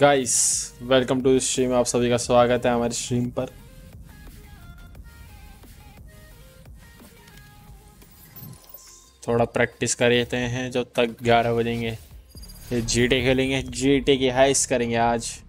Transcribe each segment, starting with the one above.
Guys welcome to stream आप सभी का स्वागत है हमारी स्ट्रीम पर। थोड़ा प्रैक्टिस कर लेते हैं जब तक ग्यारह बजेंगे। फिर जीटे खेलेंगे। जीटे की हाइस करेंगे आज।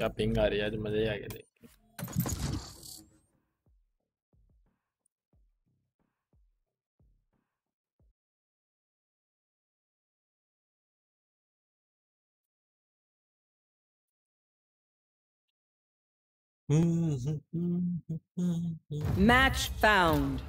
क्या पिंग आ रही है आज मज़े ही आ गए देख के। Match found.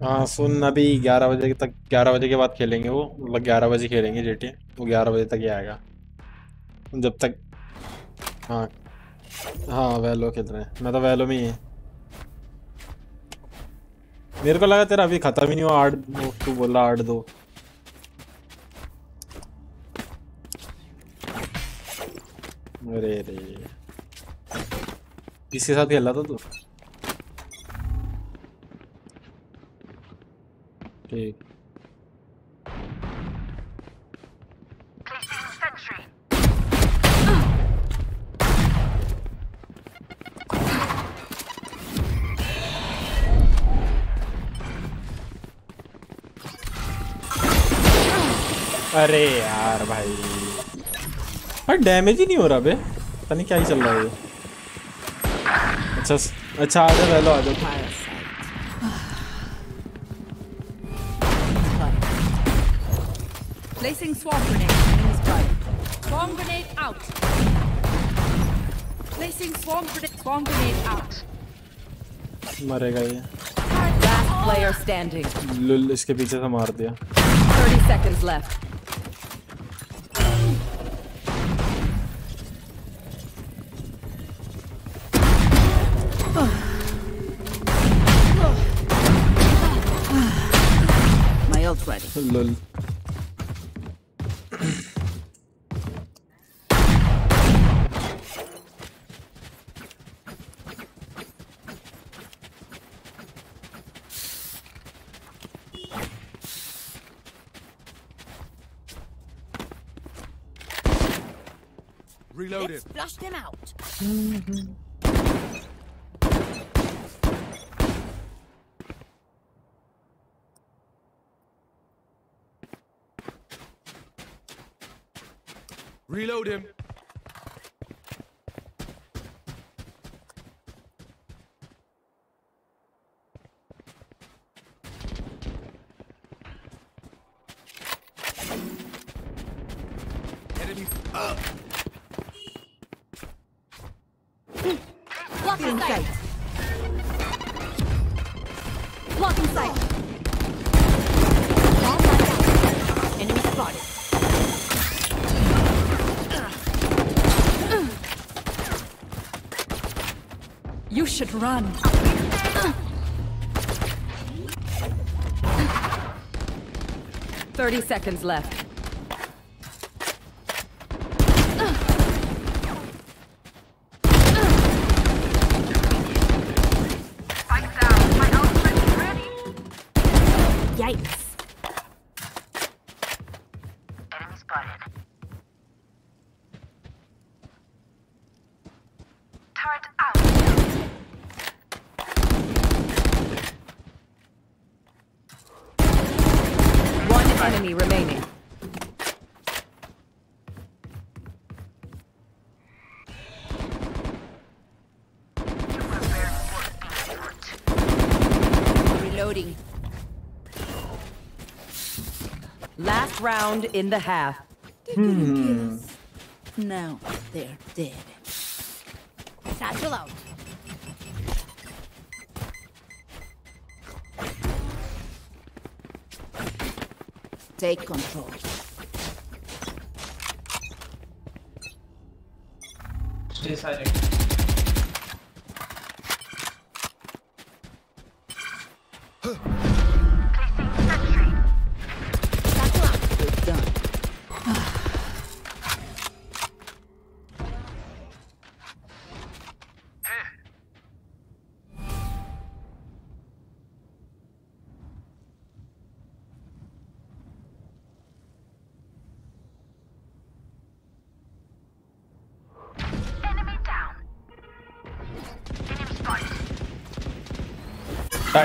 हाँ सुन, अभी ग्यारह बजे तक, ग्यारह बजे के बाद खेलेंगे वो। मतलब ग्यारह बजे खेलेंगे जेटी वो ग्यारह बजे तक ही आएगा। जब तक हाँ हाँ वेलो खेल रहे हैं। मैं तो वेलो में ही मेरे को लगा तेरा अभी खत्म ही नहीं हुआ, आठ तू बोला आठ दो। अरे किसके साथ खेल रहा था तू? ठीक। अरे यार भाई। भाई डैमेज ही नहीं हो रहा बे। पता नहीं क्या ही चल रहा है अच्छा अच्छा आ जा वेलो आ जा Placing swarm grenade. Enemy spotted. Swarm grenade out. Placing swarm grenade. Swarm grenade out. मरेगा ये Last player standing. लुल इसके पीछे से मार दिया 30 seconds left. My ult's ready. लुल him out. Reload him. Should run. Thirty seconds left. Yikes. Enemy spotted. Turret out. One enemy remaining. Reloading. Last round in the half. Hmm. Now they're dead. Satchel out. Take control.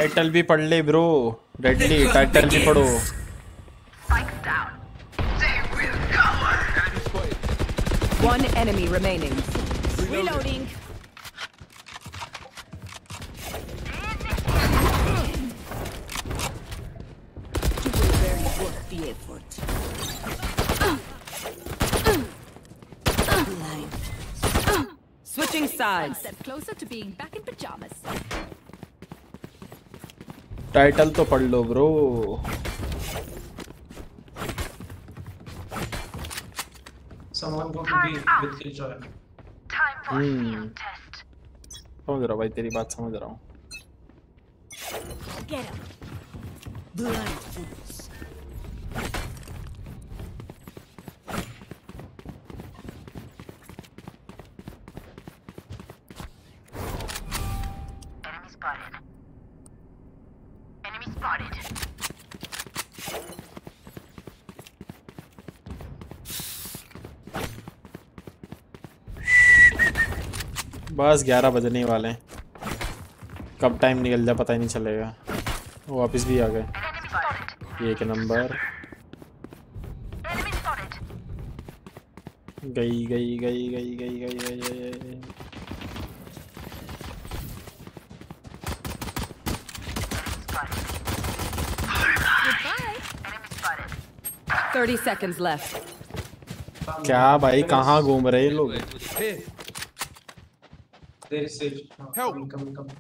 Title भी पढ़ ले bro readily title भी पढ़ो Spikes down. They will cover. Enemy spotted. One enemy remaining. Reloading. You will very worth the effort. Blind. Switching sides. Step closer to being back in pajamas. Title तो पढ़ लो bro hmm. समझ रहा भाई तेरी बात समझ रहा हूँ। बस ग्यारह बजने वाले हैं कब टाइम निकल जाए पता ही नहीं चलेगा वो वापस भी आ गए एक नंबर. गई गई गई गई गई गई गई. 30 seconds left. क्या भाई कहाँ घूम रहे हैं लोग. There is Sage. Oh, Help. Coming, coming, coming.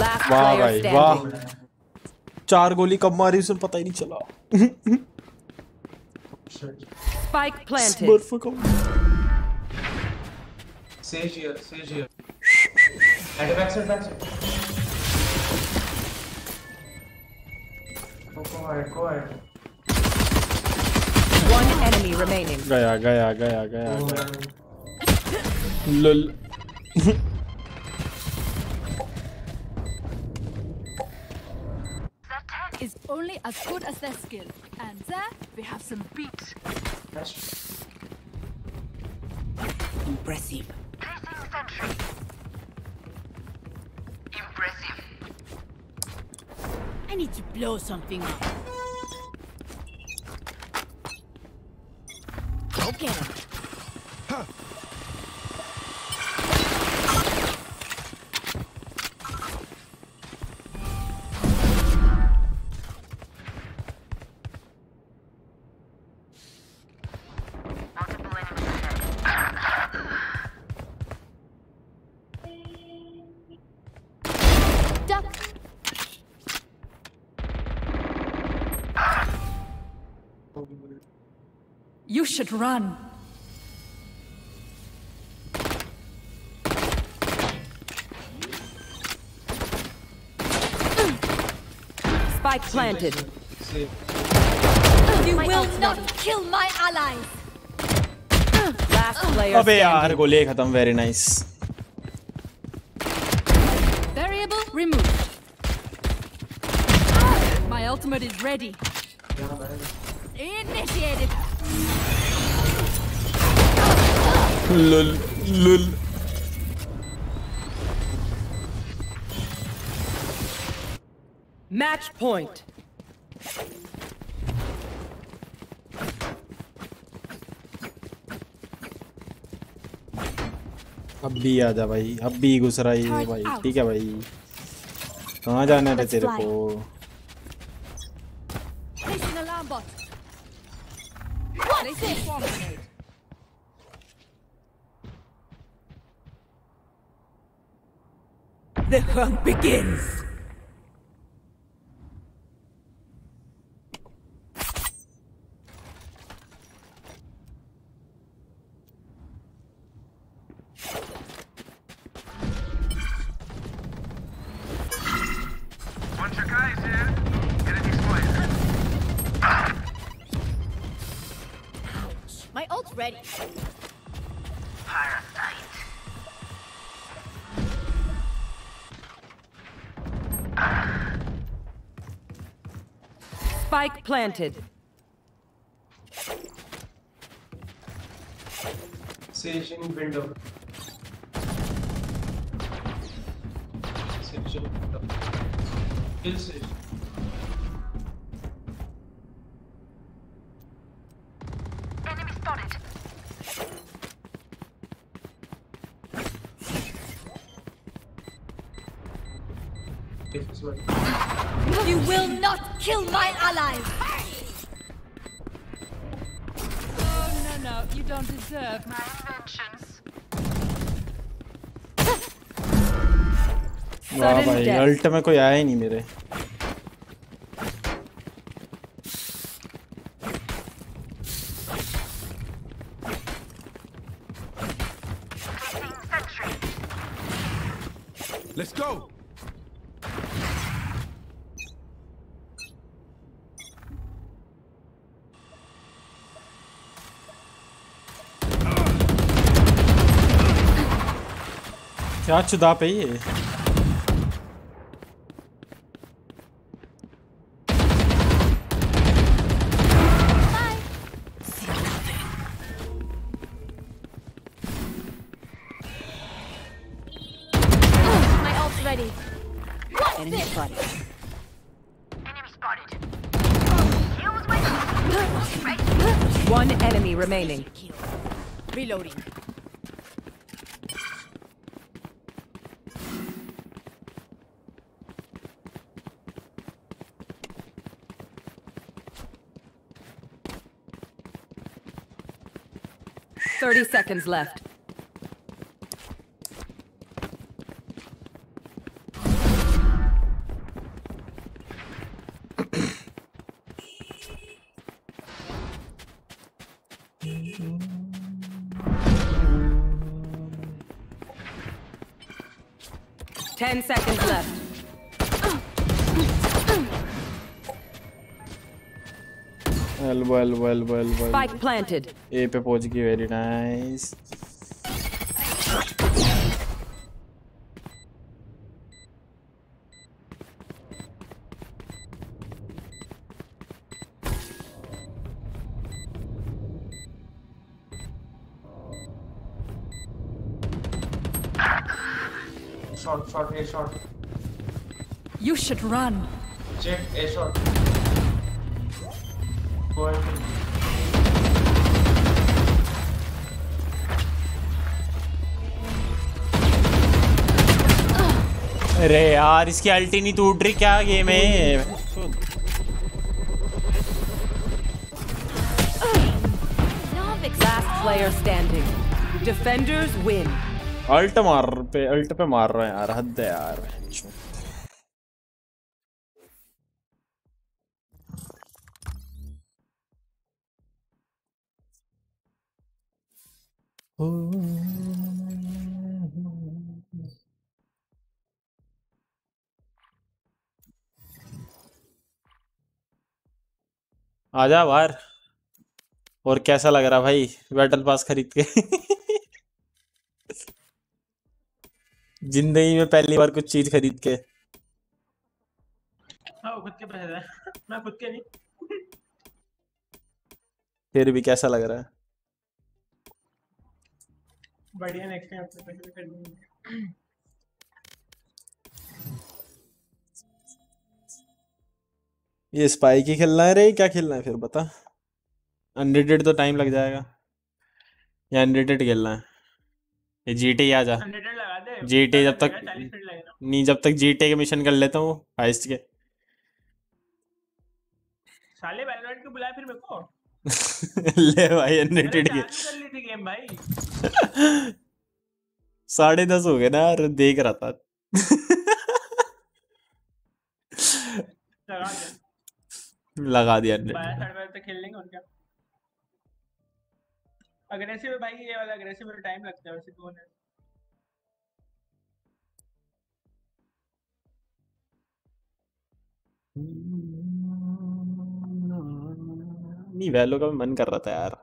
Last वाह भाई. वाह चार गोली कब मारी उसे पता ही नहीं चला. Spike planted. बर्फ़ का Sage here, Sage here. And backside, backside. Go, go ahead, go ahead. One enemy remaining. गया गया गया गया Go गया ahead. लल tech Is only as good as their skill. And there we have some beat. Nice. Impressive. Placing sentry. Impressive. I need to blow something up. Go should run. Spike planted. Sage. You will not kill my allies. Last player अबे यार standing. गोली खत्म very nice Variable removed. My ultimate is ready. Yeah, man. Initiated. लल लल Match point. अब भी आ जा भाई अब भी घुस रहा है भाई ठीक है भाई कहाँ जाना है तेरे को hunt begins. planted. Station window. Station window. Kill station. You will not kill my allies. Oh no no, you don't deserve. My inventions. वाह Sudden भाई death. अल्ट में कोई आया ही नहीं मेरे WhatsApp aí. Seconds left. Elbow elbow elbow elbow Spike planted. A पे पहुंच गई very nice Short, short, A short. You should run. Jet, A short. अरे यार इसकी अल्टी नहीं टूट रही क्या गेम है Last player standing. Defenders win. Alt मार पे अल्ट पे मार रहा है यार हद है यार आजा बाहर। और कैसा लग रहा भाई बैटल पास खरीद के? ज़िंदगी में पहली बार कुछ चीज़ खरीद के। हाँ खुद के पैसे मैं खुद के नहीं। फिर भी कैसा लग रहा है? बढ़िया नेक्स्ट टाइम ये स्पाई की खेलना है रे क्या खेलना है फिर बता। अनरेटेड तो टाइम लग जाएगा। या अनरेटेड खेलना है। ये जीटी आ जा। लगा जब तक नहीं जब तक जीटी के मिशन कर लेता हूँ हाइस्ट के। साले वैलोरेंट को बुलाया फिर मेरे को? ले भाई अनरेटेड के। कर ली थी गेम भाई। साढ़े दस हो गए ना यार देख रहा था। लगा दिया तक खेल लेंगे और अग्रेसिव है भाई ये वाला अग्रेसिव में टाइम लगता है वैसे तो होने नहीं वैलो का भी मन कर रहा था यार।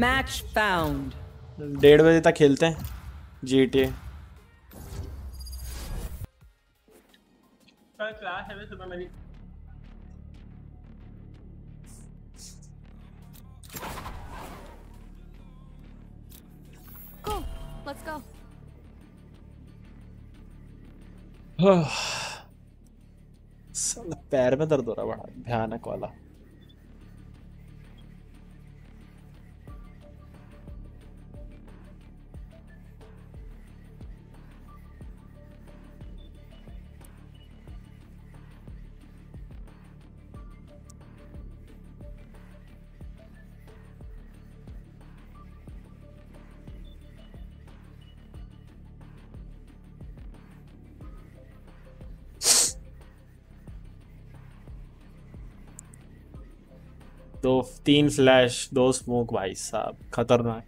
Match found. डेढ़ बजे तक खेलते हैं है सुबह मेरी Let's go. पैर में दर्द हो रहा बड़ा भयानक वाला तीन फ्लैश दो स्मोक भाई साहब खतरनाक।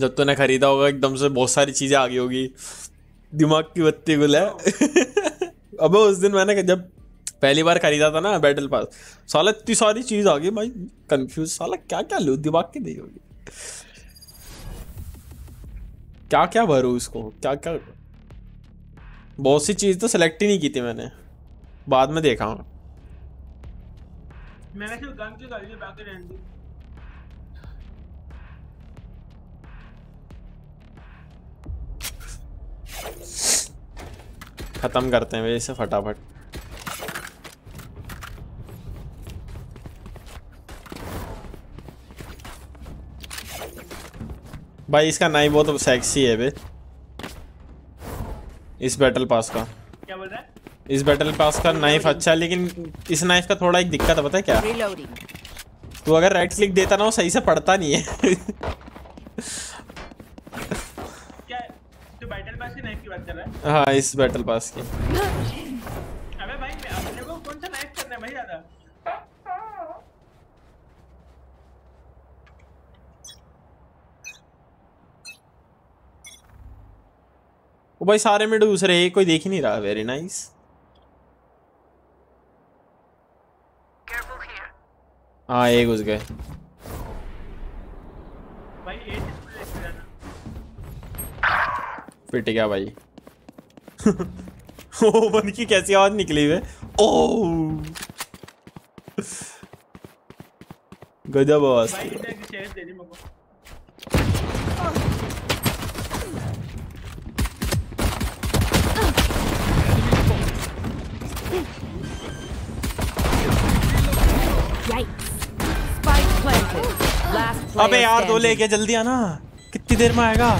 जब तूने खरीदा होगा एकदम से बहुत सारी चीज़ें आ गई होगी। दिमाग की बत्ती गुल है। अबे उस दिन मैंने जब पहली बार खरीदा था ना बैटल पास साला इतनी सारी चीज़ आ गई भाई कंफ्यूज साला क्या क्या लूँ दिमाग की नहीं होगी। क्या क्या भरूँ उसको क्या क्या बहुत सी चीज़ तो सेलेक्ट ही नहीं की थी मैंने। बाद में देखा हूँ। मैंने सिर्फ़ गन की ली बाकी खत्म करते हैं भाई इसे फटाफट। भाई इसका नाइफ बहुत सेक्सी है बे इस बैटल पास का। क्या बोल रहा है? इस बैटल पास का नाइफ अच्छा है लेकिन इस नाइफ का थोड़ा एक दिक्कत है पता है क्या? तू अगर राइट क्लिक देता ना वो सही से पड़ता नहीं है क्या तू बैटल पास की नाइफ की बात कर रहा है हाँ इस बैटल पास की। अबे भाई अपने को कौन सा नाइफ करना है भाई ज़्यादा? वो भाई सारे में दूसरे एक कोई देख ही नहीं रहा। वेरी नाइस हाँ एक घुस गए। ये पिट गया भाई। ओ बन की कैसी आवाज़ निकली हुई ओ गजब आवाज़ अबे यार, दो standing. लेके जल्दी आना। कितनी देर में आएगा?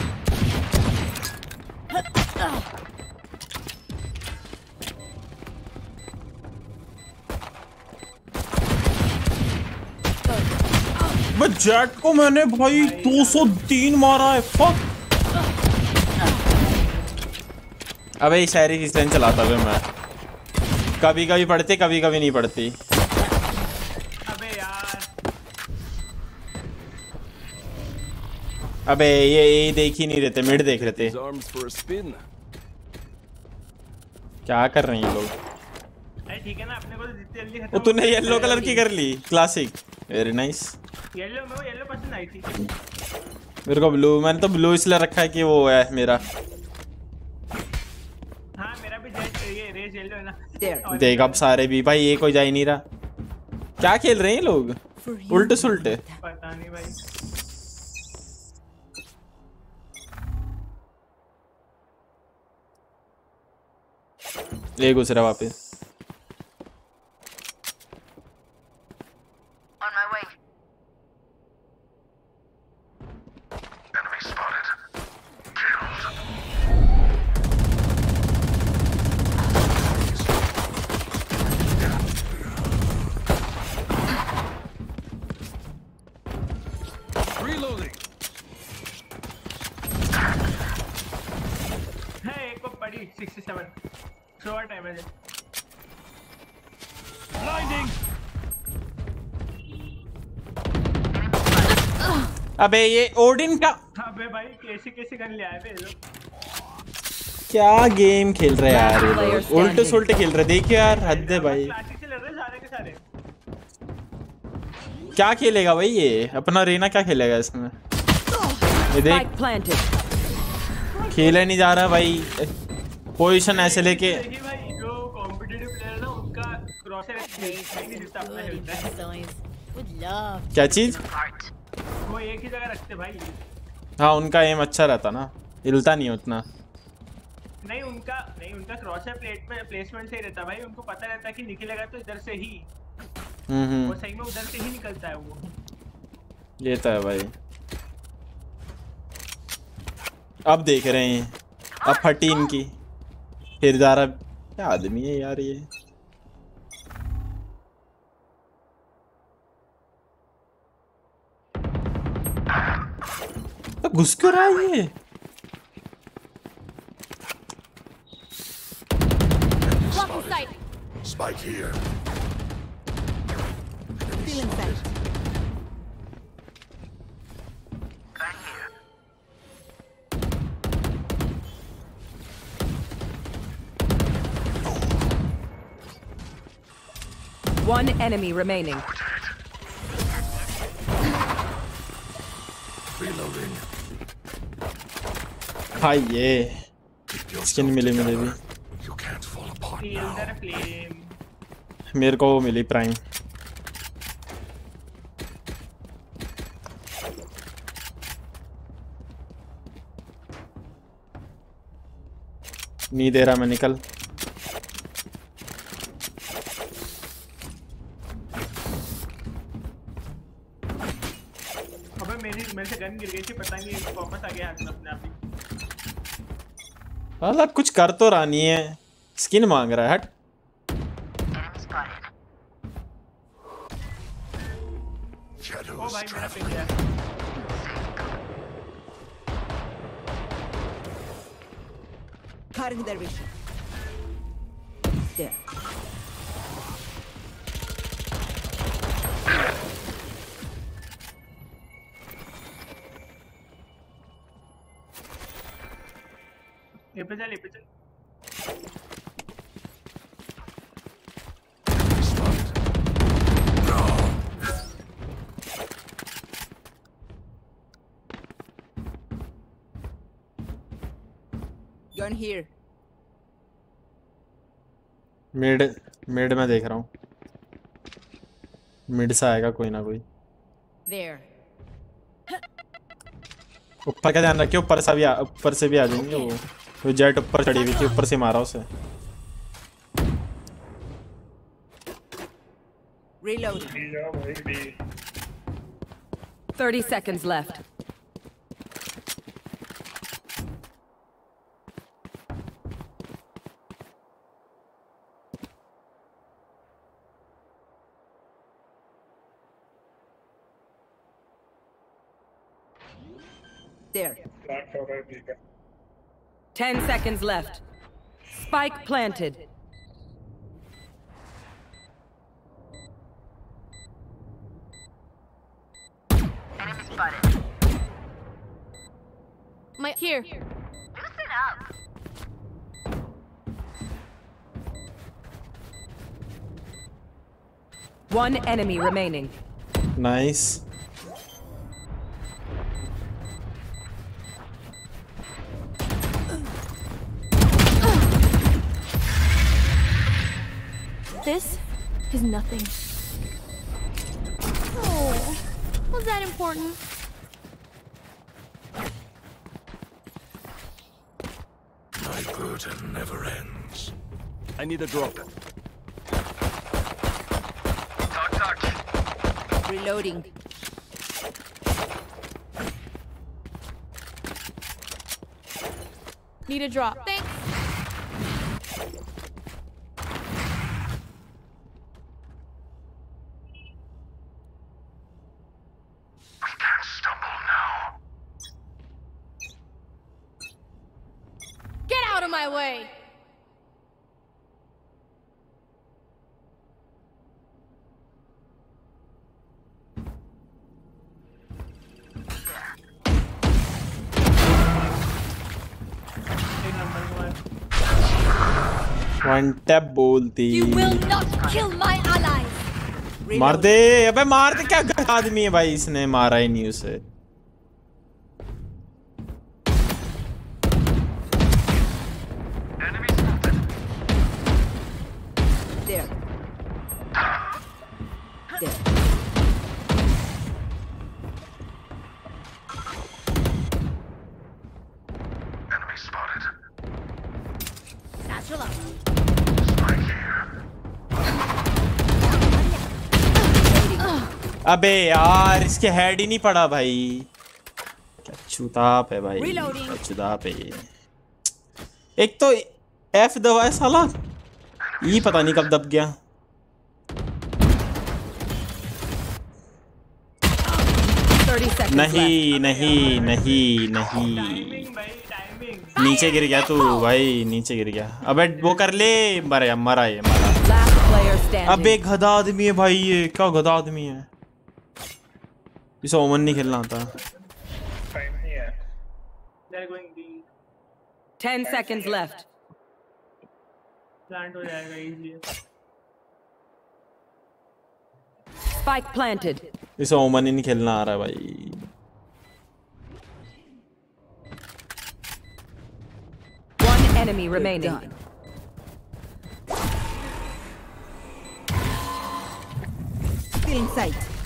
मैं जेट को मैंने भाई 203 मारा है फक अबे ये शायरी किस चलाता हुआ मैं। कभी कभी पढ़ती कभी कभी नहीं पढ़ती। अबे यार अबे ये ये देख ही नहीं रहते मिड देख रहे थे. क्या कर रहे हैं ये लोग? ठीक है ना? अपने को तो जितनी जल्दी वो खत्म तूने येलो कलर की कर ली। क्लासिक वेरी नाइस येलो मेरे को येलो पसंद आई थी। मेरे को ब्लू मैंने तो ब्लू इसलिए रखा है कि वो है मेरा। हाँ मेरा भी जेट ये रेस येलो है ना। देख अब सारे भी भाई ये कोई जा ही नहीं रहा। क्या खेल रहे हैं लोग? उल्टे सुल्टे। पता नहीं भाई। ये घुस रहा वापस। अबे ये ओडिन का अबे भाई कैसे कैसे गन ले आए क्या गेम खेल रहे यार ये उल्टे सुलटे खेल रहे देखिए यार हद है भाई। क्या खेलेगा भाई ये? अपना रेना क्या खेलेगा इसमें? ये देख। खेला नहीं जा रहा भाई। पोजीशन ऐसे लेके देखिए भाई जो कॉम्पिटिटिव प्लेयर ना उनका क्रॉसर नहीं दिखता अपना खेलता है। Would love. क्या चीज़? वो एक ही जगह रखते भाई। हाँ उनका एम अच्छा रहता ना। हिलता नहीं उतना। नहीं उनका नहीं उनका क्रॉसर प्लेट में प्लेसमेंट सही रहता भाई। उनको पता रहता कि निकलेगा तो इधर से ही। हम्म वो हम्म सही में उधर से ही निकलता है वो। ये तो है भाई। अब देख रहे हैं। अब फटी इनकी फिर जा रहा क्या आदमी है यार ये तो घुस क्यों रहा है ये Blocking sight. Spike here. Feeling sight. One enemy remaining. Reloading. हाय ये Keep yourself स्किन मिली मुझे भी together. You can't fall apart Feel now. the flame. मेरे को वो मिली प्राइम नहीं दे रहा मैं निकल मतलब कुछ कर तो रानी है। स्किन मांग रहा है हट। oh, Yeah. ये पे चल ये पे चल Gun here. मिड मिड में देख रहा हूँ मिड से आएगा कोई ना कोई There. ऊपर का ध्यान रखिए ऊपर से भी आ, ऊपर से भी आ जाएँगे वो वो जेट ऊपर चढ़ी हुई थी ऊपर से मारा उसे Reload. B 30 seconds left. There. Ten seconds left. Spike planted. Enemy spotted. My here. Loosen up. One enemy remaining. Nice. This is nothing. Oh, was that important? My burden never ends. I need a drop. Reloading. Need a drop. Thanks. One tap बोलती. मार दे अबे मार दे क्या गधा आदमी है भाई इसने मारा ही नहीं उसे अबे यार इसके हेड ही नहीं पड़ा भाई। क्या चुताप है भाई. क्या चुताप है। ये एक तो एफ़ दबाए साला। ये पता नहीं कब दब गया। 30 नहीं नहीं नहीं नहीं। नीचे गिर गया तू भाई नीचे गिर गया। अबे वो कर ले मरा मरा ये मरा। अबे गधा आदमी है भाई ये क्या गधा आदमी है? इसे ओमन नहीं खेलना आता टाइम नहीं है they are going be 10 seconds left. Plant हो जाएगा इजीली Spike planted. इसे ओमन ही नहीं खेलना आ रहा है भाई One enemy remaining. Still in sight.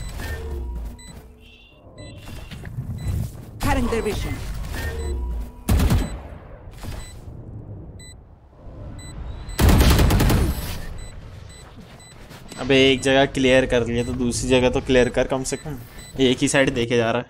Cutting their vision. अबे एक जगह क्लियर कर लिया तो दूसरी जगह तो क्लियर कर कम से कम। एक ही साइड देखे जा रहा है।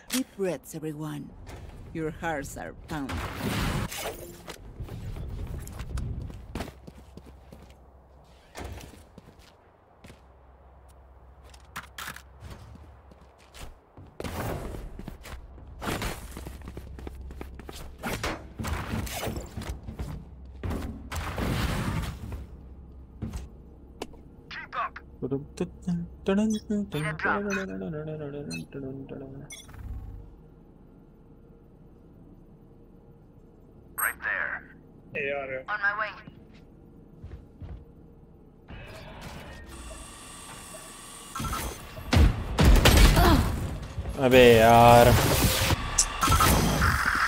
अबे यार।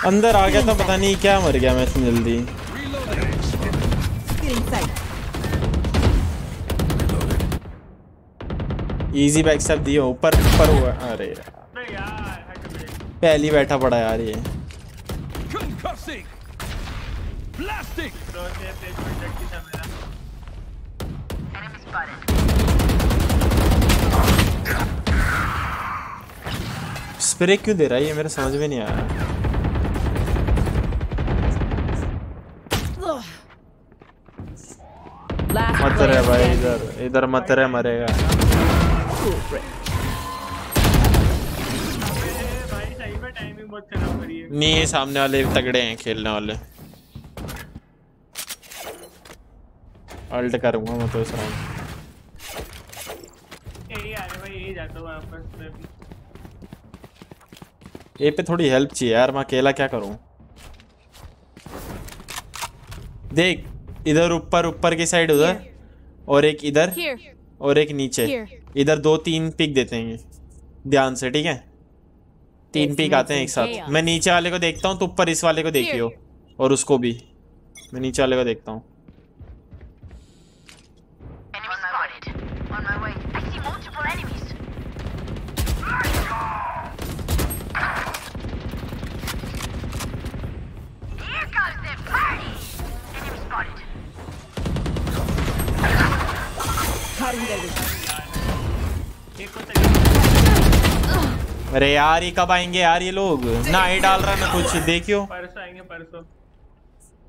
अंदर आ गया था पता नहीं क्या मर गया मैं इतनी जल्दी। इजी बैक स्टेप दिए ऊपर ऊपर हुआ। अरे। पहली बैठा पड़ा यार ये. स्प्रे क्यों दे रहा है ये? मेरे समझ में नहीं आया मत रहे भाई इधर। इधर मत रहे मरेगा। नहीं सामने वाले भी तगड़े हैं खेलने वाले। अल्ट करूँगा मैं तो इस राउंड हूँ ए पे थोड़ी हेल्प चाहिए यार मैं अकेला क्या करूँ? देख इधर ऊपर ऊपर की साइड उधर और एक इधर और एक नीचे। Here. इधर दो तीन पिक देते हैं ध्यान से ठीक है? तीन पिक आते हैं एक साथ। मैं नीचे वाले को देखता हूँ तो ऊपर इस वाले को देखियो और उसको भी। मैं नीचे वाले को देखता हूँ। Hadi gidelim. अरे यार ये कब आएँगे यार ये लोग? ना ही डाल रहा ना कुछ देखियो। परसों आएँगे परसों।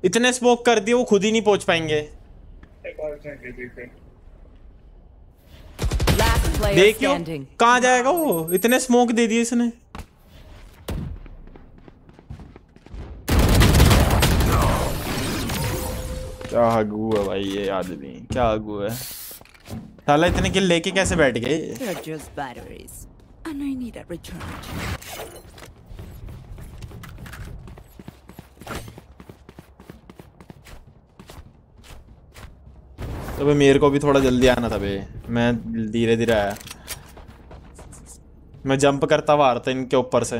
इतने स्मोक कर दिए वो खुद ही नहीं पहुँच पाएँगे। देखियो. कहाँ जाएगा वो? इतने स्मोक दे दिए इसने। क्या हगू है भाई ये आदमी? क्या हगू है? साला इतने किल लेके कैसे बैठ गए? Just batteries. And I need a recharge. तो भाई मेरे को भी थोड़ा जल्दी आना था बे। मैं धीरे धीरे आया। मैं जंप करता हुआ आ रहा था इनके ऊपर से।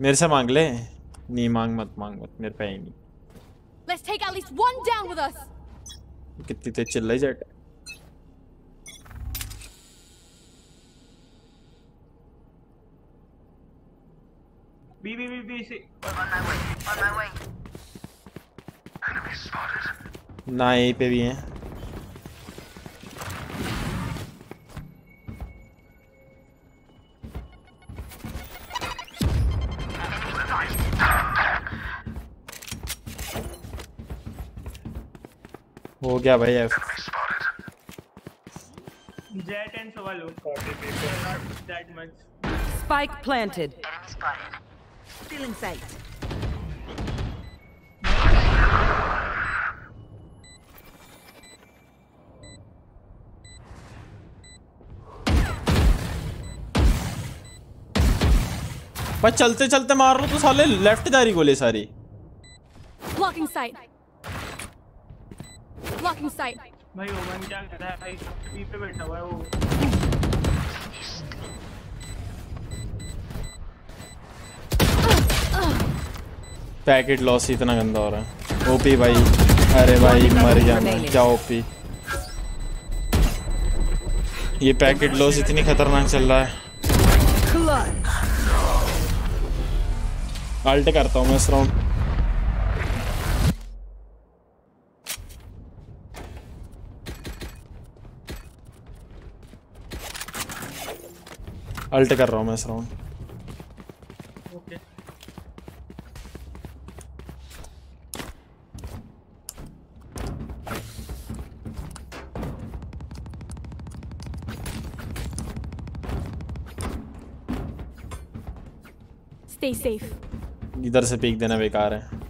मेरे से मांग ले। नहीं मांग मत मांग मत। मेरे पे ही नहीं. कितनी तेज चिल्लाई जट बी बी बी बी से On my way. On my way. Enemy spotted. ना ए पे भी हैं हो गया भाई एफ़ जेट एंड सवाल लो 40 people. That much Spike planted. Feeling safe. भाई चलते चलते मार लो तो साले लेफ़्ट जा रही गोले सारी। वॉकिंग साइड वॉकिंग साइड भाई ओमन क्या कर रहा है भाई? पीछे बैठा हुआ है वो। पैकेट लॉस इतना गंदा हो रहा है। ओपी भाई अरे भाई मर जाना क्या ओपी ये पैकेट लॉस इतनी खतरनाक चल रहा है। अल्ट करता हूँ मैं इस राउंड अल्ट कर रहा हूँ मैं इस राउंड Stay. इधर से पीक देना बेकार है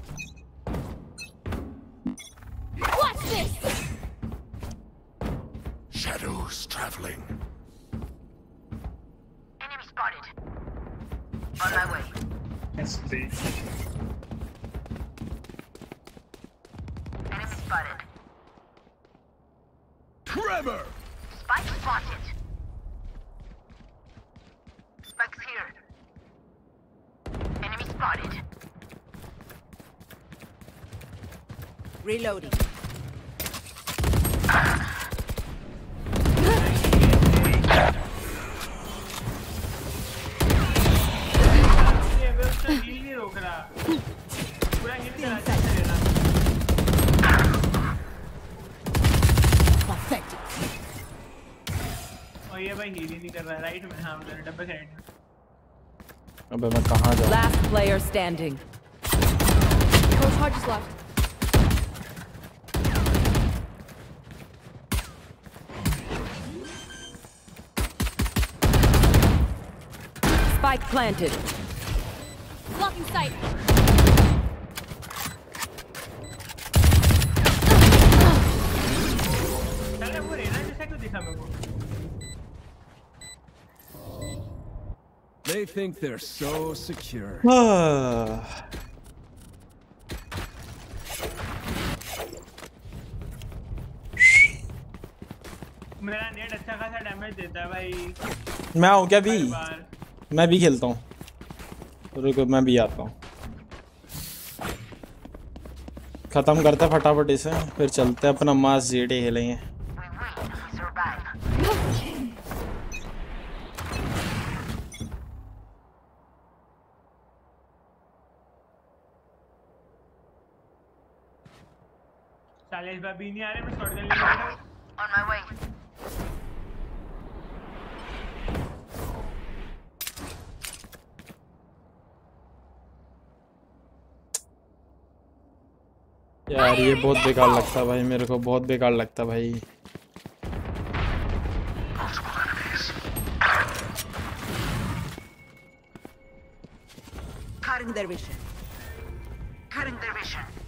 अबे मैं कहाँ जाऊँ Last player standing. No charges left. Spike planted. Blocking sight. They think they're so secure. हाँ। मेरा नेट अच्छा खासा डैमेज देता है भाई। मैं आऊँ क्या भी मैं भी खेलता हूँ। रुको मैं भी आता हूँ। खत्म करते हैं फटाफट इसे फिर चलते अपना मास जेडे खेलेंगे We win. We survive. साले इस बार भी नहीं आ रहे मैं शॉटगन लेके हूँ। On my way. यार ये बहुत बेकार लगता है भाई मेरे को बहुत बेकार लगता है भाई their vision. Their vision.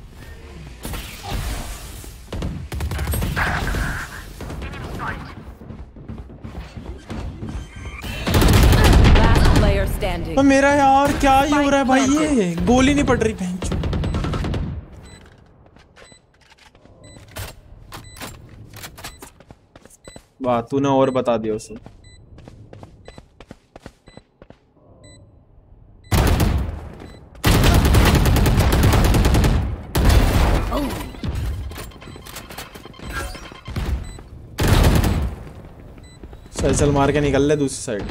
तो मेरा यार क्या ही हो रहा है भाई? ये गोली नहीं पड़ रही पहन चो वाह तूने और बता दिया उसे। चल मार के निकल ले दूसरी साइड.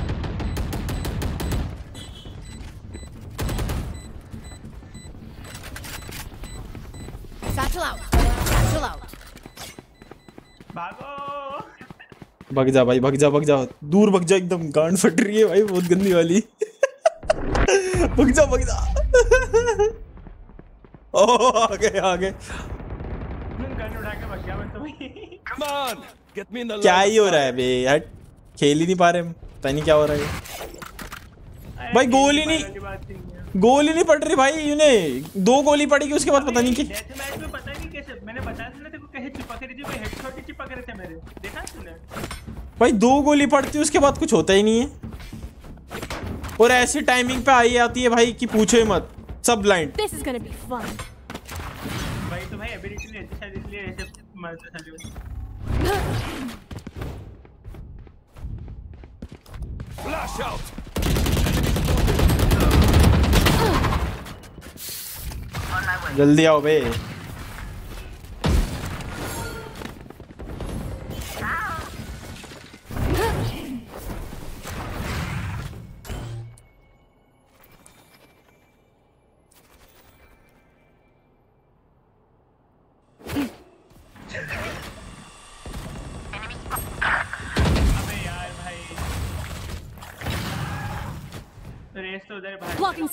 भागो। भग जा भाई भग जा भग जा। दूर भग जा एकदम गांड फट रही है भाई बहुत गंदी वाली। भग जा भग जा। ओ आगे गए आ गए गन उठा के भाग गया मैं तो भाई Come on! Get me in क्या ही हो रहा है बे हट खेल ही नहीं पा रहे हम। पता नहीं क्या हो रहा है। भाई गोली नहीं- बात नहीं है गोली नहीं पड़ रही भाई इन्हें। दो गोली पड़ेगी उसके बाद पता नहीं कि डेथ मैच में पता नहीं कैसे मैंने बताया था तेरे को कैसे चिपक रही थी हेडशॉट ही चिपक रहे थे मेरे। देखा तूने? भाई दो गोली पड़ती है उसके बाद कुछ होता ही नहीं है। और ऐसी टाइमिंग पे आई आती है भाई कि पूछो ही मत। सब blind This is gonna be fun. भाई तो भाई एबिलिटी नहीं रहती शायद इसलिए ऐसे मरते साले। 人料呗。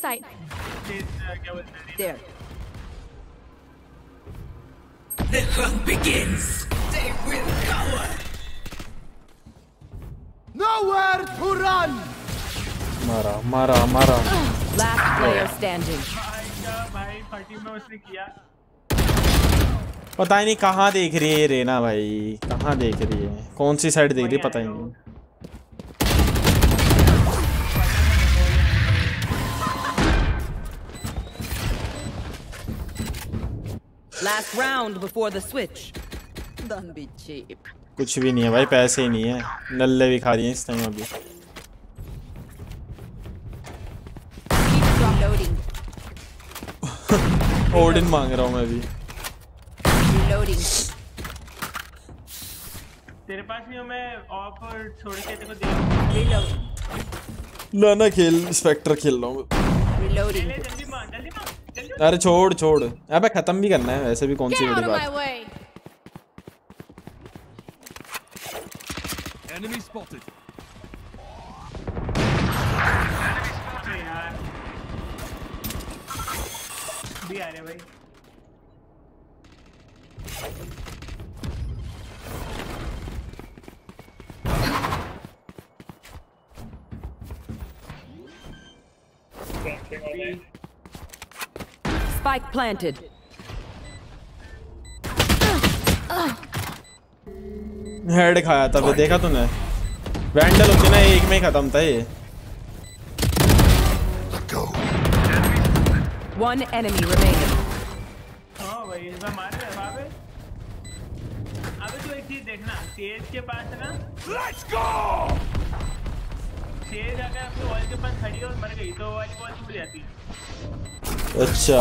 भाई Blocking sight. क्या बोलते हैं There. Nowhere to run! मारा मारा मारा Last player standing. पता ही नहीं कहाँ देख रही है रेना भाई कहाँ देख रही है कौन सी साइड देख रही है पता ही नहीं Last round before the switch. Don't be cheap. कुछ भी नहीं है भाई पैसे ही नहीं है नल्ले भी खा रही हैं इस टाइम अभी ओडिन मांग रहा हूँ मैं Reloading. तेरे पास नहीं हो मैं ऑफ़ और छोड़ के तेरे को दे Reloading. ना ना खेल स्पेक्टर खेल रहा हूँ अरे छोड़ छोड़। अबे खत्म भी करना है वैसे भी कौन सी बड़ी बात भी आ रहे भाई। On there. Spike planted. Head खाया था वे देखा तूने वैंडल होती ना एक में ही खत्म था ये One enemy remaining. हाँ भाई इस बार मार रहे अबे तू एक चीज़ देखना तेज के पास ना Let's go! तेज अगर अपने वॉल के पास खड़ी और मर गई तो वाली बॉल टूट जाती है अच्छा।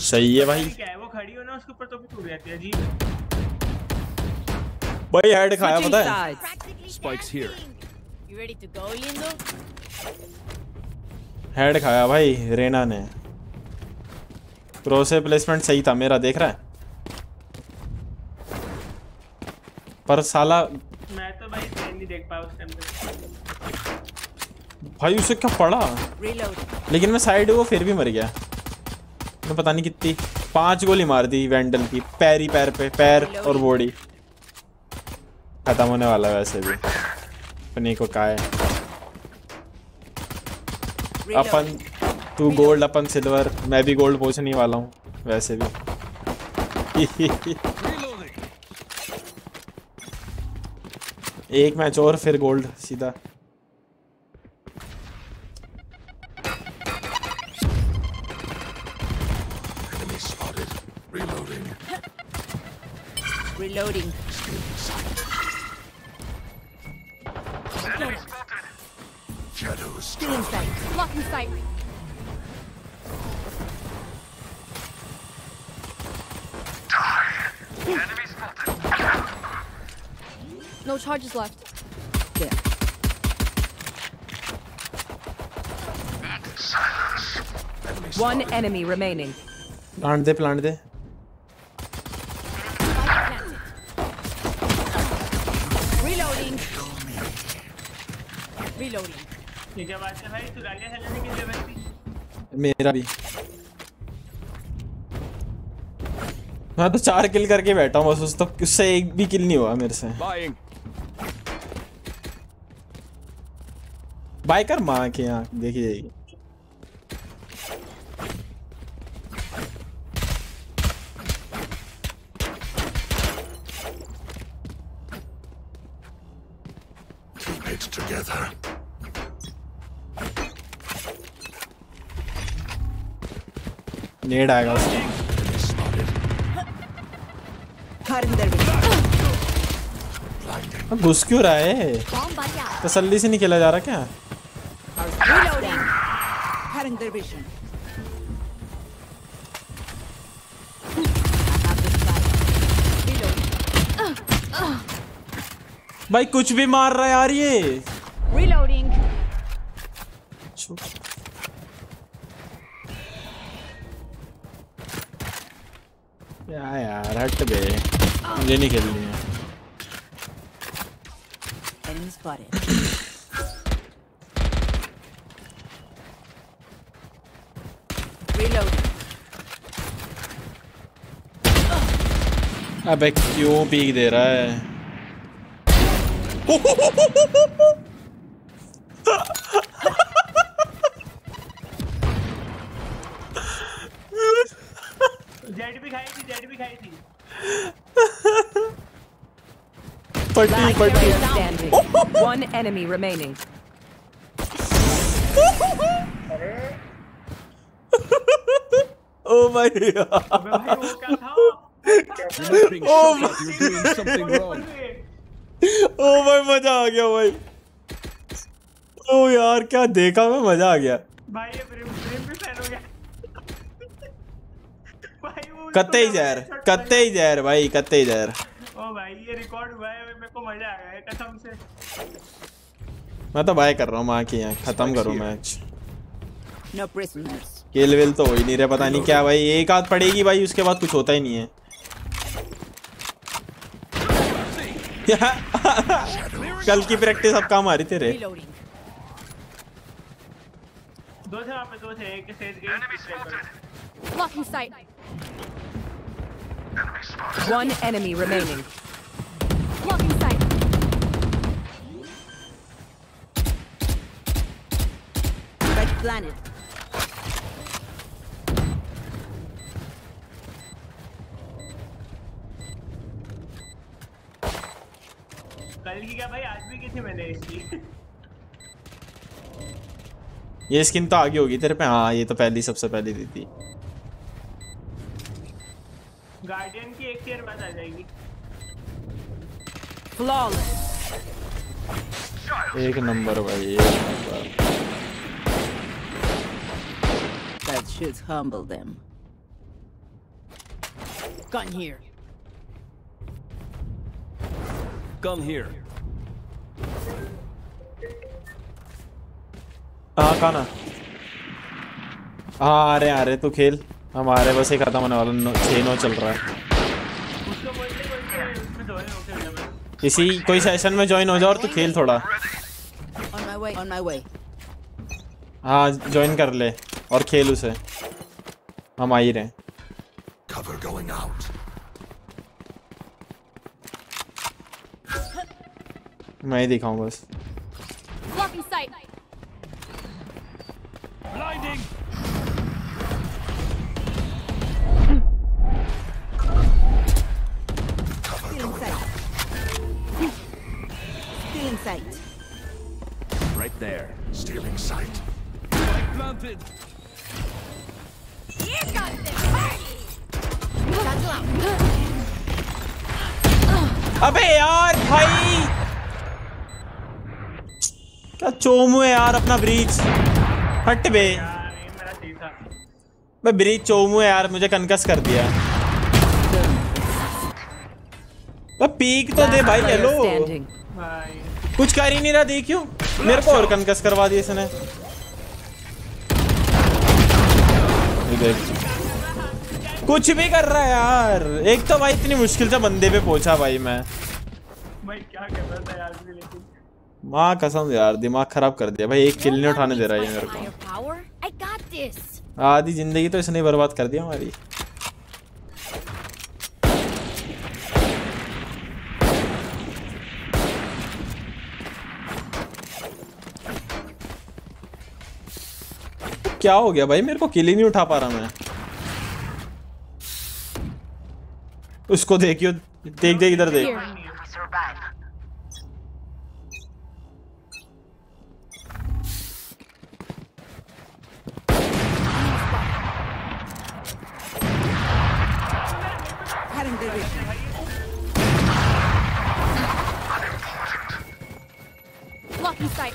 सही है भाई। क्या है वो खड़ी हो ना उसके ऊपर तो भी टूट जाती है अजीब भाई हेड खाया पता है? हेड खाया भाई रेना ने। प्रो से प्लेसमेंट सही था मेरा देख रहा है। पर साला मैं तो भाई नहीं देख पाया उस टाइम पे। भाई उसे क्या पड़ा? लेकिन मैं साइड वो फिर भी मर गया। मैं पता नहीं कितनी पाँच गोली मार दी वेंडल की पैर ही पैर पे पैर और बॉडी। खत्म होने वाला है वैसे भी। अपने को का है अपन. तू गोल्ड अपन सिल्वर मैं भी गोल्ड पहुँचने ही वाला हूँ वैसे भी। एक मैच और फिर गोल्ड सीधा। Reloading. Enemy spotted. Shadows. Still in sight. Blocking sight. Die. No charges left. There. Silence. One enemy remaining. Plant de, plant de. बात है भाई तू चलाने की मेरा भी। मैं तो चार किल करके बैठा हूँ बस उस तक उससे एक भी किल नहीं हुआ मेरे से। Buying. बाइकर माँ के यहाँ देखी जाएगी। ग्रेनेड आएगा उसके घुस क्यों रहा है? तसल्ली से नहीं खेला जा रहा क्या? भाई कुछ भी मार रहा है यार ये। लेनी खेलनी है अबे क्यों पीक दे रहा है? 5k. One enemy remaining. oh my god. oh my You're doing something wrong. oh भाई मजा आ गया भाई ओ oh यार क्या देखा मैं मजा आ गया भाई ये फ्रेम फ्रेम भी फैन हो गया भाई वो कतई जहर कतई जहर भाई कतई जहर ओ भाई ये रिकॉर्ड हुआ है मज़ा आ गया कसम से मैं तो बाय कर रहा हूँ माँ की यहाँ खत्म करो मैच No. किल विल तो हो ही नहीं रहा पता नहीं क्या भाई एक आध पड़ेगी भाई उसके बाद कुछ होता ही नहीं है कल की प्रैक्टिस अब काम आ रही तेरे. दो थे वहाँ पे दो थे एक Sage sight. One enemy remaining. Blocking sight. Red planet. कल की क्या भाई? आज भी की थी मैंने इसकी। ये स्किन तो आगे होगी तेरे पे। हाँ ये तो पहली सबसे पहली दी थी। गार्डियन की एक ईयर बाद आ जाएगी। Flawless. एक नंबर भाई एक number That should humble them. Gun here. Gun here. हाँ कहा ना हाँ आ रहे आ रहे तू खेल हम आ रहे बस ये खत्म होने वाला छः नौ चल रहा है उसको बोलते बोलते उसमें दो होके हो जाए किसी कोई सेशन में ज्वाइन हो जाओ और तू खेल थोड़ा. हाँ ज्वाइन कर ले और खेल उसे हम आ ही रहे Cover going out. मैं ही दिखाऊँ बस Blocking sight. Blinding. चोमू है यार अपना ब्रीच। हट बे। मैं ब्रीच चोमू है यार मुझे कनकस कर दिया। मैं पीक तो दे भाई हेलो कुछ कर ही नहीं रहा देखियो मेरे को और कनकस करवा दिया इसने। कुछ भी कर रहा है यार। एक तो भाई इतनी मुश्किल से बंदे पे पहुँचा भाई मैं। भाई क्या कर रहा था यार लेकिन? माँ कसम यार दिमाग खराब कर दिया भाई एक किल नहीं उठाने दे रहा है मेरे. को। आधी ज़िंदगी तो इसने बर्बाद कर दिया हमारी। क्या हो गया भाई? मेरे को किल ही नहीं उठा पा रहा मैं। उसको देखियो देख देख इधर देख। in sight.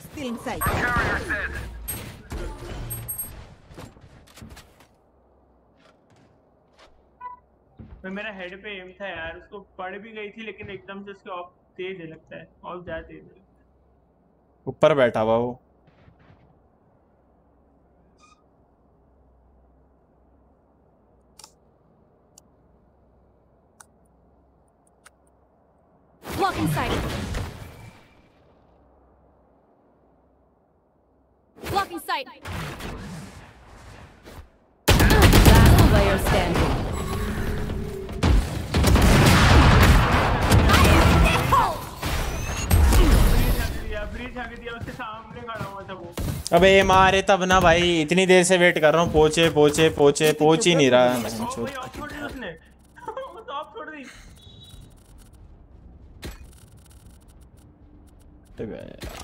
Still in sight. Carrier set. मैं मेरा हेड पे एम था यार उसको पड़ भी गई थी लेकिन एकदम से उसके ऑफ़ तेज है लगता है ऑफ़ ज़्यादा तेज है ऊपर बैठा हुआ वो Blocking sight. Blocking sight. Last player standing. दिया ब्रिज आगे दिया उसके सामने खड़ा हुआ था वो अबे मारे तब ना भाई इतनी देर से वेट कर रहा हूँ पोचे पोचे पोचे पोच ही नहीं रहा मैं ओ छोड़ भाई ऑफ़ छोड़ दी उसने वो तो ऑफ़ छोड़ दी तो गया।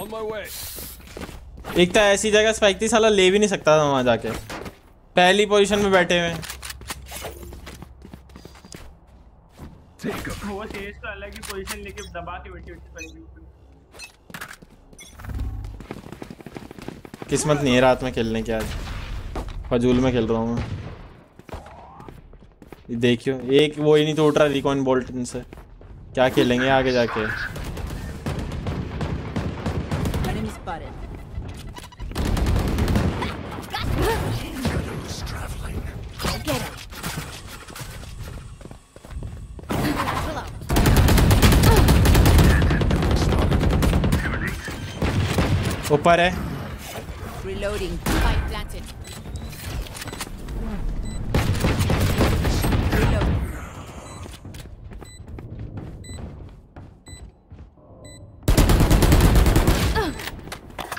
On my way. एक तो ऐसी जगह स्पाइक थी साला ले भी नहीं सकता था वहाँ जाके। पहली पोजीशन में बैठे हुए वो तो अलग ही पोजीशन लेके दबा के बैठी बैठी किस्मत नहीं है रात में खेलने की आज। फजूल में खेल रहा हूँ मैं। देखियो एक वो ही नहीं तो उठ रहा रिकॉन बोल्ट से क्या खेलेंगे आगे जाके? Enemy spotted.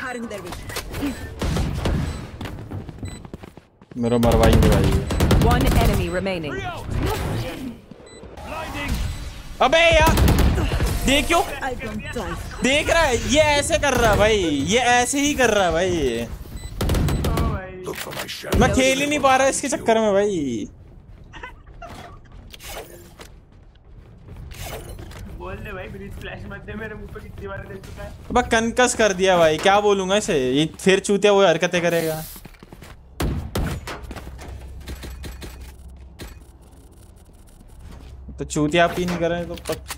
हायरिंग मरवाएँगे भाई। वन एनिमी रिमेनिंग अबे यार देखियो। देख रहा है ये ऐसे कर रहा है भाई ये ऐसे ही कर रहा है भाई। मैं खेल ही नहीं पा रहा इसके चक्कर में भाई। बोल दे भाई ब्रिज फ्लैश मत दे मेरे मुँह पे कितनी बार दे चुका है अब कनकस कर दिया भाई क्या बोलूँगा इसे ये फिर चूतिया वो हरकतें करेगा तो चूतिया आप ही नहीं कर रहे तो पक...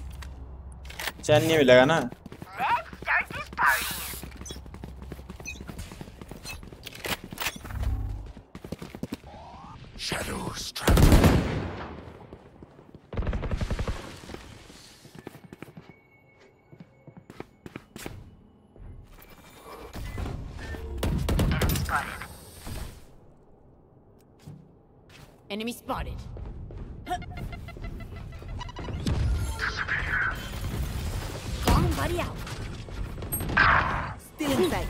चैन नहीं मिलेगा ना. Shadows traveling. Enemy spotted. Bomb buddy out. Still in sight.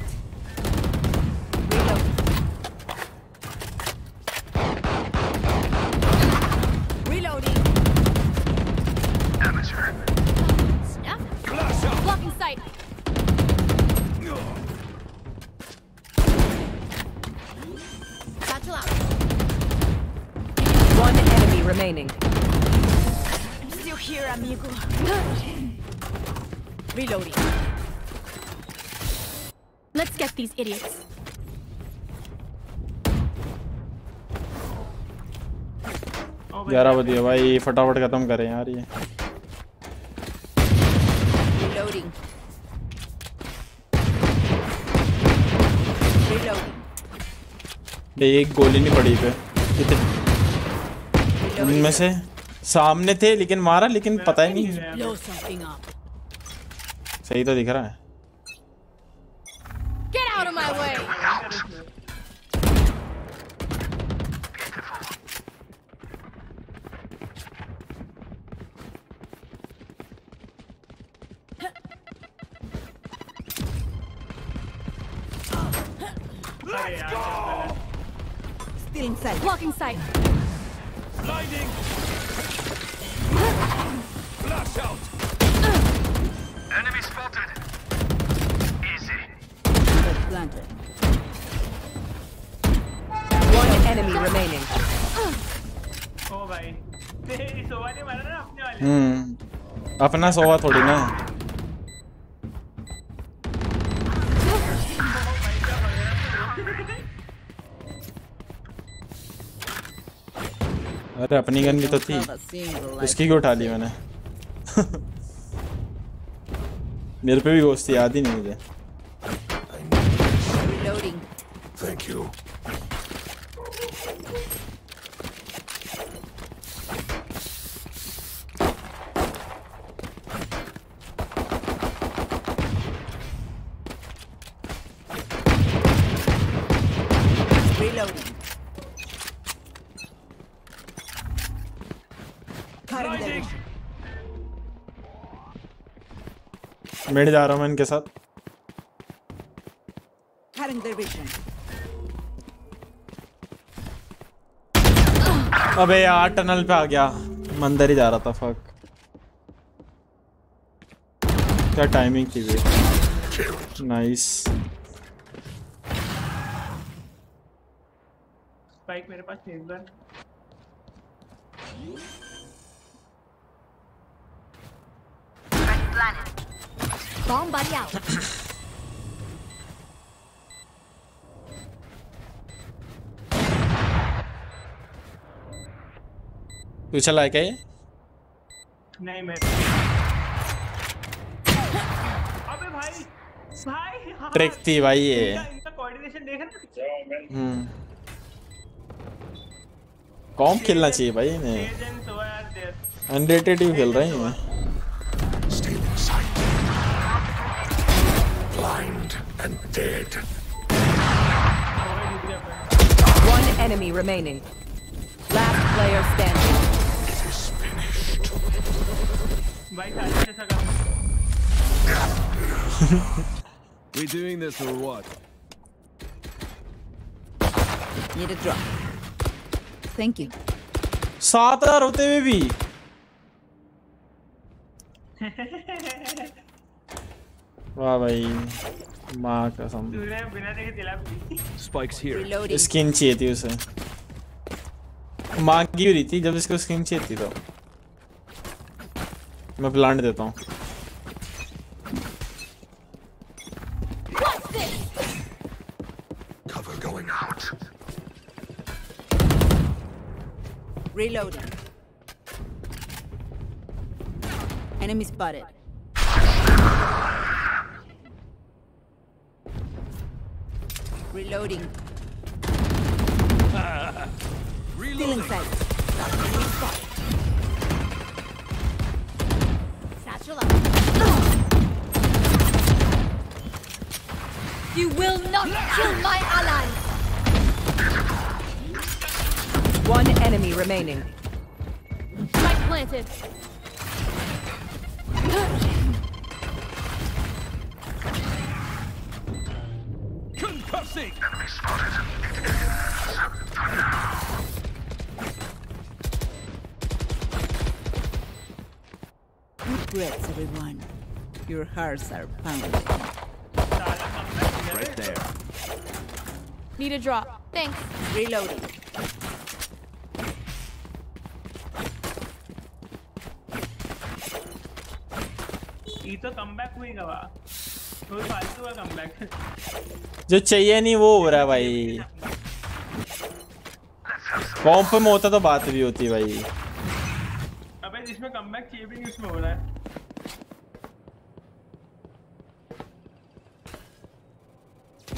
These idiots. ग्यारह बजे भाई फटाफट खत्म करें यार ये Reloading. Reloading. एक गोली नहीं पड़ी पे कितने उनमें से सामने थे लेकिन मारा लेकिन पता ही नहीं. सही तो दिख रहा है अपने सोवा थोड़ी ना अरे, अपनी गन भी तो थी. उसकी क्यों उठा ली मैंने मेरे पे भी गोश्त याद ही नहीं मुझे Thank you. मिड जा रहा हूँ मैं इनके साथ. अबे यार टनल पे आ गया। मंदिर ही जा रहा था फक क्या टाइमिंग थी वे नाइस स्पाइक मेरे पास एक बार। Planted. Bomb buddy out. तू चला है क्या ये नहीं मैं अबे भाई भाई हाँ, ट्रिक थी भाई ये। इनका कोऑर्डिनेशन देख ना? हम्म। कॉम खेलना चाहिए भाई इन्हें। अनरेटेड ही खेल रहे हैं Blind and dead. One enemy remaining. Last player standing. It is finished. भाई साले से सगा We doing this or what? Need a drop. Thank you. सात हजार होते हुए भी वाह भाई माँ कसम here. Reloading. स्किन चाहिए थी उसे मांगी हुई थी जब इसको स्किन चाहिए थी तो मैं प्लांट देता हूँ. Reloading. Enemy spotted. Reloading. Still inside. Satchel up. You will not kill my allies. One enemy remaining. Spike planted. Concussing! Good breaths, everyone. Your hearts are pounding. Right there. Need a drop. Thanks. Reloading. ये तो comeback हुई गवा जो चाहिए नहीं वो हो रहा है भाई। कॉम्प में होता तो बात भी होती भाई। अबे जिसमें कमबैक चाहिए भी नहीं उसमें हो रहा है।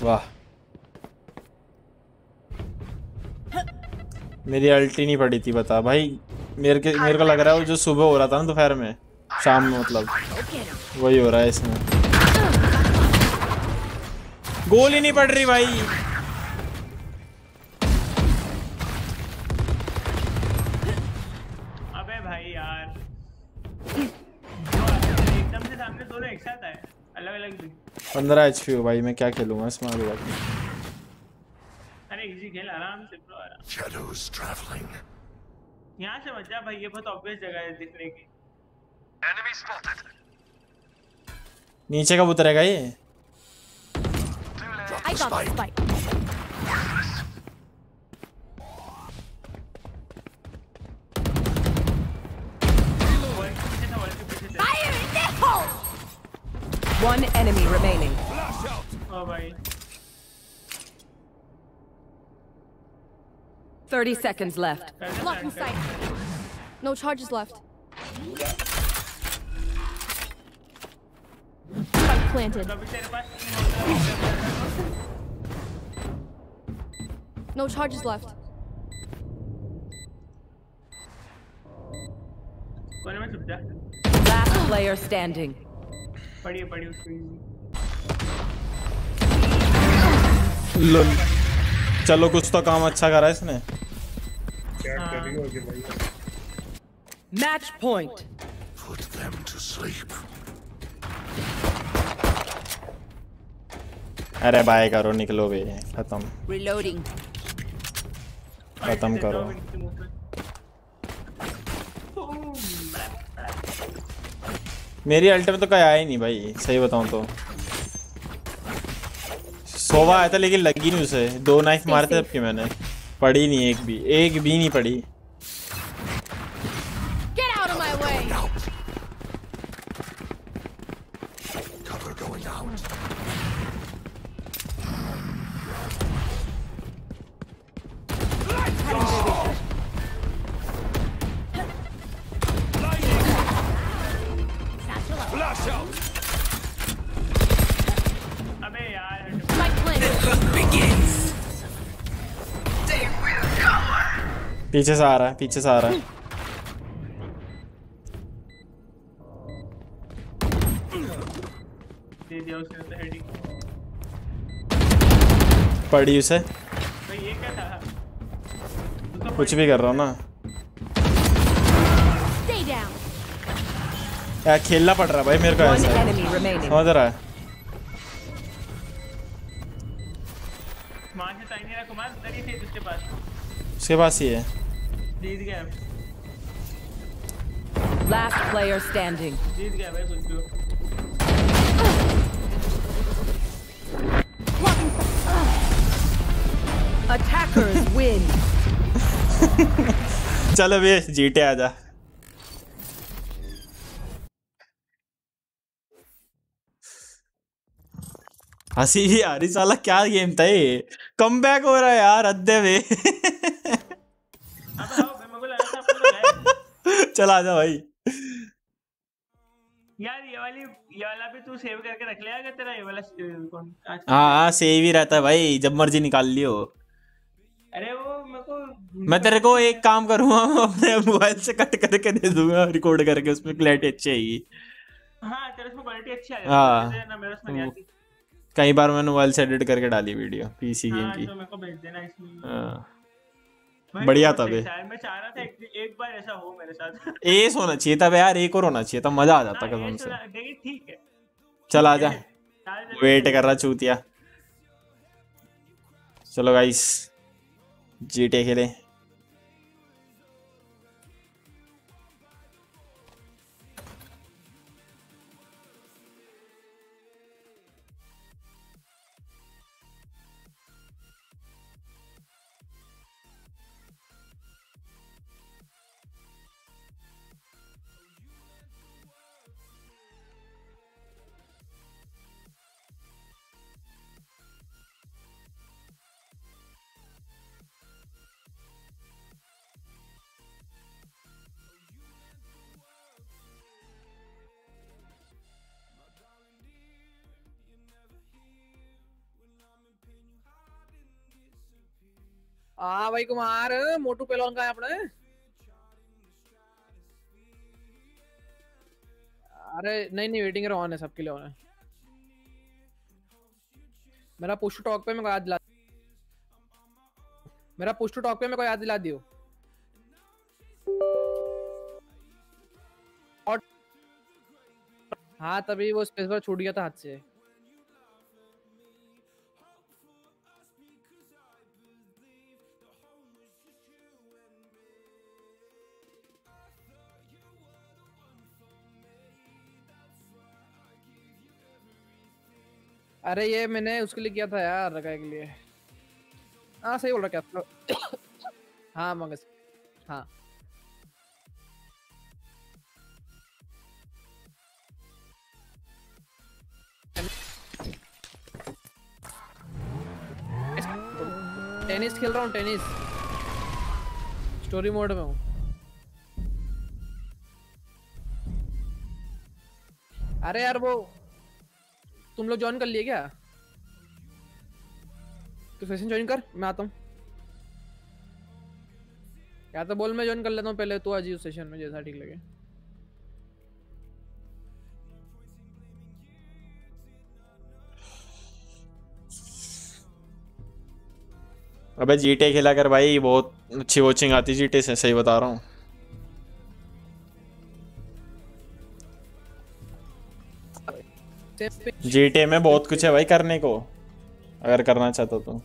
वाह। मेरी अल्टी नहीं पड़ी थी बता। भाई मेरे के मेरे को लग रहा है वो जो सुबह हो रहा था ना दोपहर में शाम में मतलब। वही हो रहा है इसमें। गोल ही नहीं पड़ रही भाई। अबे भाई यार। एकदम से सामने दोनों एक साथ आए। अलग अलग भी। पंद्रह एच पी हो भाई मैं क्या खेलूँगा इसमें आगे जाके? अरे इजी खेल आराम से ब्रो आराम Shadows traveling. यहाँ से जा भाई ये बहुत ऑब्वियस जगह है दिखने की. नीचे कब उतरेगा ये? Got I got spike. the spike. One enemy remaining. Flash out. Oh my. 30 seconds left. Sight. No charges left. Planted. कभी तेरे पास तीन होता है, No charges left. कोने में छुप जा Last player standing. पढ़िए पढ़िए उसको लो चलो कुछ तो काम अच्छा करा इसने क्या करी होगी भाई Match point. Put them to sleep. अरे बाय करो निकलो बे खत्म। Reloading. खत्म करो। मेरी अल्टीमेट तो कहीं आया ही नहीं भाई सही बताऊँ तो। सोवा आया था लेकिन लगी नहीं उसे। दो नाइफ मारे थे जबकि मैंने। पड़ी नहीं एक भी एक भी नहीं पड़ी। पीछे से आ रहा है पीछे से आ रहा है। दे दिया उसने तो पड़ी उसे। भाई ये क्या था? उसको कुछ भी कर रहा हूँ ना। यार खेलना पड़ रहा है भाई मेरे को ऐसा। समझ रहा है? ही उसके पास ही है। जीत गया Last player standing. जीत गया भाई कुछ Attackers win. चलो बे जीटे आजा हँसी भी आ रही साला क्या गेम था ये? कम बैक हो रहा है यार अद्दे में चल आजा भाई। यार ये वाली ये वाला भी तू सेव करके रख लिया तेरा ये वाला कौन हाँ हाँ सेव ही रहता है भाई जब मर्ज़ी निकाल लियो। अरे वो मेरे को मैं तेरे को एक काम करूँगा अपने मोबाइल से कट करके दे दूँगा रिकॉर्ड करके उसमें क्लैरिटी अच्छी आएगी। हाँ तेरे उसमें क्वालिटी अच्छी आ हाँ। ना मेरे उसमें नहीं आती। कई बार मैंने मोबाइल से एडिट करके डाली वीडियो पीसी गेम हाँ की। तो मेरे को भेज देना इसमें। हाँ। बढ़िया था बे। मैं चाह रहा था एक, एक बार ऐसा हो मेरे साथ। एस होना चाहिए था यार एक और होना चाहिए था मज़ा आ जाता कसम से ठीक है। चल आ जा। वेट कर रहा चूतिया। चलो गाइस जीटे खेले। हाँ भाई कुमार, मोटू पेलवान का है अपने। अरे, नहीं नहीं वेटिंग ऑन है सबके लिए ऑन है। मेरा पुश टॉक पे मेरे को याद दिला मेरा पुश टॉक पे मेरे को याद दिला दियो। हाँ तभी वो स्पेस बार छूट गया था हाथ से। अरे ये मैंने उसके लिए किया था यार रखा के लिए। हाँ सही बोल रहा क्या? तो हाँ मंगस हाँ। टेनिस खेल रहा हूँ, टेनिस। स्टोरी मोड में हूँ। अरे यार, वो तुम लोग ज्वाइन कर लिए क्या? तो सेशन ज्वाइन कर, मैं आता हूँ। या तो बोल मैं ज्वाइन कर लेता हूँ पहले तो आज उस सेशन में जैसा ठीक लगे। अबे जीटे खेला कर भाई, बहुत अच्छी वॉचिंग आती जीटे से, सही बता रहा हूँ। जीटे में बहुत कुछ है भाई करने को। अगर करना चाहता तो।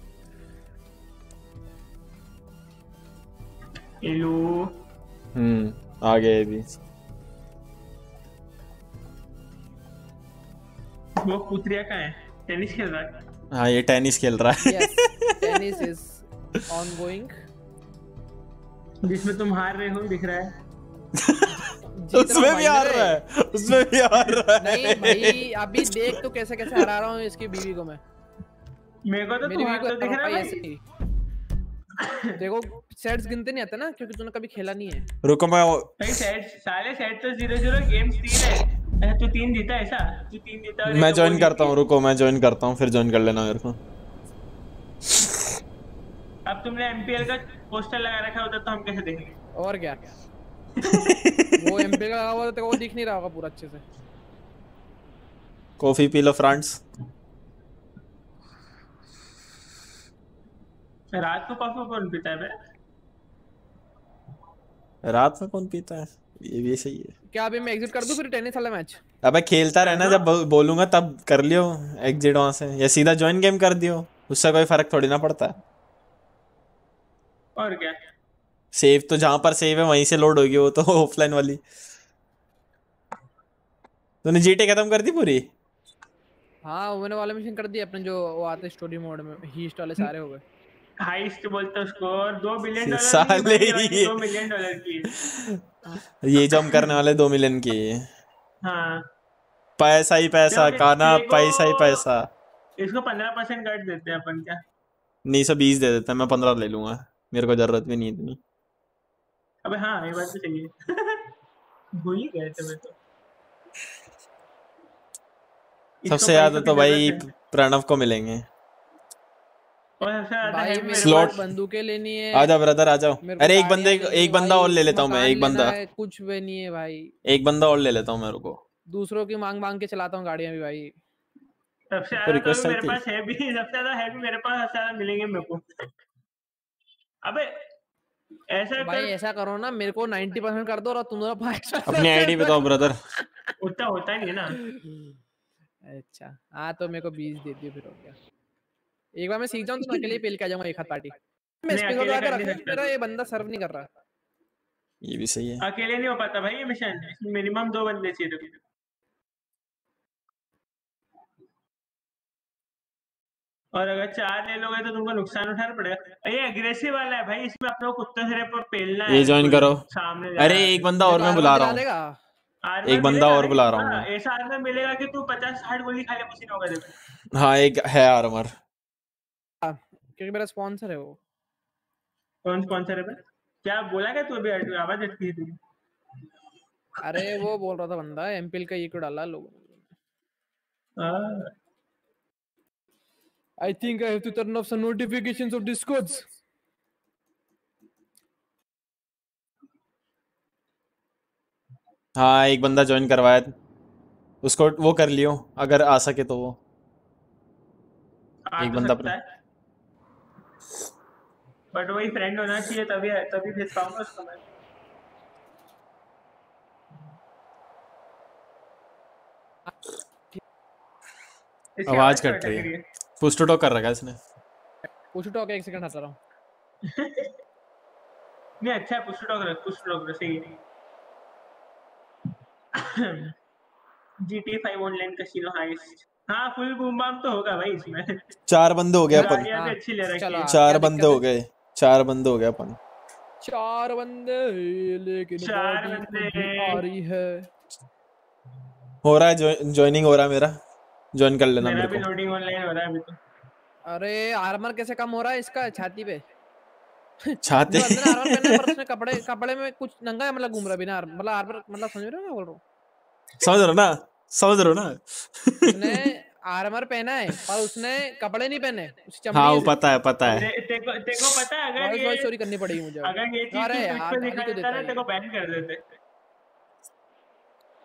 हेलो हम्म आ गए भी। वो पुत्रिया का है। टेनिस खेल रहा है। हाँ ये टेनिस खेल रहा है। टेनिस इज़ ऑनगोइंग जिसमें तुम हार रहे हो दिख रहा है। उसमें भी हार रहा है। उसमें भी हार रहा है। नहीं भाई अभी देख तो कैसे कैसे हरा रहा हूँ इसकी बीवी को मैं। मेरे को तो मेरी तुम बीवी हार को तो दिख रहा है भाई देखो सेट्स गिनते नहीं आते ना क्योंकि तूने कभी खेला नहीं है। रुको मैं भाई सेट साले सेट तो ज़ीरो ज़ीरो गेम्स तीन है। अच्छा, तू तीन जीता है ऐसा? तू तीन जीता और मैं ज्वाइन करता हूँ। रुको मैं ज्वाइन करता हूँ फिर ज्वाइन कर लेना मेरे को। अब तुमने एमपीएल का पोस्टर लगा रखा होता तो हम कैसे देखेंगे? और क्या? वो एमपी का हुआ तेरे को दिख नहीं रहा होगा पूरा अच्छे से। कॉफ़ी पी लो फ्रेंड्स। रात को कॉफ़ी कौन पीता है बे रात में कौन पीता है? ये भी सही है। क्या अभी मैं एग्जिट कर दूँ फिर टेनिस वाला मैच अबे खेलता रहना जब बोलूँगा तब कर लियो एग्जिट वहाँ से। या सीधा ज्वाइन गेम कर दियो उससे कोई फ़र्क थोड़ी ना पड़ता। है और क्या? सेव तो जहाँ पर सेव है वहीं से लोड होगी वो तो ऑफलाइन वाली। तूने जीटे खत्म कर दी पूरी? हाँ वो मैंने वाला मिशन कर दिया अपने जो वो आते स्टोरी मोड में हीस्ट वाले सारे हो गए। हाइस्ट बोलते उसको और दो बिलियन डॉलर साले ये। दो मिलियन डॉलर की। ये जो हम करने वाले दो मिलियन की। हाँ। पैसा ही पैसा काना पैसा ही पैसा। इसको पंद्रह परसेंट कट देते हैं अपन क्या? नहीं सौ बीस दे देते हैं मैं पंद्रह ले लूँगा। मेरे को ज़रूरत भी नहीं इतनी। अबे हाँ ये बात तो सही है। भूल ही गए थे मैं तो। सबसे ज़्यादा तो भाई प्रणव को मिलेंगे। पास बंदूकें लेनी है। आजा ब्रदर आ जाओ। अरे एक बंदे एक बंदा और ले लेता हूँ मैं एक बंदा। कुछ भी नहीं है भाई। एक बंदा और ले लेता हूँ मेरे को। दूसरों की मांग मांग के चलाता हूँ गाड़ियाँ भी भाई। सबसे ज़्यादा तो मेरे पास है भी सबसे ज़्यादा है भी मेरे पास सबसे ज़्यादा मिलेंगे मेरे को। अबे ऐसा भाई कर ऐसा करो ना मेरे को 90 परसेंट कर दो और तुम दोनों भाई अपनी आईडी बताओ ब्रदर उतना होता ही नहीं है ना। अच्छा हाँ तो मेरे को बीस दे दियो फिर हो गया। एक बार मैं सीख जाऊँ तो मैं अकेले पेल के आ जाऊँगा एक हाथ पार्टी मैं लगा के कर रखा मेरा ये बंदा सर्व नहीं कर रहा। ये भी सही है। अकेले नहीं हो पाता भाई ये मिशन मिनिमम दो बंदे चाहिए और अगर चार ले लोगे तो तुमको नुकसान उठाना पड़ेगा। ये एग्रेसिव वाला है भाई इसमें अपने कुत्ते से पर पेलना है ये ज्वाइन करो। सामने अरे एक बंदा और मैं बुला रहा हूँ। एक बंदा और बुला रहा हूँ हाँ, ऐसा आर्मर मिलेगा कि तू पचास साठ गोली खा ले पसीना होगा देखो। हाँ एक है आर्मर। क्योंकि मेरा स्पॉन्सर है वो। कौन स्पॉन्सर है बे? क्या बोला क्या तू अभी? आवाज़ अटकी है तेरी। अरे वो बोल रहा था बंदा एमपीएल का ये क्यों डाला लोगों ने? हाँ, I think I have to turn off some notifications of Discords. हाँ एक बंदा ज्वाइन करवाया। उसको वो कर लियो अगर आ सके तो वो। आ एक तो बंदा है। बट वही फ्रेंड होना चाहिए तभी तभी भेज पाऊँगा उसको मैं। आवाज़ कट रही है। पुश टू टॉक कर रखा है इसने। पूछ टॉक एक सेकंड हटा रहा हूँ। नहीं अच्छा है पुश टॉक रख पुश टॉक रख सही है। GTA 5 ऑनलाइन कैसीनो हाइस्ट हाँ फुल बूम बाम तो होगा भाई इसमें। चार बंदे हो गए अपन। है। चार बंदे हो गए चार बंदे हो गए अपन। चार बंदे लेकिन चार बंदे। आ रही है। हो। रहा है ज्वाइनिंग हो रहा है मेरा। ज्वाइन कर लेना मेरा भी को। लोडिंग ऑनलाइन हो रहा है अभी तो। अरे आर्मर कैसे कम हो रहा है इसका? छाती पे। छाते? अंदर आर्मर पहना पर उसने कपड़े कपड़े में कुछ नंगा है मतलब घूम रहा बिना मतलब आर्मर मतलब समझ रहे हो क्या बोल रहा हूँ? समझ रहे हो ना? समझ रहे हो ना? उसने आर्मर पहना है पर उसने कपड़े नहीं पहने उसकी हाँ वो पता है पता है। तेको तेको पता है अगर ये चोरी करनी पड़ेगी मुझे अगर ये चीज़ अरे यार पे दिखा को देता ना तेको बैन कर देते।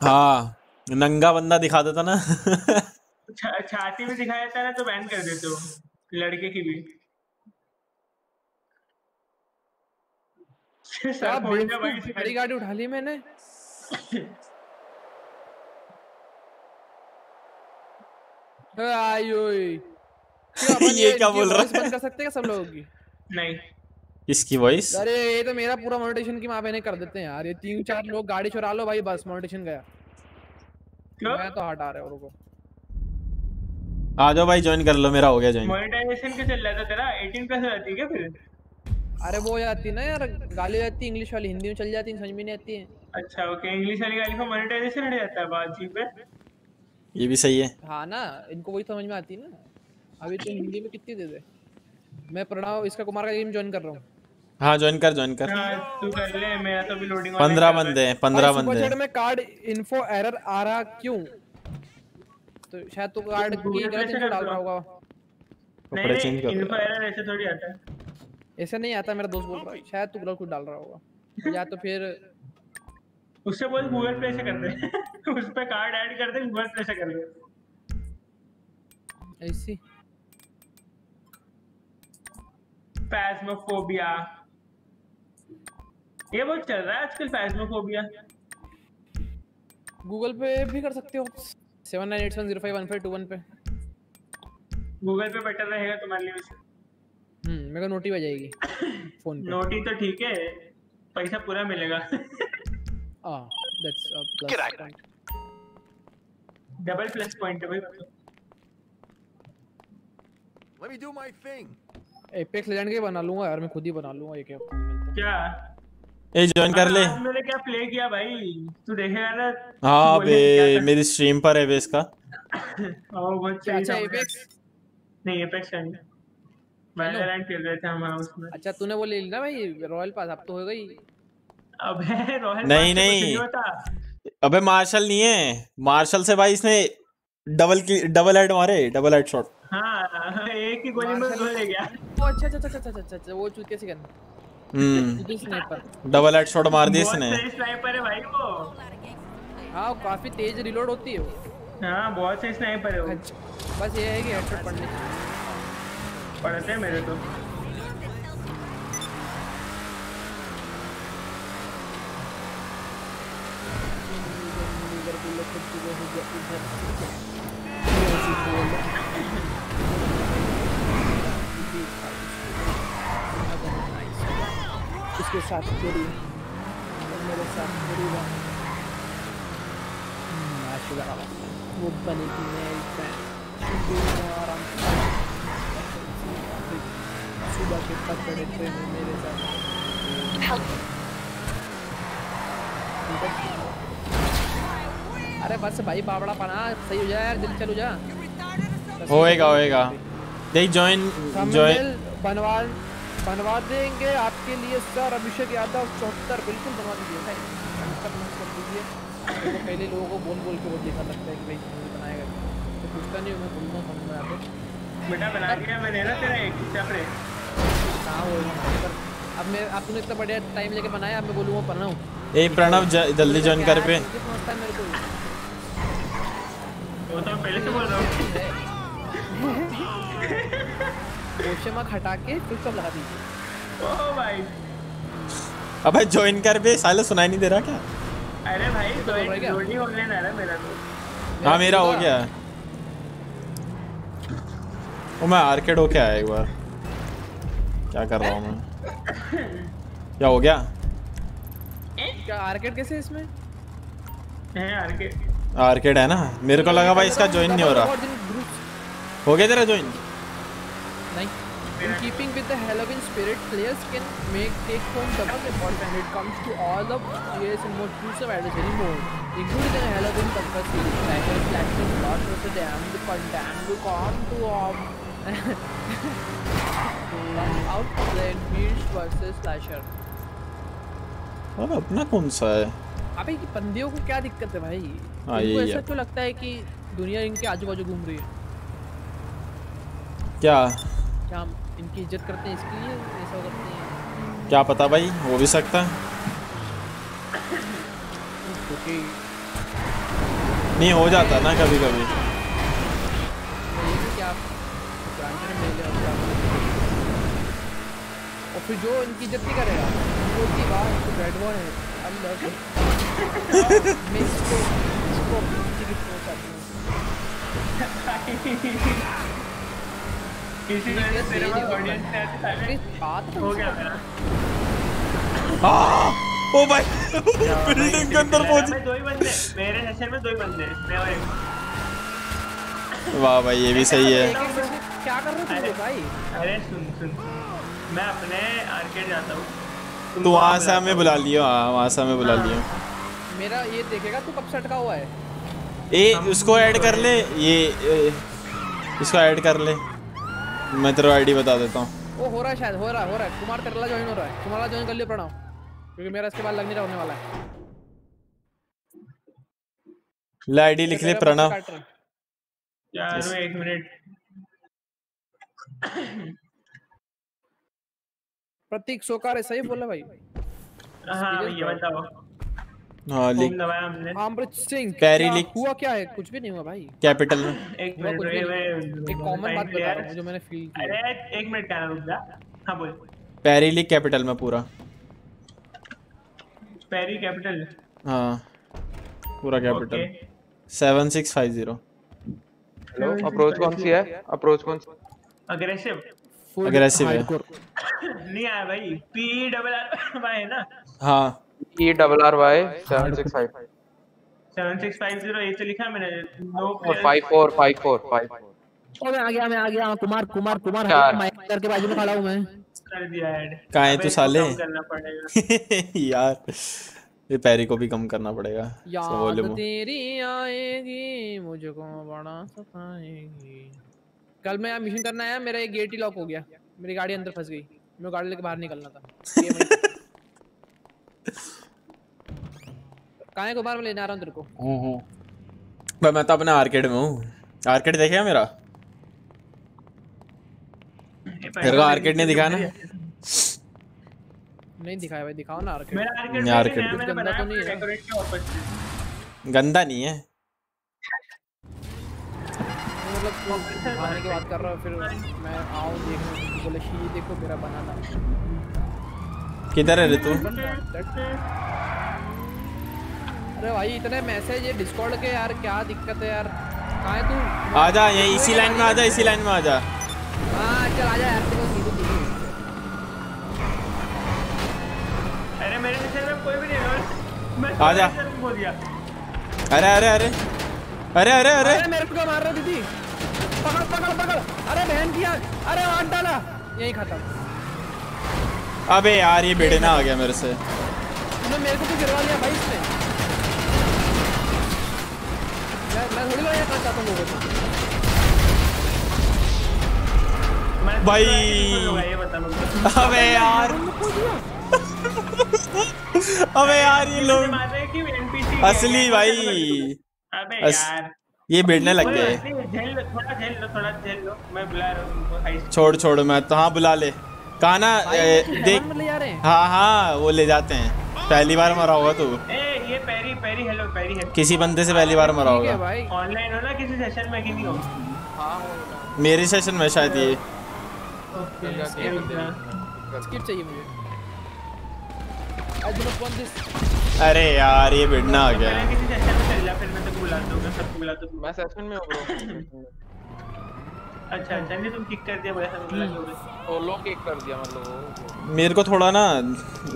हाँ नंगा बंदा दिखा देता ना। छाती में दिखाया जाता है ना तो बैन कर देते हो। लड़के की भी बड़ी गाड़ी उठा ली मैंने? आई ओए। ये क्या बोल रहा है? बंद कर सकते हैं सब लोगों की? नहीं। किसकी वॉइस अरे ये तो मेरा पूरा मोनेटाइजेशन की माँ बहने कर देते हैं यार। ये तीन चार लोग गाड़ी चुरा लो भाई बस मोनेटाइजेशन गया। क्यों? मैं तो हटा रहे रुको। आ जाओ भाई ज्वाइन कर लो मेरा हो गया ज्वाइन मोनेटाइजेशन के चल रहा था तेरा 18 प्लस जाती है क्या फिर? अरे वो जाती ना यार गाली जाती इंग्लिश वाली हिंदी में चल जाती समझ में नहीं आती। है अच्छा ओके इंग्लिश वाली गाली को मोनेटाइजेशन हट जाता है बात जी पे। ये भी सही है। हाँ ना इनको वही समझ में आती है ना। अभी तो हिंदी में कितनी दे दे। मैं प्रणव इसका कुमार का गेम ज्वाइन कर रहा हूँ। हाँ ज्वाइन कर ज्वाइन कर। हाँ तू कर ले मेरा तो भी लोडिंग पंद्रह बंदे हैं पंद्रह भाई, बंदे हैं। में कार्ड इन्फो एरर आ रहा क्यों? तो शायद तो कार्ड की गलत डाल रहा होगा। कपड़े चेंज कर इन्फो एरर ऐसे थोड़ी आता है। ऐसा नहीं आता मेरा दोस्त बोल रहा है शायद तू गलत कुछ डाल रहा होगा। या तो फिर उससे बोल गूगल प्ले से कर दे। उस पे कार्ड ऐड कर दे गूगल प्ले से कर दे। ऐसी। पैस्मोफोबिया ये बहुत चल रहा है आजकल पैस्मोफोबिया गूगल पे भी कर सकते हो। Seven nine eight seven zero five one five two one पे। गूगल पे बेटर रहेगा तुम्हारे लिए वैसे हम्म मेरे को नोटी आ जाएगी फ़ोन पे। नोटी तो ठीक है पैसा पूरा मिलेगा। हाँ that's a plus double plus point है भाई। Let me do my thing. Apex legend के बना लूँगा यार मैं खुद ही बना लूँगा एक हफ़्ते क्या? ए ज्वाइन कर ले। मैंने क्या प्ले किया भाई? तू देखेगा ना? हाँ बे मेरी स्ट्रीम पर है बे इसका ओ सही अच्छा एपेक्स नहीं एपेक्स नहीं। वैलोरेंट खेल रहे थे हम हाउस में अच्छा तूने वो ले ली ना भाई रॉयल पास अब तो हो गई। अबे रॉयल नहीं, नहीं। अबे मार्शल नहीं है। मार्शल से भाई इसने डबल की डबल हेड मारे डबल हेड शॉट हाँ एक ही गोली में दो ले गया ओ अच्छा अच्छा अच्छा अच्छा अच्छा वो चूतिया सी स्नाइपर डबल हेड शॉट मार दिया इसने। स्नाइपर है भाई वो। हाँ काफ़ी तेज रिलोड होती है वो। हाँ बहुत सही स्नाइपर है वो। अच्छा बस ये है कि हेडशॉट पड़ने पढ़ते हैं मेरे तो। उसके साथ तेरी और मेरे साथ बात आशुदा वो बनेगी मेरी फ्रेंड दोनों आराम सुबह के पकड़े ट्रेन में मेरे साथ। अरे बस भाई बाबड़ा पना सही हो जाए यार जल्दी चलो जा। होएगा होएगा। देख ज्वाइन ज्वाइन थंबनेल बनवा देंगे आपके लिए सर अभिषेक यादव चौहत्तर बिल्कुल बनवा दीजिए। भाई कर दीजिए। देखो पहले लोगों को बोल बोल के वो देखा लगता है कि भाई थंबनेल बनाएगा तो पूछता नहीं हूँ मैं बोलता हूँ थंबनेल यहाँ पे बेटा बना दिया मैंने ना तेरा एक हो अब मैं अब तूने इतना बढ़िया टाइम लेके बनाया अब मैं बोलूँगा बनाऊँ। ए प्रणव जल्दी ज्वाइन कर पे समझता है मेरे को वो तो मैं पहले से बोल रहा हूँ। क्वेश्चन मार्क हटा के फिर सब लगा दीजिए। ओ भाई। अबे ज्वाइन कर पे साले सुनाई नहीं दे रहा क्या? अरे भाई तो तो है क्या? लोडिंग होने ना रहा मेरा तो। हाँ मेरा हो गया। ओ मैं आर्केड होके आया एक बार। क्या कर रहा हूँ मैं? क्या हो गया? क्या आर्केड कैसे इसमें? है यार के आर्केड है ना? मेरे को लगा भाई इसका ज्वाइन नहीं हो रहा। हो गया तेरा ज्वाइन नहीं In keeping with the Halloween spirit, players can make take home double rewards when it comes to all the players in most exclusive adversary mode, including the Halloween Purpose Series, Tiger, Platinum, of the Damned, Condemned, Come to um, out plain beast versus slasher और अपना कौन सा है अबे ये बंदियों को क्या दिक्कत है भाई हाँ, इनको ऐसा है। क्यों लगता है कि दुनिया इनके आजू बाजू घूम रही है क्या क्या हम इनकी इज़्ज़त करते हैं इसके लिए ऐसा करते हैं। क्या पता भाई हो भी सकता है। क्योंकि नहीं हो जाता ना कभी कभी और फिर जो इनकी इज़्ज़त नहीं करेगा वो की बात तो बैड बॉय है। आई लव मैं इसको इसको अपनी किसी की फ़ोन चाहती हूँ। किसी वजह से तेरे पास ऑडियंस तो साले बात हो गया मेरा। ओ भाई बिल्डिंग के अंदर पहुँच दो ही बंदे मेरे सेशन में दो ही बंदे मैं और एक। वाह भाई ये भी सही है। क्या कर रहे हो तुम भाई? अरे सुन सुन। मैं अपने आर्केड जाता हूँ। तू वहाँ से हमें बुला लियो हाँ वहाँ से हमें बुला लियो। मेरा ये देखेगा तू कब सटका हुआ है। ए उसको ऐड कर ले ये ए, इसको ऐड कर ले। मैं तेरा आईडी बता देता हूँ। वो हो रहा है शायद हो रहा हो रहा है। कुमार तेरला ज्वाइन हो रहा है। कुमार ज्वाइन कर लियो प्रणव। क्योंकि मेरा इसके बाद लग नहीं रहा होने वाला है। ले आईडी लिख ले प्रणव। यार वो एक मिनट। प्रतीक सोकार ही बोला भाई? हाँ ये बताओ। हाँ लिख। फ़ोन दबाया हमने। अमृत सिंह। पैरी। हुआ क्या है? कुछ भी नहीं हुआ भाई। कैपिटल में एक मिनट एक कॉमन बात बता रहा हूँ जो मैंने फील की अरे एक मिनट कहना रुक जा। हाँ बोल। पैरी लिख कैपिटल में पूरा। पेरी कैपिटल हाँ पूरा capital okay seven six five zero hello approach कौन सी है? अप्रोच कौन सी अग्रेसिव है। नहीं आया भाई। पी डबल आर वाई है ना? हाँ। E double R Y seven six five seven six five zero ये तो लिखा है मैंने no five four five four five four ओ मैं आ गया मैं आ गया। कुमार कुमार कुमार चार। माइक करके बाजू में खड़ा हूँ मैं। कर दिया ऐड कहाँ है तू साले? यार ये पैरी को भी कम करना पड़ेगा। याद तेरी आएगी मुझको बड़ा सताएगी। कल मैं यहाँ मिशन करना आया मेरा एक गेट ही लॉक हो गया। मेरी गाड़ी अंदर फंस गई। मैं गाड़ी लेके बाहर निकलना था। कहाँ है कुमार मैं लेने आ रहा हूँ तेरे को? भाई मैं तो अपने आर्केड में हूँ। आर्केड देखेगा मेरा? तेरे को आर्केड नहीं दिखा ना? नहीं दिखाया भाई दिखाओ ना आर्केड मेरा आर्केड नहीं, आर्केड गंदा तो नहीं है। के गंदा नहीं है। मतलब आने की बात कर रहा हूँ फिर मैं आऊँ देखने बोले शी देखो मेरा बनाना। किधर है रे तू? अरे भाई? इतने मैसेज है डिस्कॉर्ड के यार क्या दिक्कत है यार? कहाँ है तू? आजा ये इसी लाइन में आजा इसी लाइन में आजा। हाँ चल आजा यार तेरे को सीधे सीधे। अरे मेरे सेशन में कोई भी नहीं है मैं आजा। बोल दिया। अरे अरे अरे। अरे अरे अरे। अरे मेरे को मार रहा दीदी। पकड़ पकड़ पकड़। अरे बहन की आग अरे मार डाला यही खत्म। अबे यार ये बेड़े ना आ गया मेरे से। तूने मेरे को तो गिरवा लिया भाई इसने। मैं मैं थोड़ी बार करना चाहता हूँ लोगों को भाई। ये अबे यार अबे यार। ये लोग मार रहे हैं कि एनपीसी असली भाई अबे यार ये भिड़ने लग गए छोड़ छोड़ मैं तो हाँ बुला ले। कहा ना देख। ले जा रहे हैं। हाँ हाँ वो ले जाते हैं। पहली बार मरा होगा तू। ये पेरी पेरी हेलो पेरी है किसी बंदे से पहली बार मरा होगा। ऑनलाइन हो ना किसी सेशन में कि? नहीं हो मेरे सेशन में शायद ये। स्किप चाहिए मुझे। आई डू वांट दिस अरे यार ये भिड़ना आ गया। पहले किसी सेशन में चल जा फिर मैं तेको बुलाता हूँ सबको बुलाता हूँ मैं सेशन में हूँ ब्रो अच्छा अच्छा नहीं तुम किक कर दिया सोलो किक कर दिया मतलब मेरे को थोड़ा ना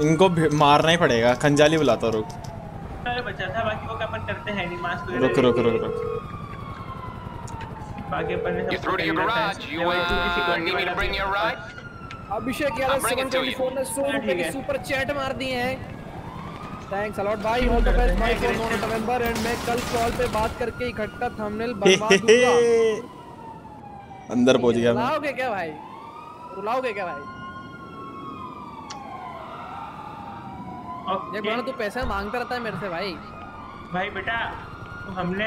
इनको मारना ही पड़ेगा खंजाली बुलाता रुक। अरे बच्चा था बाकी वो अपन करते हैं नहीं मास्क रुक रुक रुक रुक। बाकी अपन ने सब कर लिया था। need me to bring you a ride? Abhishek you. 724 ने 100 हाँ, रुपए की सुपर चैट मार दिए हैं। थैंक्स अलॉट भाई ऑल द बेस्ट भाई फॉर नवंबर एंड मैं कल कॉल पे बात करके इकट्ठा थंबनेल बनवा दूँगा। अंदर पहुँच गया रुलाओगे क्या भाई? रुलाओगे क्या भाई? ये बड़ा तू पैसे माँगता रहता है मेरे से भाई। भाई बेटा हमने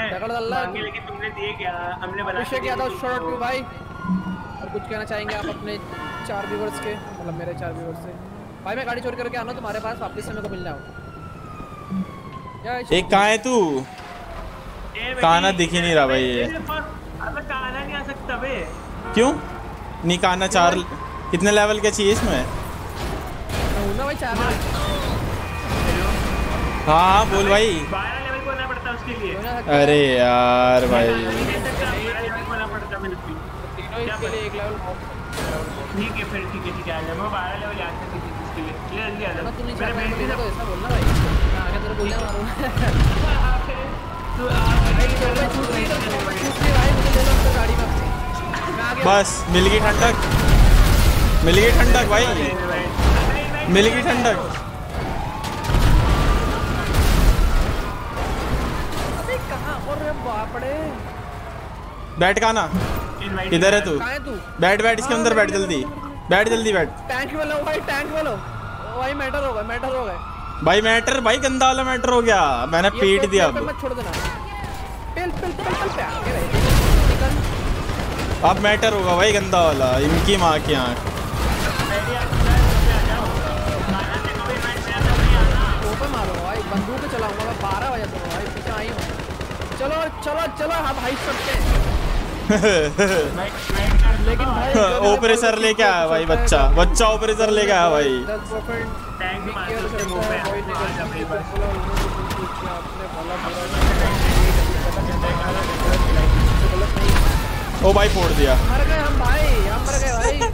मांगे लेकिन तुमने दिए क्या? हमने बना अभिषेक यादव शॉर्ट टू भाई। और कुछ कहना चाहेंगे आप अपने चार व्यूवर्स के? मतलब मेरे चार व्यूवर्स से। भाई मैं गाड़ी चोरी करके आना तुम्हारे पास वापस से मेरे को मिल जाओ एक कहाँ है तू? काना दिख ही नहीं रहा भाई ये। अबे काना नहीं आ सकता बे। क्यों? नहीं काना चार कितने लेवल के चाहिए इसमें? ना भाई चार हाँ हाँ बोल भाई। बारह लेवल को पड़ता उसके लिए। अरे यार भाई। मेरे ठीक है फिर ठीक है ठीक है आ बारह लेवल याद इसके लिए। जल्दी आ जाओ। मेरे चाहता बेटे तो ऐसा बोलना भाई। मैं आगे तेरे मारूँगा तू भाई तो मैं छूट तो छूट नहीं भाई। बस मिल गई ठंडक। मिल गई ठंडक भाई। मिल गई ठंडक। बैठ काना। किधर है तू। है तू? बैठ बैठ इसके अंदर बैठ जल्दी। बैठ जल्दी बैठ। टैंक में लो भाई टैंक में लो भाई मैटर हो गया मैटर हो गया। भाई मैटर भाई गंदा वाला मैटर हो गया। मैंने पीट दिया अब। छोड़ देना। अब मैटर होगा भाई गंदा वाला इनकी माँ की आँख। हूँ चलो चलो चलो हम हाइट करते हैं लेकिन भाई ऑपरेसर लेके आया भाई बच्चा। बच्चा ऑपरेसर लेके आया भाई। ओ भाई फोड़ दिया। मर गए हम भाई हम मर गए भाई।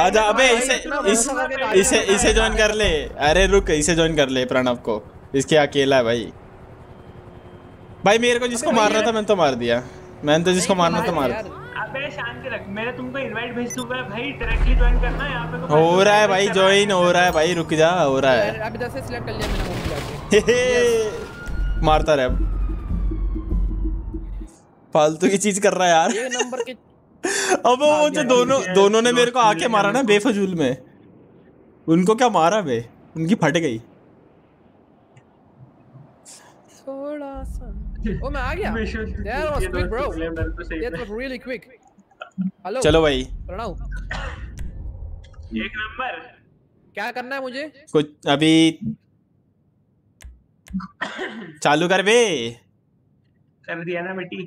आजा अबे इसे इस गाड़ी इसे इसे ज्वाइन कर ले। अरे रुक इसे ज्वाइन कर ले प्रणव को। इसके अकेला है भाई। भाई मेरे को जिसको मारना था मैंने तो मार दिया। मैंने तो जिसको मारना था मार दिया। अबे शांति रख। मैंने तुमको इनवाइट भेज दूँगा भाई डायरेक्टली ज्वाइन करना है यहाँ पे तो हो रहा है भाई ज्वाइन हो रहा है भाई रुक जा हो रहा है। अभी दस से सिलेक्ट कर लिया मैंने वो मारता रहे अब। फालतू की चीज़ कर रहा है यार। ये नंबर के अब वो जो दोनों दोनों ने मेरे को आके मारा ना बेफजूल में। उनको क्या मारा बे उनकी फट गई। थोड़ा सा। ओ मैं आ गया। विश्व- That was ये quick bro दोस्त बोले, मेरे को सही That में। was really quick हेलो चलो भाई। प्रणव एक नंबर। क्या करना है मुझे? कुछ अभी चालू कर बे कर दिया ना बेटी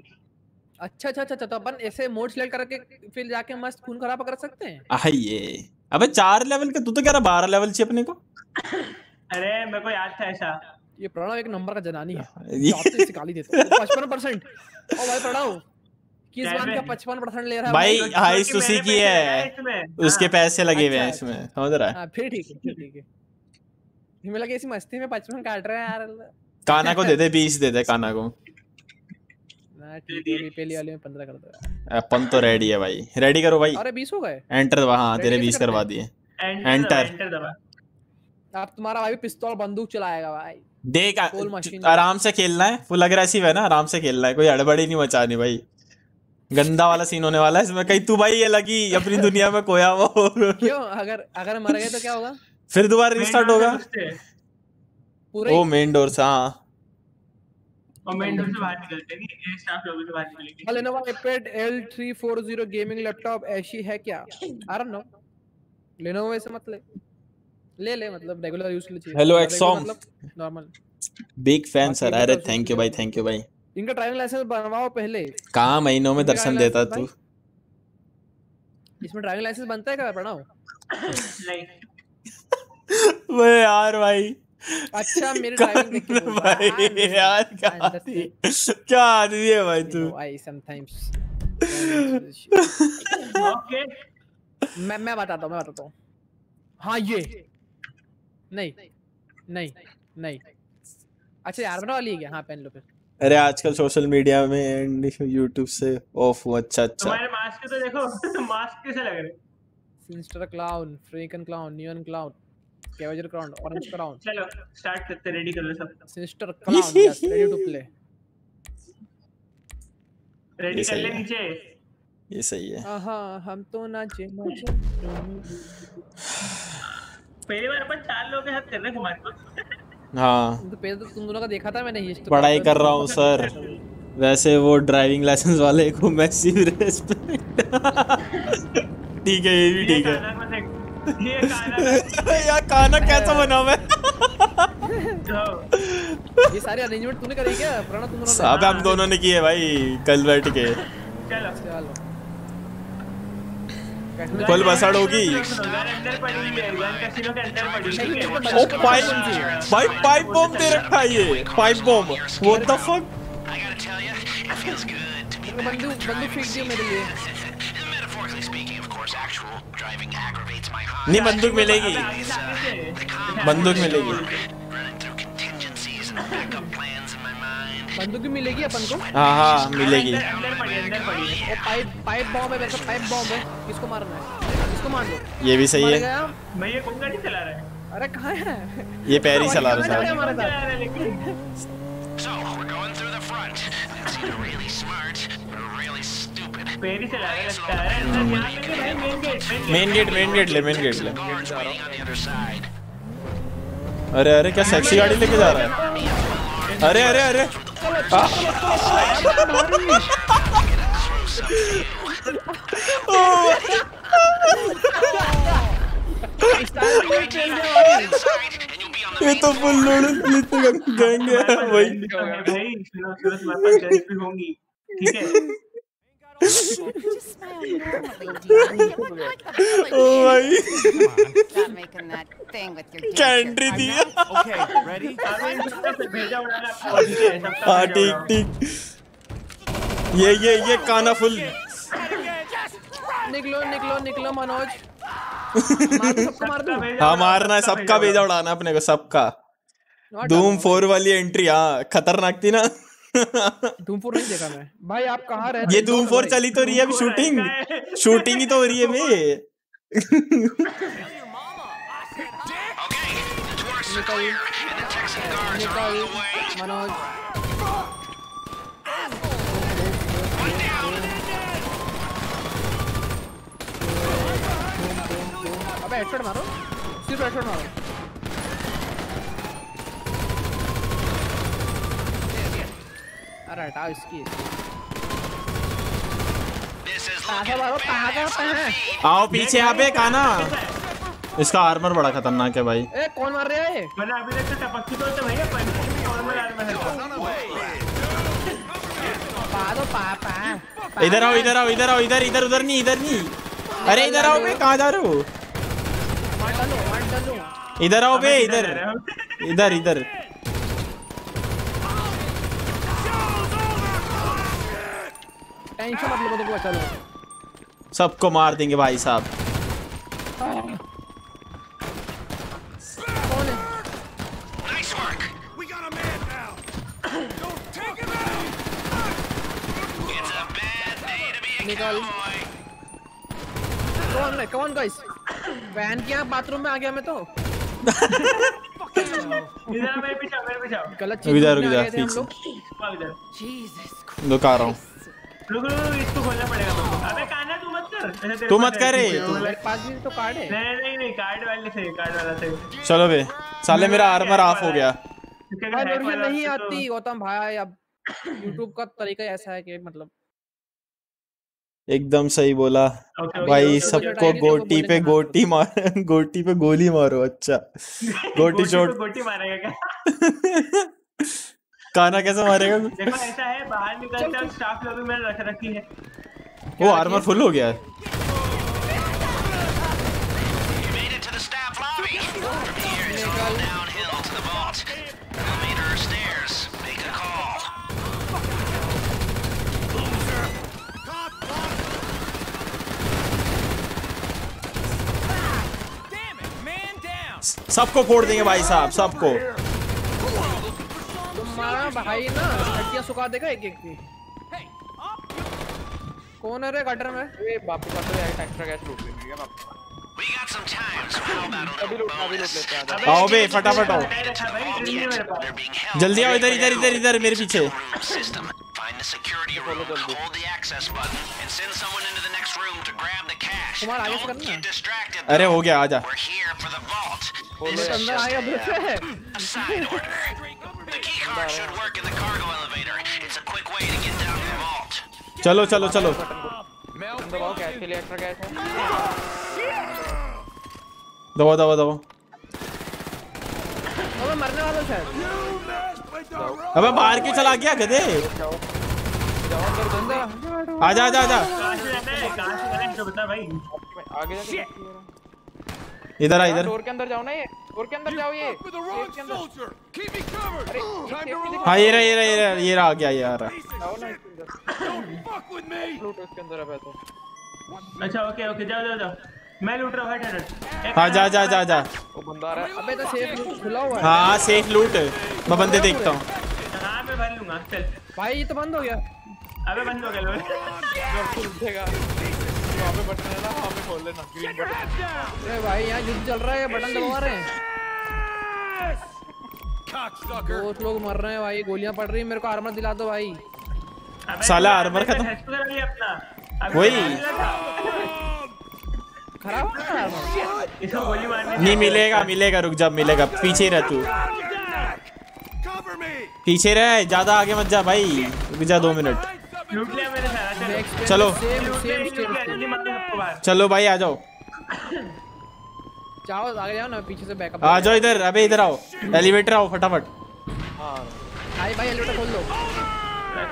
अच्छा अच्छा अच्छा तो अपन ऐसे मोड सिलेक्ट करके फिर जाके मस्त खून खराब कर सकते हैं? आइए अबे चार लेवल का तू तो कह रहा बारह लेवल चाहिए अपने को। अरे मेरे को याद था ऐसा। ये प्रणव एक नंबर का जनानी है। इसे गाली देता हूँ। पचपन परसेंट। ओ भाई प्रणव किस बात का पचपन परसेंट ले रहा है? भाई भाई हाइस उसी की है। उसके पैसे लगे हुए हैं अच्छा, इसमें समझ रहा है? हाँ फिर ठीक है ठीक है। हमें लगे इसी मस्ती में पचपन काट रहे हैं यार। काना को दे दे बीस दे दे काना को। ना है वाले में पंद्रह कर दो अपन तो रेडी है भाई। रेडी करो भाई। अरे बीस हो गए। एंटर हाँ तेरे Ready बीस कैसे करवा दिए। एंटर दबा, एंटर दबा। अब तुम्हारा भाई पिस्तौल बंदूक चलाएगा भाई। देख आराम से खेलना है। फुल अग्रेसिव है ना आराम से खेलना है। कोई हड़बड़ी नहीं मचानी भाई। गंदा वाला सीन होने वाला है इसमें। कहीं तू भाई ये लगी अपनी दुनिया में खोया वो। क्यों? अगर अगर मर गए तो क्या होगा? फिर दोबारा रिस्टार्ट होगा। ओ मेन डोर से हाँ। और मेन डोर से बाहर निकलते नहीं ये स्टाफ लोगों से बाहर निकलेंगे। Lenovo iPad L340 gaming laptop ऐसी है क्या? आई डोंट नो लेनोवो ऐसे मत ले। ले ले मतलब रेगुलर यूज़ के लिए चाहिए। Regular Exom. मतलब नॉर्मल बिग फ़ैन सर अरे थैंक यू भाई थैंक यू भाई। इनका ड्राइविंग लाइसेंस बनवाओ पहले। कहाँ महीनों में दर्शन देता तू? इसमें ड्राइविंग लाइसेंस बनता है क्या? प्रणव नहीं वो यार भाई। अच्छा मेरी ड्राइविंग है। भाई यार क्या. आदमी- क्या आदमी है भाई तू। I sometimes ओके मैं मैं बताता हूँ मैं बताता हूँ। हाँ ये। नहीं नहीं नहीं। अच्छा यार बना वाली है क्या? हाँ पहन लो फिर। अरे आजकल सोशल मीडिया में एंड यूट्यूब से ऑफ़ हुआ अच्छा अच्छा। तुम्हारे मास्क तो देखो मास्क कैसे लग रहे? Sinister clown freaking clown neon clown scavenger clown orange clown चलो स्टार्ट करते रेडी कर लो सब। Sinister clown yes ready to play ready कर ले नीचे। ये सही है। हाँ हम तो नाचे नाचे पहली बार अपन चार लोगों के साथ कर रहे हैं कुमार को। हाँ। तो पहले तो तुम दोनों का देखा था मैंने हिस्ट्री पढ़ाई कर रहा हूँ सर। वैसे वो ड्राइविंग लाइसेंस वाले को मैसिव रेस्पेक्ट ठीक है ये भी ठीक है। ये काना यार काना कैसा बना हुआ है ये सारे अरेंजमेंट तूने करी क्या? प्रणव तुम दोनों ने? अब हम दोनों ने किए भाई कल बैठ के। चलो। चलो। फुल बसड़ होगी। अंदर पड़ी है गन कैसीनो के अंदर पड़ी है? ओ पाइप भाई पाइप बॉम्ब दे रखा है ये। Pipe bomb. What the fuck बंदूक बंदूक फेंक दियो मेरे लिए। नहीं बंदूक मिलेगी। बंदूक मिलेगी। बंदूक मिलेगी अपन को? हाँ हाँ मिलेगी। पाइप पाइप बॉम्ब है पाइप बॉम्ब है। किसको मारना है? किसको मार दो? ये भी सही है। मैं ये कौन गाड़ी चला रहा है। अरे कहाँ है? ये पैर ही चला रहा कहाँ जा था हमारे चला साथ रहा है लेकिन। पेरी चला रहा है लगता है यहाँ पे भी भाई main gate main gate main gate ले मेन गेट ले अरे अरे क्या सेक्सी गाड़ी लेके जा रहा है अरे अरे अरे ये तो फुल लोड ये तो गैंग है भाई भाई होंगी ठीक है Just smile normally, dear. Like a Stop making that thing with your उड़ाना आपको ठीक है ठीक ठीक ये ये ये काना फुल निकलो निकलो निकलो मनोज हाँ मारना है सबका भेजा उड़ाना अपने को सबका धूम फोर वाली एंट्री हाँ खतरनाक थी ना धूम फोर नहीं देखा मैं। भाई आप कहाँ रह रहे ये धूम फोर चली तो रही है अभी शूटिंग शूटिंग ही। तो हो रही है बे निकल निकल मनोज अबे हेडशॉट मारो। सिर्फ़ हेडशॉट मारो। अरे हटाओ इसकी। आओ पीछे आ बे काना इसका आर्मर बड़ा खतरनाक है भाई। ए कौन मार रहा है वरना अभी तक तो तो भैया पर नॉर्मल आर्मर है पा पा इधर आओ इधर आओ इधर आओ इधर इधर उधर नहीं इधर नहीं। अरे इधर आओ बे कहाँ जा रहे हो? मार डालो मार डालो इधर आओ बे इधर। इधर इधर। टेंशन मत लो तो बचा लो। सबको मार देंगे भाई साहब। कौन है. निकल। कौन है? कौन गाइस वैन के यहाँ बाथरूम में आ गया मैं तो। इधर मेरे पीछे मेरे पीछे। गलत चीज़ इधर लोग। आओ इधर। Jesus रहा हूँ। रुक रुक इसको खोलना पड़ेगा अबे काना तू मत कर। तू मत कर रे, तू- मेरे पास भी तो कार्ड है। नहीं नहीं नहीं कार्ड वाले से कार्ड वाला से चलो बे साले मेरा आर्मर ऑफ़ हो गया। भाई नहीं तो- आती गौतम भाई अब YouTube का तरीका ऐसा है कि मतलब एकदम सही बोला। ओके, भाई ओके, सबको देखो, गोटी पे गोटी मार गोटी पे गोली मारो अच्छा। गोटी शॉट गोटी मारेगा क्या? काना कैसे मारेगा? देखो ऐसा है बाहर निकलते हैं स्टाफ लॉबी में रख रखी है। वो आर्मर फुल हो गया है। सबको फोड़ देंगे भाई साहब सबको। तुम्हारा भाई ना। हड्डियाँ सुखा देगा एक एक की। कौन है रे गटर में? ये बापू का तो यार एक्स्ट्रा कैश लूट लेंगे क्या बापू। अभी लूट अभी लूट लेते हैं आओ बे फटाफट आओ। जल्दी आओ इधर इधर इधर इधर मेरे पीछे। Find the security room, hold the access button, and send someone into the next room to grab the cash. Kumar आगे से Don't get distracted. अरे हो गया आजा। We're here for the vault. बोलो This is अंदर just आएगा a, दूसरे uh, a side order. The key card should work in the cargo elevator. It's a quick way to get down to the vault. चलो चलो चलो अंदर आओ cash के लिए एक्स्ट्रा कैश है दबा दबा दबा अबे मरने वाला शायद अबे बाहर क्यों चला गया गधे आजा आजा आजा है है तो आगे इधर आ इधर। डोर के अंदर जाओ ना ये डोर के अंदर जाओ ये। हाँ ये रहा ये रहा ये रहा ये रहा आ गया ये आ रहा। ना. लूट अंदर। अब तो। अच्छा ओके ओके जाओ जाओ जाओ। मैं लूट रहा हूँ हट हट। हट। हाँ जा जा जा जा। वो बंदा आ रहा है। अबे तो सेफ़ लूट खुला हुआ है। हाँ सेफ़ लूट मैं बंदे देखता हूँ। हाँ मैं भर लूँगा चल। भाई ये तो बंद हो गया। अबे बंद हो गया लो पे बटन है ना वहाँ पे खोल लेना ग्रीन बटन अरे भाई यहाँ युद्ध चल रहा है बटन दबा रहे हैं बहुत लोग मर रहे हैं भाई गोलियाँ पड़ रही हैं मेरे को आर्मर दिला दो भाई साला अपने खत्म। वही। खराब नहीं मिलेगा मिलेगा, रुक जा, मिलेगा पीछे रह तू पीछे रह, ज़्यादा आगे मत जा भाई रुक जा दो मिनट चलो। चलो भाई आ जाओ। जाओ आगे जाओ ना पीछे से बैकअप आ जाओ इधर अबे इधर आओ। एलिवेटर आओ फटाफट। भाई भाई एलिवेटर खोल दो।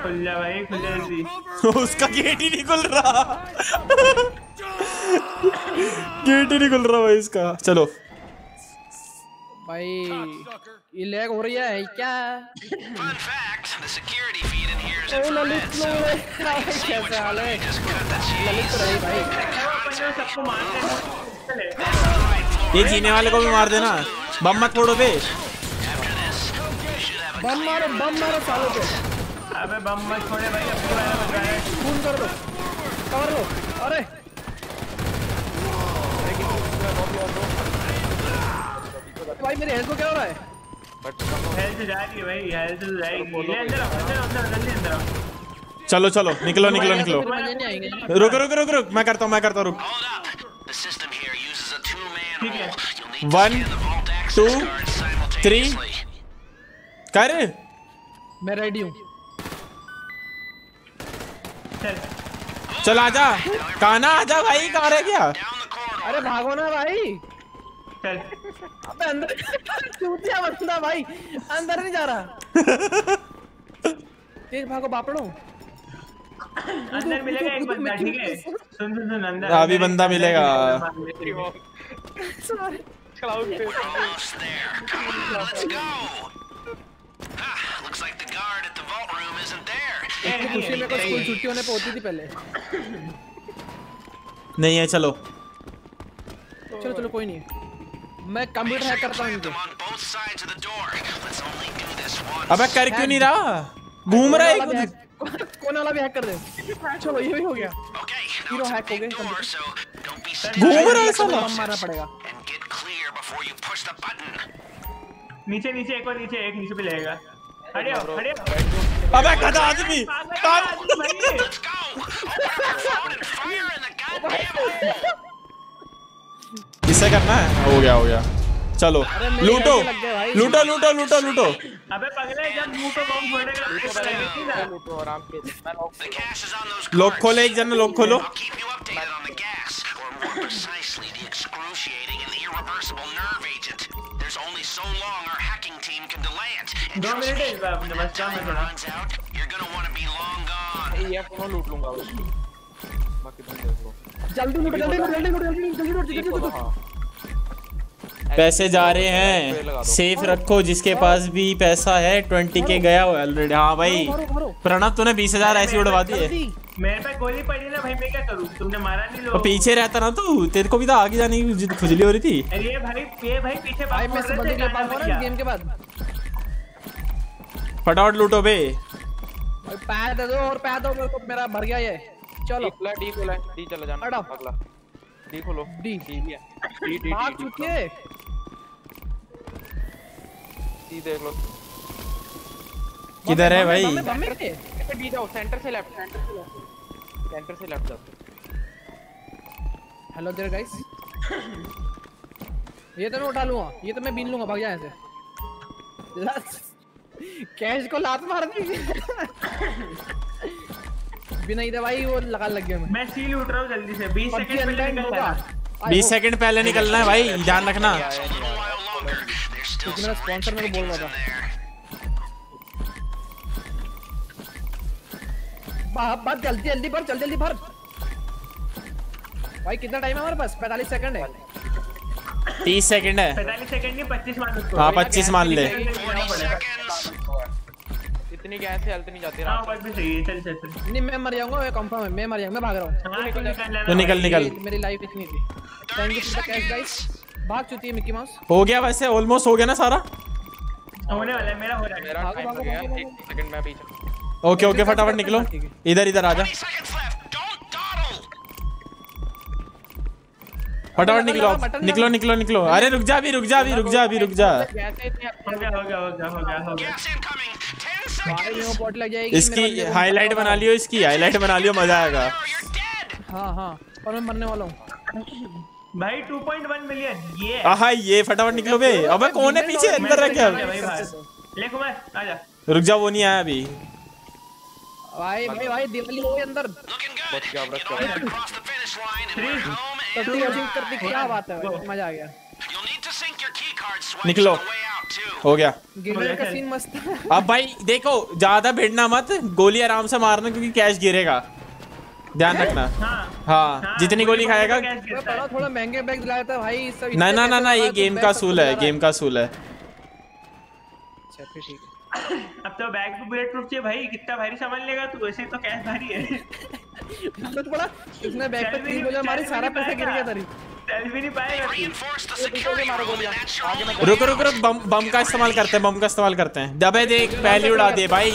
खुल जा भाई खुल जा जल्दी उसका गेट ही नहीं खुल रहा। गेट ही नहीं खुल रहा भाई इसका। चलो। भाई ये लैग हो रही है क्या fact, the security feed in here is ओ ललित कैसे हाल है ललित रही भाई सबको मार दे ये जीने वाले को भी मार देना। बम मत फोड़ो बे। बम मारो बम मारो सालों पे अबे बम मत छोड़े भाई अपनी वाला बच रहा है। खून कर दो कवर लो। अरे। भाई मेरे हेल्थ को क्या हो रहा है? चलो चलो निकलो निकलो निकलो। रुक रुक रुको रुक मैं करता हूँ मैं करता हूँ रे मैं रेडी हूँ। चल। आजा। जा ना आ भाई कहा रह गया? अरे भागो ना भाई। चल अबे अंदर चूतिया बंदा भाई अंदर नहीं जा रहा। तेज भागो बापड़ो। अंदर मिलेगा एक बंदा ठीक है? सुन सुन सुन अंदर। अभी बंदा मिलेगा। Almost there. Come on, let's go. Ah, looks like the guard at the vault room isn't there. खुशी मेरे को स्कूल छुट्टी होने पे होती थी पहले। नहीं है चलो। चलो चलो कोई नहीं। मैं कंप्यूटर हैक करता हूँ. अबे कर क्यों नहीं रहा घूम रहा है कोने वाला भी हैक- कोने वाला भी हैक कर दे चलो ये भी हो गया a hack हो गए, घूम रहा है. साला मारना पड़ेगा. नीचे नीचे एक और नीचे एक नीचे लगेगा हटे आओ अबे गधा आदमी काम इसे करना है? हो गया हो गया। चलो। लूटो। लूटो लूटो लूटो लूटो। अबे पगले जब लूटो बम फोड़ेगा लॉक खोले एक जन लॉक खोलो। ये लूट लूँगा बाकी बंदे देख जल्दी लूटो जल्दी लूटो जल्दी लूटो जल्दी जल्दी लूटो जल्दी देखो तो लूटो। हाँ पैसे जा रहे हैं। सेफ़ रखो जिसके पास भी पैसा है ट्वेंटी के गया हुआ ऑलरेडी हाँ भाई। प्रणब तूने बीस हज़ार ऐसी उड़वा दिए जल्दी मेरे पे गोली पड़ी ना भाई मैं क्या करूँ? तुमने मारा नहीं तो लोग पीछे रहता ना तू। तेरे को भी तो आगे जाने की खुजली हो रही थी। अरे भाई ये भाई पीछे भाई मैं से बंदे के पास ना गेम के बाद। फटाफट लूटो बे। भाई पैर दे दो और पैर दो मेरे को मेरा भर गया ये। चलो। डी डी खोला डी चला जाना हटाओ। अगला। डी खोलो। डी डी डी डी भाग चुके। डी देख लो। किधर है भाई? डी जाओ सेंटर से लेफ़्ट सेंटर से लेफ़्ट सेंटर से लेफ़्ट जाओ। हेलो देयर गाइस ये तो मैं उठा लूँगा। ये तो मैं बीन लूँगा भाग जा यहाँ से। कैश को लात मार दी। बिना ही दवाई वो लगा लग गया मैं। मैं सील उठ रहा हूँ जल्दी से 20 सेकंड पहले Unlimited निकल होगा। जाना बीस सेकंड पहले निकलना है भाई ध्यान रखना। क्योंकि मेरा स्पॉन्सर मेरे को बोल रहा था। बाप बाप जल्दी जल्दी भर जल्दी जल्दी भर। भाई कितना टाइम है हमारे पास? 45 सेकंड है। तीस सेकंड है। 45 सेकंड नहीं 25 मान उसको। हाँ पच्चीस मान ले। इतनी गैस से हेल्थ नहीं जाती हाँ बात भी सही है चल चल चल। नहीं मैं मर जाऊँगा मैं कंफर्म है मैं मर जाऊँगा मैं भाग रहा हूँ। हाँ, निकल तो निकल निकल मेरी- लाइफ इतनी थी। Thank you for the cash guys भाग चुकी है मिक्की माउस हो गया वैसे ऑलमोस्ट हो गया ना सारा? होने वाला है मेरा हो रहा है। मेरा टाइम हो गया एक सेकंड में पीछे। ओके ओके फटाफट निकलो। इधर इधर आजा। फटाफट निकलो निकलो निकलो निकलो। अरे रुक जा अभी रुक जा अभी रुक जा अभी रुक जा। इसकी को हाईलाइट बना लियो इसकी हाईलाइट बना लियो मज़ा आएगा। हाँ हाँ और मैं मरने वाला हूँ। भाई 2.1 मिलियन ये आहा ये फटाफट निकलो बे। अबे कौन है पीछे अंदर रह गया भाई भाई। ले कुमार आजा रुक जा वो नहीं आया अभी। भाई भाई भाई दिवाली हो अंदर। Bot क्या कर रहा है तभी वॉचिंग करती क्या बात है मज़ा आ गया। निकलो। हो गया। है। अब भाई देखो ज़्यादा भिड़ना मत गोली आराम से मारना क्योंकि कैश गिरेगा। ध्यान रखना। हाँ। जितनी गोली खाएगा थोड़ा महँगे बैग दिलाया था भाई ना ना ना ना ये गेम का सूल है गेम का सूल है। अच्छा ठीक है। अब तो बैग भी बुलेट प्रूफ चाहिए भाई कितना भारी सामान लेगा तू? वैसे तो कैश भारी है। तो थोड़ा इसने बैग पे तीन गोलियाँ मारी सारा पैसा गिर गया तरी। चल भी नहीं पाएगा तू। रुक रुक रुक बम बम का इस्तेमाल करते हैं बम का इस्तेमाल करते हैं। दबे देख पहली उड़ा दे भाई।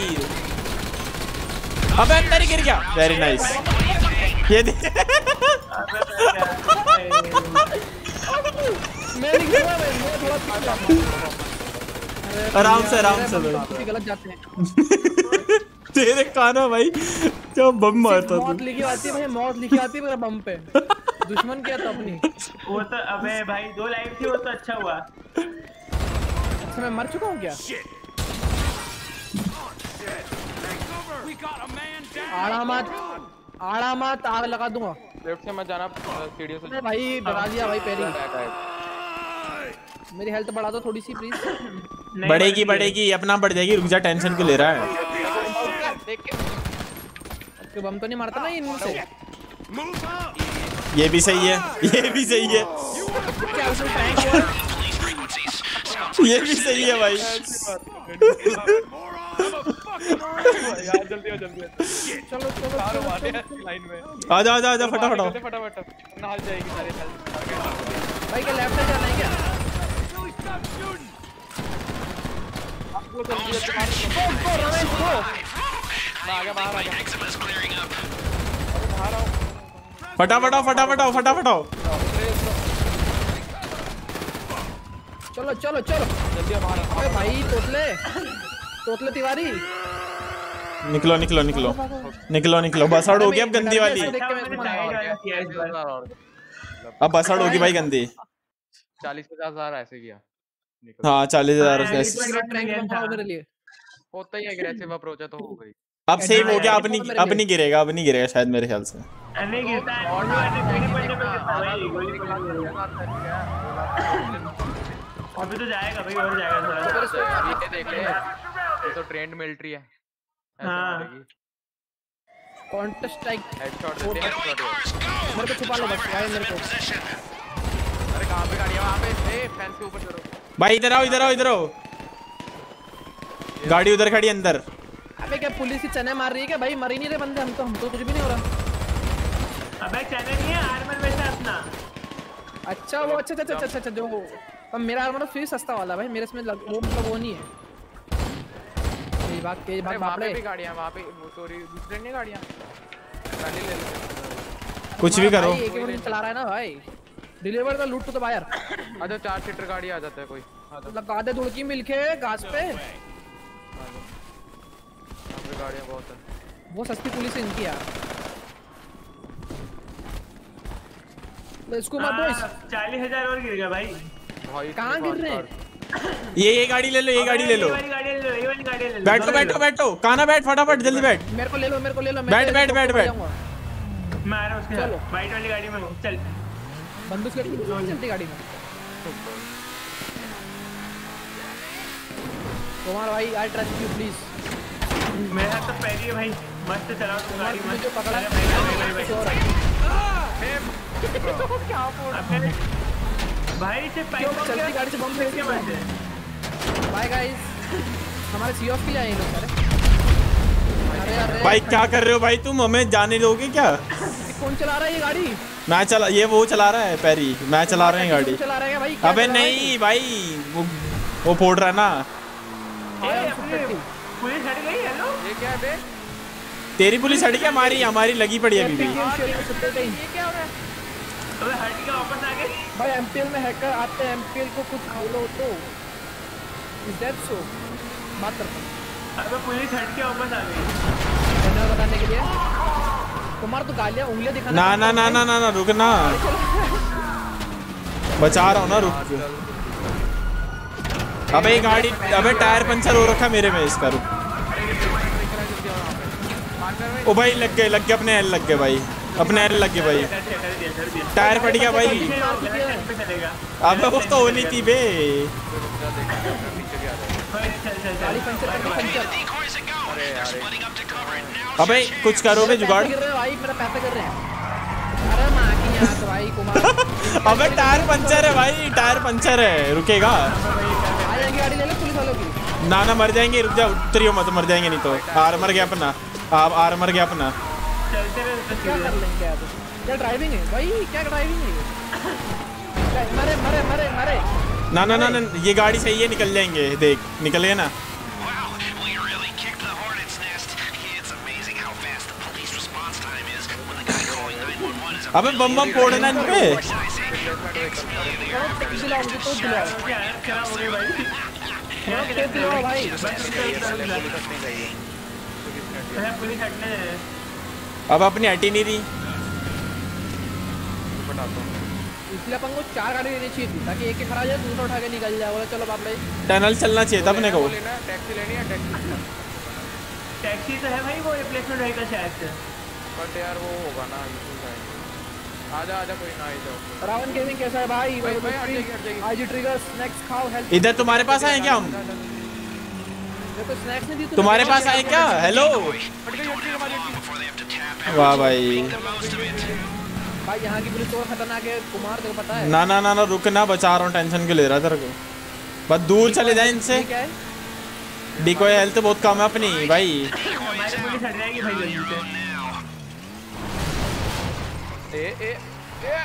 अबे अंदर ही गिर गया। वेरी नाइस ये दे। मैं नहीं गिरा मैं थोड़ा आराम से आराम से भाई। गलत जाते हैं। तेरे काना भाई क्या बम मारता मौत लिखी आती है भाई मौत लिखी आती है मेरा बम पे। दुश्मन क्या था अपनी? वो तो अबे भाई दो लाइफ थी वो तो अच्छा हुआ। अच्छा मैं मर चुका हूँ क्या? आड़ा मत आड़ा मत आग लगा दूँगा। लेफ़्ट से मत जाना सीढ़ियों से। अरे भाई डरा दिया भाई पहले। मेरी हेल्थ बढ़ा दो थोड़ी सी प्लीज़ बढ़ेगी बढ़ेगी। अपना बढ़ जाएगी रुक जा टेंशन क्यों ले रहा है? आपके बम तो नहीं मारता ना ये इनमें से। ये भी सही है ये भी सही है। क्या ये भी सही है भाई। यार जल्दी हो जल्दी हो। चलो चलो। लाइन में आजा आजा आजा बाहर फटाफट फटाफट नाल जाएगी सारे भाई क्या लेफ़्ट से जल्दी जल्दी बाहर गो गो रमेश गो मैं आ गया बाहर आ गया बाहर आओ फटाफट आओ फटाफट आओ फटाफट आओ। चलो चलो चलो। जल्दी बाहर। अरे भाई तोतले। तोतले तिवारी। निकलो निकलो निकलो। निकलो निकलो। बसड़ होगी अब गंदी वाली। के को अब बसड़ होगी भाई गंदी। चालीस पचास हज़ार ऐसे किया। हाँ चालीस हज़ार हाँ, होता ही अप्रोच है तो हो गई। अब सेव हो गया अब नहीं अब नहीं गिरेगा अब नहीं गिरेगा शायद मेरे ख्याल से। नहीं गिरता है। है है। अभी तो जाएगा भाई और जाएगा थोड़ा ये देख ले ये तो ट्रेंड मिलिट्री है। हाँ। काउंटर स्ट्राइक हेडशॉट देते हैं हेडशॉट मेरे को छुपा लो बस भाई मेरे को। अरे कहाँ पे गाड़ी है वहाँ पे ए फैंस के ऊपर चलो। भाई इधर आओ इधर आओ इधर आओ। गाड़ी उधर खड़ी अंदर। अबे क्या पुलिस ही चने मार रही है क्या? भाई मर ही नहीं रहे बंदे हम तो हम तो कुछ भी नहीं हो रहा। अबे चैनल नहीं है आर्मर वैसा अपना। अच्छा वो अच्छा अच्छा अच्छा अच्छा जो अब मेरा आर्मर फिर सस्ता वाला भाई मेरे इसमें लग, वो मतलब वो नहीं है। ये भाग तेज अरे भाग वहाँ पे भी गाड़ियाँ वहाँ पे वो सॉरी दूसरे नहीं गाड़ियाँ? गाड़ी ले ले। कुछ भी करो। एक मिनट चला रहा है ना भाई। Deliver the loot to the buyer अच्छा चार सीटर गाड़ी आ जाता है कोई। आ जाओ लगा दे धुड़की मिलके घास पे। यहाँ पे गाड़ियाँ बहुत है। वो सस्ती पुलिस है इनकी यार। लेट्स गो माय बॉयज़ चालीस हज़ार और गिर गया भाई। भाई कहाँ गिर रहे हैं? ये ये गाड़ी ले लो ये गाड़ी ले लो। वाली गाड़ी ले लो ये वाली गाड़ी ले लो। बैठो बैठो बैठो। काना बैठ फटाफट जल्दी बैठ। मेरे को ले लो मेरे को ले लो बैठ, बैठ, बैठ, बैठ। मैं आ रहा हूँ उसके साथ। वाइट वाली गाड़ी में चल। बंदूक से चलती गाड़ी में। कुमार भाई आई ट्रस्ट यू प्लीज़ मेरे हाथ तो पहली है भाई। मस्त चलाओ तुम गाड़ी मस्त जो पकड़ा। अरे भाई, भाई, भाई, है क्या फोड़ भाई से क्यों पैसा चलती गाड़ी से बम फेंक के के बंद बाय गाइस हमारे सी ऑफ़ के लिए आए हैं लोग सारे भाई क्या कर रहे हो भाई तुम? हमें जाने दोगे क्या? कौन चला रहा है ये गाड़ी? मैं चला ये वो चला रहा है पैरी। मैं चला रहे हैं गाड़ी। चला रहा है भाई अबे? नहीं भाई वो वो फोड़ रहा है ना. पुलिस हट गई हेलो? ये क्या बे? तेरी पुलिस हट गई हमारी हमारी लगी पड़ी है अभी भी. ये क्या हो रहा है? अबे हट के वापस आ गए। भाई एमपीएल में हैकर आते हैं एमपीएल को कुछ बोलो तो। इज़ दैट सो बात करता अबे पुलिस हट के वापस आ गई। धन्यवाद बताने के लिए। कुमार तो गालियाँ उंगलियाँ दिखाना ना ना ना ना ना ना रुक ना। बचा रहा हूँ ना रुक। अबे गाड़ी अबे टायर पंचर हो रखा मेरे में इसका रुक। ओ भाई लग गए लग गए अपने एल लग गए भाई। अपने एल लग गए भाई। टायर फट गया भाई। अबे वो तो होनी थी बे। गाड़ी पंचर पंचर। अबे कुछ करो जुगाड़? हो पैसा कर हैं। भाई कुमार। अबे टायर पंचर है भाई टायर पंचर है रुकेगा? की। ना ना मर जाएँगे रुक जा उतरियो मत मर जाएँगे नहीं तो। आर मर गया अपना आप आर मर गया अपना। चलते रहे क्या कर लेंगे यार क्या ड्राइविंग है? भाई क्या ड्राइविंग है मरे मरे मरे मरे। ना ना ना ना ये गाड़ी सही है निकल जाएँगे देख निकल गए ना। अबे बम बम फोड़ना इन पे तो है हो अब अपनी हटी नहीं रही। इसलिए अपन को चार गाड़ी लेनी चाहिए थी ताकि एक एक खड़ा जाए दूसरा उठा के निकल जाए बोला चलो बाप भाई टनल चलना चाहिए था अपने को। लेना टैक्सी लेनी है टैक्सी टैक्सी तो है भाई वो रिप्लेसमेंट व्हीकल शायद से। बट यार वो होगा ना आजा आजा कोई ना आ रावण गेमिंग कैसा है भाई? भाई, भाई, हट जाएगी, हट जाएगी। आईजी ट्रिगर्स स्नैक्स खाओ हेल्थ इधर तुम्हारे पास आए क्या हम? देखो स्नैक्स नहीं दी तुम्हारे पास आए क्या? हेलो वाह भाई। भाई यहाँ की पुलिस तो खतरनाक है। कुमार देखो पता है? ना ना ना ना रुक ना बचा रहा हूँ टेंशन क्यों ले रहा तेरे को? बस दूर चले जाए इनसे। ये क्या है। डिको हेल्थ बहुत कम है अपनी भाई। ए ए ए।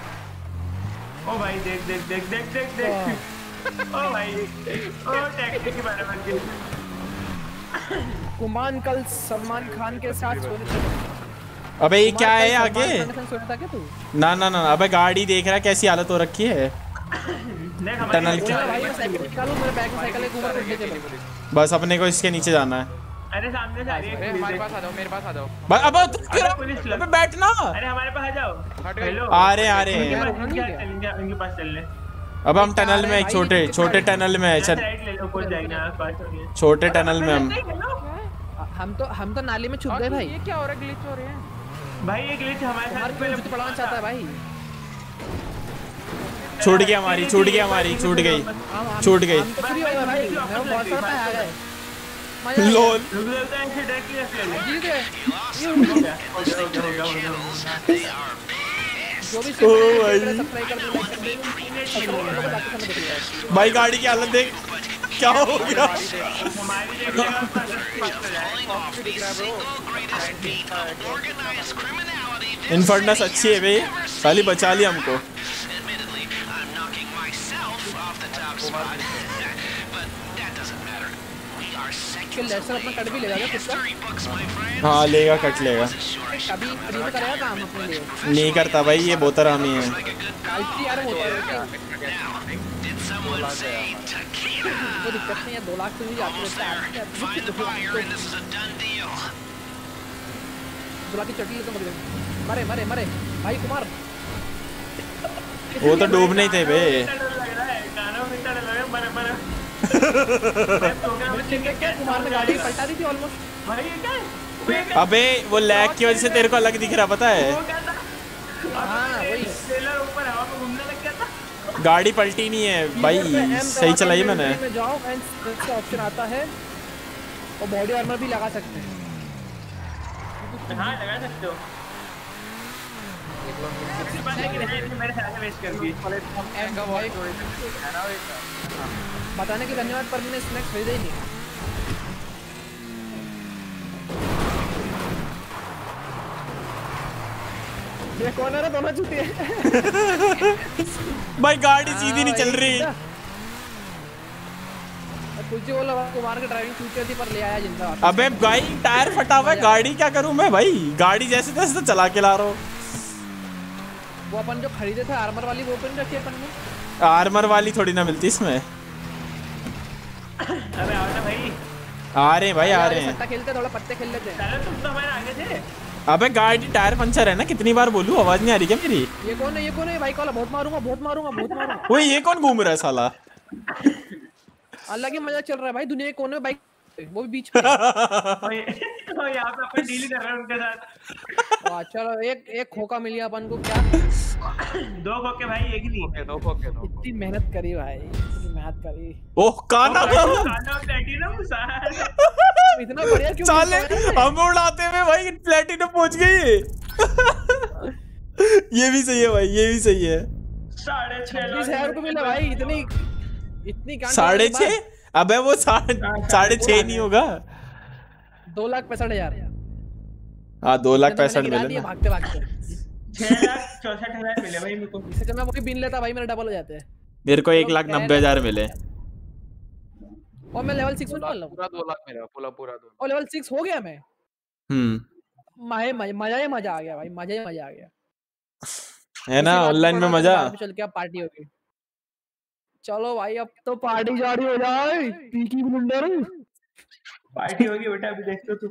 ओ भाई देख देख देख देख देख देख। ओ भाई ओ टैक्सी के बारे में देख कुमान कल सलमान खान के साथ सोने चले अबे ये क्या है आगे? था क्या तू? ना ना ना अबे गाड़ी देख रहा है कैसी हालत हो रखी है? टनल के। बस अपने को इसके नीचे जाना है। अरे सामने से आ रही है हमारे पास आ जाओ मेरे पास आ जाओ अब तुम क्यों पुलिस लग- अबे बैठना अरे हमारे पास आ जाओ हट। हेलो आ रहे आ रहे हैं। इनके पास- रुकना इनके- इनके- इनके पास चल ले अब हम टनल में एक छोटे छोटे टनल में है चल हो छोटे टनल में हम हम तो हम तो नाली में छुप गए भाई ये क्या हो रहा है ग्लिच हो रहे हैं भाई ये ग्लिच हमारे साथ पहले पढ़ाना चाहता है भाई छूट गई हमारी छूट गई हमारी छूट गई छूट गई लोल भी ओ भाई। गाड़ी की हालत देख क्या हो गया? इन्फर्नस अच्छी है भाई। साली बचा लिया हमको। Seconds लेसर अपना कट भी लेगा खुद का. हाँ लेगा कट लेगा। कभी फ्री करेगा काम अपने लिए? नहीं करता भाई ये है। यार होता है Did someone say tequila? कोई दिक्कत नहीं है दो लाख तो नहीं जाती है deal. बुला के चटी लेते मर मरे मरे मरे। भाई कुमार। वो तो डूबने ही थे बे। गाड़ी पलटा दी थी ऑलमोस्ट भाई ये क्या है अबे वो लैग की वजह से तेरे को अलग दिख रहा पता है? वो क्या था हाँ वही ट्रेलर ऊपर घूमने लग गया था गाड़ी पलटी नहीं है। भाई सही चलाई मैंने ऑप्शन आता है। और बॉडी आर्मर भी लगा सकते हैं हाँ लगा सकते हो मेरे वेस्ट कर दी बताने के धन्यवाद पर मैंने स्नैक्स भेजा ही नहीं। ये कौन है दोनों चुती है। भाई गाड़ी सीधी नहीं चल रही। कुछ बोला कुमार की ड्राइविंग छूटी थी पर ले आया ज़िंदा। अबे भाई टायर फटा हुआ है गाड़ी क्या करूँ मैं भाई? गाड़ी जैसे तैसे तो चला के ला रहा हूँ। वो अपन जो खरीदे थे आर्मर वाली वो अपन रखी अपन ने? आर्मर वाली थोड़ी ना मिलती इसमें। अबे आओ ना भाई आ रहे हैं भाई आ रहे हैं सट्टा खेलते थोड़ा पत्ते खेल लेते हैं। चलो तुम तो हमारे आगे थे। अबे गाड़ी टायर पंचर है ना कितनी बार बोलूँ आवाज़ नहीं आ रही क्या मेरी? ये कौन है ये कौन है? भाई कॉल बहुत मारूँगा बहुत मारूँगा बहुत मारूँगा। ओए ये कौन घूम रहा है साला? अलग ही मज़ा चल रहा है भाई दुनिया के कोने में बाइक वो भी बीच में और यहाँ पे अपन डील कर रहे हैं उनके साथ। वाह, चलो एक एक खोका मिल गया अपन को क्या? दो खोके भाई एक ही दो खोके दो इतनी मेहनत करी भाई इतनी मेहनत करी। ओह काना काना प्लेटिनम साल। इतना बढ़िया क्यों साले है? हम उड़ाते हुए भाई प्लेटिनम पहुँच गई। ये भी सही है भाई ये भी सही है। साढ़े छह हज़ार रुपये मिला भाई इतनी इतनी साढ़े छह? अबे वो साढ़े साढ़े छह नहीं होगा। दो लाख पैंसठ हज़ार। हाँ दो लाख पैंसठ मिले भागते भागते। छह लाख चौसठ हज़ार मिले भाई मेरे को। इससे मैं वही बिन लेता भाई मेरे डबल हो जाते हैं। मेरे को एक लाख नब्बे हज़ार मिले। और मैं लेवल सिक्स हूँ। पूरा दो लाख मेरा पूरा पूरा दो और लेवल सिक्स हो गया मैं? हम्म। मज़ा मज़ा ही मज़ा आ गया भाई मज़ा ही मज़ा आ गया। है ना ऑनलाइन में मज़ा। चल के पार्टी होगी चलो भाई अब तो पार्टी जारी हो जाए। पीकी ब्लूंडर पार्टी होगी बेटा अभी देख लो तू।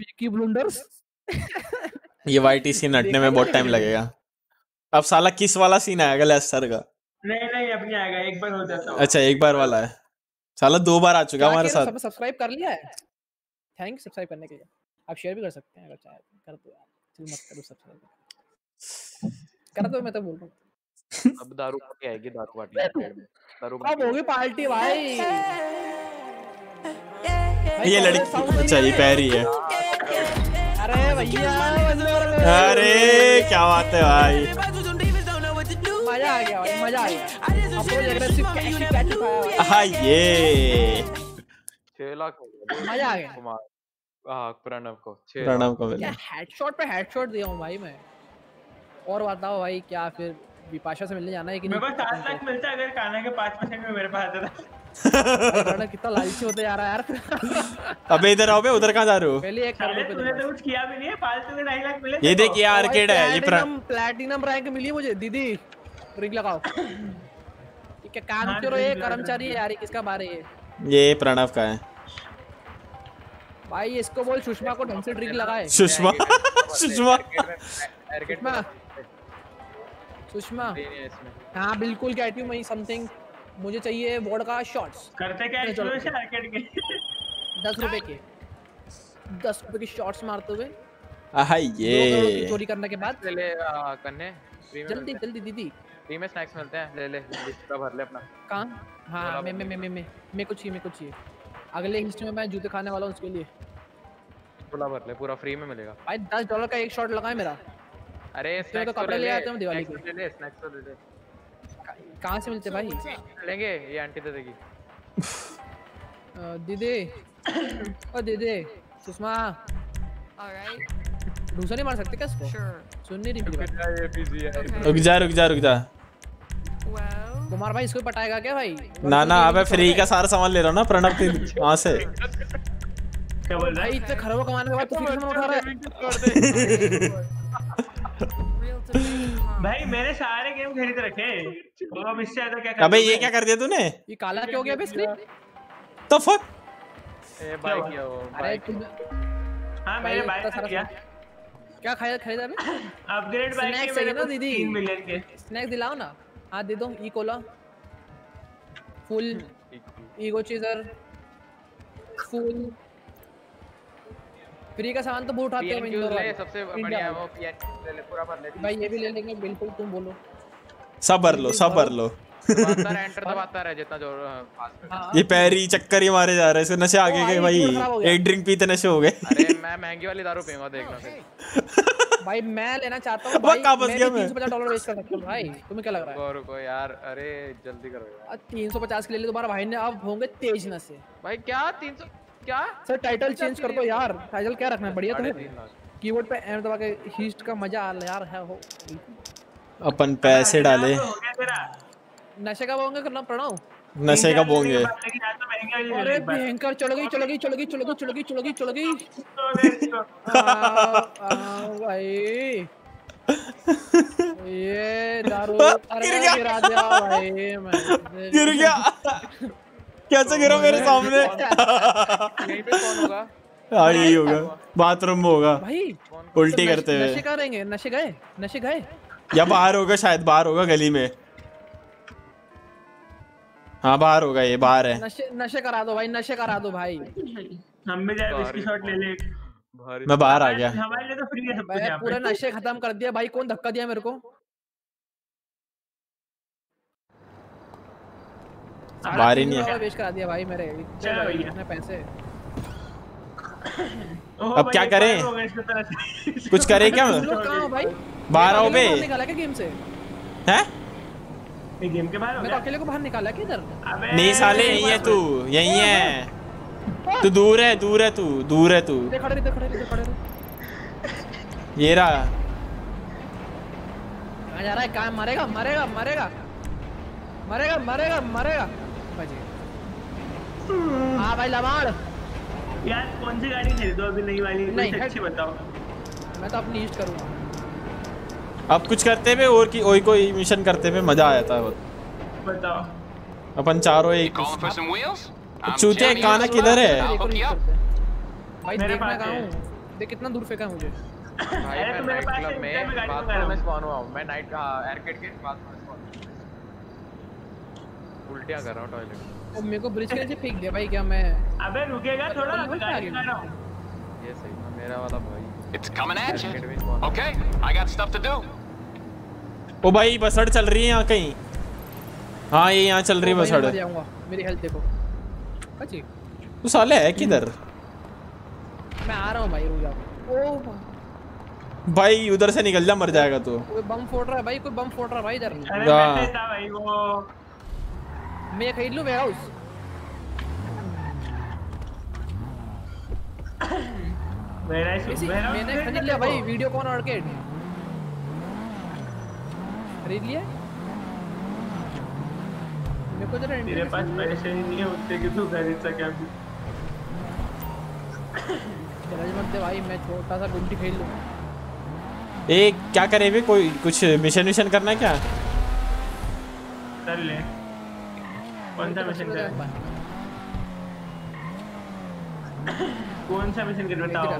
पीकी ब्लूंडर्स। ये वाईटी सीन हटने में बहुत टाइम लगेगा। अब साला किस वाला सीन आएगा लेस्टर का? नहीं नहीं अब नहीं आएगा एक बार हो जाता हूँ। अच्छा एक बार वाला है। साला दो बार आ चुका हमारे साथ। सब्सक्राइब कर लिया है। थैंक सब्सक्राइब करने के लिए। आप शेयर भी कर सकते हैं अगर चाहे तो। कर दो यार चल मत करो सब्सक्राइब कर दो मैं तो बोल रहा हूँ। अब दारू पार्टी आएगी दारू पार्टी दारू कब होगी पार्टी भाई। ये लड़की अच्छा ये पैरी है। अरे भैया अरे क्या बात है भाई। मज़ा आ गया भाई मज़ा आ गया। कैच। हाँ। ये। छह लाख मज़ा आ गया। कुमार हाँ। प्रणव को छह प्रणव को मिला। हेडशॉट पे हेडशॉट दिया हूँ भाई मैं। और बताओ भाई क्या फिर विपाशा से मिलने जाना है कि मेरे नहीं? सात लाख मिलता अगर काना के पाँच परसेंट में मेरे पास आता था। वरना कितना लालची होते जा रहा है यार। अबे इधर आओ बे उधर कहाँ जा रहे हो? पहले एक करोड़ तूने तो कुछ किया भी नहीं है फालतू के ढाई लाख मिले ये देख ये आर्केड है ये. प्लैटिनम रैंक मिली मुझे दीदी। रिंग लगाओ। ठीक है काम हाँ, करो ये कर्मचारी है यार ये किसका बारे है? ये प्रणव का है। भाई इसको बोल सुषमा को ढंग से ड्रिंक लगाए। सुषमा? सुषमा? सुषमा। है हाँ बिल्कुल कहती हूँ मैं समथिंग मुझे चाहिए वोड का शॉर्ट्स करते क्या आर्केड के? दस रुपए के। दस रुपए की शॉर्ट्स मारते हुए। हाँ दो ये चोरी करने के बाद। ले में जल्दी जल्दी दीदी। फ्री में स्नैक्स मिलते हैं। ले ले लिस्ट का भर ले अपना। कहाँ? हाँ मैं मैं मैं मैं मैं मैं कुछ चाहिए मैं कुछ चाहिए। अगले हिस्से में मैं जूते खाने वाला हूँ उसके लिए। पूरा भर ले पूरा फ्री में मिलेगा। भाई दस डॉलर का एक शॉट लगाए मेरा। अरे तो स्नैक्स कपड़े ले आते हैं दिवाली स्नैक्स ले ले स्नैक्स तो ले ले। कहाँ से मिलते भाई? लेंगे ये आंटी दे देगी। दीदी। ओ दीदी सुषमा। ऑलराइट दूसरा नहीं मार सकते क्या इसको? सुन नहीं रही है रुक जा रुक जा रुक जा। कुमार भाई इसको पटाएगा क्या भाई? ना ना अबे फ्री का सारा सामान ले रहा हूँ ना प्रणव के वहाँ से। क्या बोल रहा भाई इतने खरबों कमाने के बाद तू फिर उठा रहा है? भाई मैंने सारे गेम खरीद रखे। तो अब इससे ज़्यादा क्या अबे ये क्या कर दिया तूने? ये काला क्यों हो गया बे स्क्रीन तो फक ए बाइक किया? वो अरे बाइक हाँ भाई मैंने सारा किया। क्या खाया खरीदा अभी अपग्रेड बाइक के मेरे ना को दीदी। 3 मिलियन के। स्नैक्स दिलाओ ना। हाँ दे दो ई कोला फुल ईगो चीजर फुल फ्री का सामान तो बहुत उठाते हैं ले वाले। सबसे बढ़िया है वो PNQ ले ले पूरा भर ले भाई ये भी ले लेंगे बिल्कुल तुम बोलो। सबर लो सबर लो। दबाता रहे एंटर दबाता रहे जितना ज़ोर पास ये पैरी चक्कर ही मारे जा रहे हैं इसको नशे आगे गए भाई हो। एक ड्रिंक पीते नशे हो गए। अरे मैं महँगी वाली दारू पीऊँगा देखना फिर। भाई मैं लेना चाहता हूँ भाई मैं गया भी मैं? 350 डॉलर वेस्ट कर सकता हूँ भाई तुम्हें क्या लग रहा है? रुको रुको यार अरे जल्दी करो यार। आज 350 के ले लिए तुम्हारा भाई ने अब होंगे तेज नशे। भाई क्या? 300 क्या? सर टाइटल चेंज कर दो यार। टाइटल क्या रखना है? बढ़िया तो है तीन लाख कीबोर्ड पे एम दबा के हीस्ट का मज़ा आ यार है हो अपन पैसे डाले। नशे का होंगे करना प्रणव नशे का बोंगे तो अरे भयंकर चल गई चल गई चल गई चल गई चल गई चल गई चल गई। तो भाई। ये दारू अरे गिर गया। गिरा दिया भाई मैं गिर गया। कैसे गिरा मेरे सामने? यहीं पे कौन होगा? हाँ यही होगा। बाथरूम में होगा। उल्टी करते नशे- हुए नशे गए? नशे गए? या बाहर होगा शायद बाहर होगा गली में। हाँ बाहर होगा ये बाहर है। नशे नशे करा दो भाई नशे करा दो भाई। हम भी जाए विस्की शॉट ले ले। मैं बाहर आ गया। हमारे लिए तो फ्री है सब कुछ पूरे नशे खत्म कर दिया भाई कौन धक्का दिया मेरे को? बाहर ही नहीं है। वेस्ट करा दिया भाई मेरे। चलो भैया। इतने पैसे। अब क्या करें? कुछ करे क्या? तुम लोग कहाँ हो भाई? बाहर आओ बे। निकाला क्या गेम से? हैं? ये गेम के बाहर हो मैं तो अकेले को बाहर निकाला किधर अबे नहीं साले यही है तू यही है। तू दूर है दूर है तू दूर है तू। इधर खड़े रहे, खड़े रहे, खड़े रहे। ये रहा। कहाँ जा रहा है? कहाँ? मरेगा मरेगा मरेगा। मरेगा मरेगा मरेगा। हाँ भाई लमाड़ यार कौन सी गाड़ी खरीदो अभी नई वाली? नहीं, अच्छी बताओ। मैं तो अपनी ईस्ट करूँगा। अब कुछ करते हुए और की कोई कोई मिशन करते हुए मज़ा आ जाता है बहुत बताओ। अपन चारों एक चूते काना किधर है. भाई मेरे पास कहाँ हूँ। देख कितना दूर फेंका मुझे। भाई मैं तो नाइट क्लब में गाड़ी मंगा बाथरूम रहा में हूँ। स्पॉन हुआ हूँ। मैं नाइट एयरकेट के बाथरूम में उल्टियाँ कर रहा हूँ टॉयलेट और मेरे को ब्रिज के नीचे फेंक दिया भाई क्या मैं अबे रुकेगा थोड़ा गाड़ी चला रहा हूँ। ये सही था मेरा वाला भाई। It's coming at एयरकेट you. में spawn हुआ। Okay, I got stuff to do. ओ भाई बसड़ चल रही है यहाँ कहीं। हाँ ये यहाँ चल रही है मैं बसड़। जाऊँगा मेरी हेल्थ देखो। बची तू साले है किधर? मैं आ रहा हूँ भाई रुक जाओ ओ भाई, भाई उधर से निकल जा मर जाएगा तू। तो। कोई बम फोड़ रहा है भाई कोई बम फोड़ रहा है भाई इधर। अरे हाँ। मैं था भाई वो। मैं खरीद लूँ वेयर हाउस मैंने खरीद लिया भाई वीडियो कॉन आर्केड खरीद लिया? मेरे को जरा तेरे पास पैसे ही नहीं है उससे कि तू खरीद सके अभी। चला मत दे भाई मैं छोटा सा गुंटी खेल लूँ। ए क्या करे बे कोई कुछ मिशन विशन करना है क्या? कर ले। कौन सा मिशन कर कौन सा मिशन कर बताओ?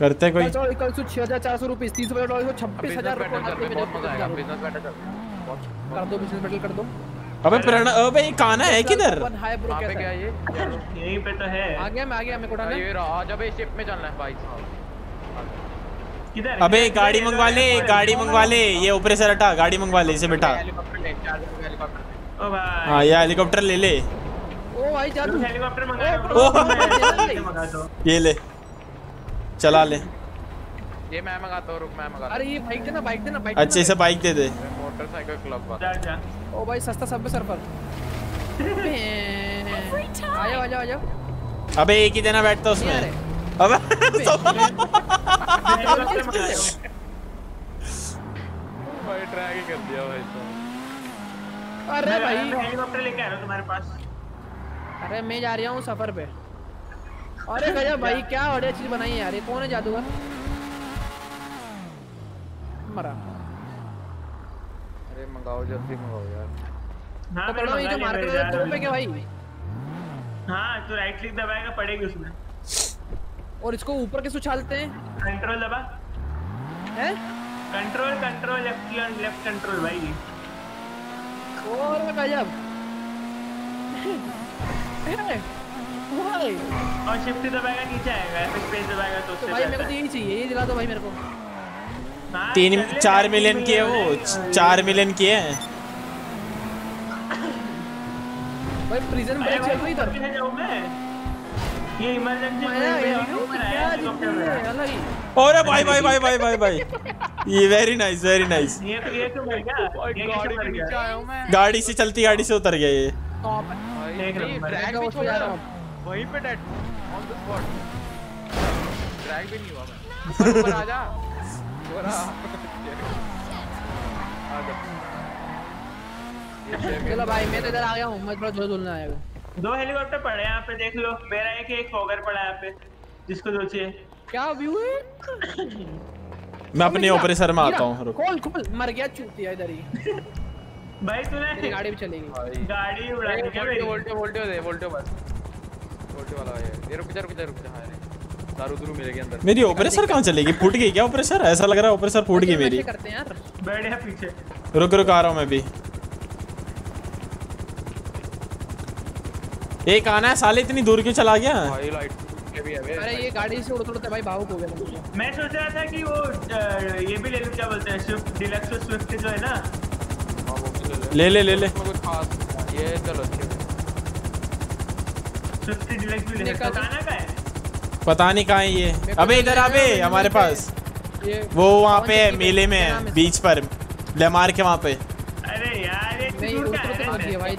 करते हैं कोई। कल कल सु छह हज़ार चार सौ रुपीस तीन सौ डॉलर को छब्बीस बिज़नेस हज़ार बैटल कर रुपये बहुत मज़ा आएगा। बिज़नेस बैटल कर दो। बिज़नेस बैटल कर दो। अबे प्रणव अबे ये काना है किधर? कहाँ पे है? ये? यहीं पे तो है। आ गया मैं आ गया मेरे को उठाना ये रहा जब इस शिप में चलना है भाई। साहब किधर अबे गाड़ी मंगवा ले गाड़ी मंगवा ले। ये ऊपर से हटा गाड़ी मंगवा ले इसे बेटा हेलीकॉप्टर ले चार हेलीकॉप्टर हाँ ये हेलीकॉप्टर ले ले। ओ भाई जा तू हेलीकॉप्टर मंगा दो। ये ले। चला ले। ये मैं मंगाता हूँ रुक मैं मंगाता अरे ये बाइक देना बाइक देना बाइक अच्छे से बाइक दे दे। मोटरसाइकिल क्लब जा वाला। जा ओ भाई सस्ता सब पे सर्फर आ जाओ आ जाओ आ जाओ। अबे एक ही देना बैठता उसमें। अबे भाई ट्रैक ही कर दिया भाई साहब अरे भाई। हेलीकॉप्टर लेके आ रहा हूँ तुम्हारे पास। अरे मैं जा रहा हूँ सफ़र पे। अरे गजब भाई क्या? बढ़िया चीज़ बनाई है यार ये कौन है जादूगर? मरा। अरे मंगाओ जल्दी मंगाओ यार। हाँ तो मैंने ये जो मार्केट है तो रहा पे क्या भाई? हूँ। तो राइट क्लिक दबाएगा पड़ेगी उसमें। और इसको ऊपर कैसे उछालते हैं? कंट्रोल दबा। हैं? कंट्रोल कंट्रोल लेफ़्ट की लेफ़्ट कंट्रोल भाई। और गजब भाई और शिफ्ट दबाएगा नीचे आएगा स्पेस दबाएगा तो तो उससे भाई मेरे को तो यही चाहिए ये दिला दो भाई मेरे को तीन चार मिलियन की है वो चार मिलियन की है भाई प्रिजन ब्रेक चल रही इधर मैं ये इमरजेंसी है ही अरे भाई भाई भाई भाई भाई भाई। ये वेरी नाइस वेरी नाइस ये तो ये तो मर गया? हूँ गाड़ी से चलती गाड़ी से उतर गया ये। जा वहीं पे dead on the spot drag भी नहीं हुआ मैं। ऊपर आ जा। आ जा। चलो भाई मैं तो इधर आ गया हूँ। मैं थोड़ा ज़ोर धुलने आया हूँ। दो हेलीकॉप्टर पड़े हैं यहाँ पे देख लो। मेरा एक एक फॉगर पड़ा है यहाँ पे जिसको जो चाहिए। क्या व्यू है? मैं अपने ऑपरेसर में आता हूँ खोल खोल। मर गया चूतिया इधर ही। भाई तूने गाड़ी भी चलेगी। भाई। गाड़ी उड़ा दी क्या वोल्टे मेरी? वोल्टे वोल्टे दे वोल्टे बस। वोल्टे वाला है। ये रुक जा रुक जा रुक जा। हाँ रे दारू दूरू मिलेगी अंदर। मेरी ऑपरेसर कहाँ चलेगी? फूट गई क्या ऑपरेसर ऐसा लग रहा है ऑपरेसर फूट गई मेरी। करते हैं यार। बैठ गया पीछे। रुक रुक आ रहा हूँ मैं भी। एक आना है साले इतनी दूर क्यों चला गया? भाई लाइट के भी है बे अरे ये गाड़ी से उड़ते भाई भावुक हो गया मैं। सोच रहा था कि वो ये भी ले लूँ क्या बोलते हैं स्विफ्ट डिलक्स स्विफ्ट जो है ना? हाँ वो ले ले। ले ले ले ले। इसमें कुछ खास ये चलो स्विफ्ट डिलक्स भी ले सकते हो। का है? पता नहीं कहाँ है ये। अबे इधर अबे हमारे पास। वो वहाँ पे है मेले में है बीच पर ले मार के वहाँ पे। अरे यार ये मैं ये दूर उड़ते का उड़ते है पहुँच गया भाई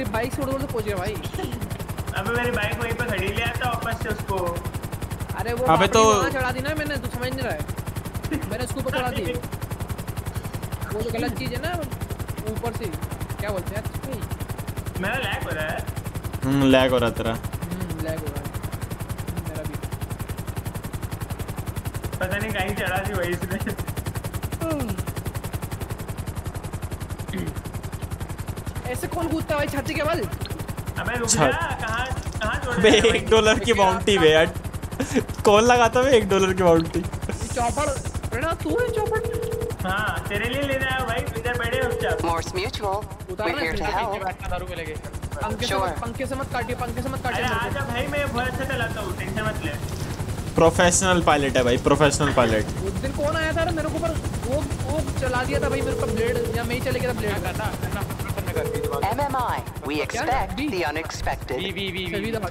तेरी बाइक से उड़ते उड़ते पहुँच गया भाई। अबे मेरी बाइक वहीं पे खड़ी ले आता वापस से उसको। अरे वो अबे तो- चढ़ा दी ना मैंने तू समझ नहीं रहा है। मैंने उसके ऊपर चढ़ा दी। वो जो गलत चीज़ है ना ऊपर से क्या बोलते हैं? मेरा लैग हो रहा है। हम्म लैग हो रहा तेरा। हम्म लैग हो रहा है। मेरा भी। पता नहीं कहीं चढ़ा दी वही इसने ऐसे कौन कूदता है भाई? छाती के बल। अबे रुक। जा कहाँ कहाँ छोड़ अबे एक डॉलर की बाउंटी बे यार। कौन लगाता है एक डॉलर की बाउंटी चौपड़ तू है चौपड़? हाँ तेरे लिए लेना है भाई। इधर बैठे चुपचाप Morse Mutual. उतारना We're here to है help. बैठना दारू मिलेगी पंखे से मत पंखे से मत काटिए पंखे से मत अरे आजा भाई मैं बहुत अच्छा चलाता हूँ टेंशन मत ले। प्रोफेशनल पायलट है भाई प्रोफेशनल पायलट उस दिन कौन आया था मेरे को पर वो वो चला दिया था भाई मेरे को ब्लेड या मैं ही चले गया था ब्लेड करना करना कर MMI. We expect the unexpected. V सभी वी दबा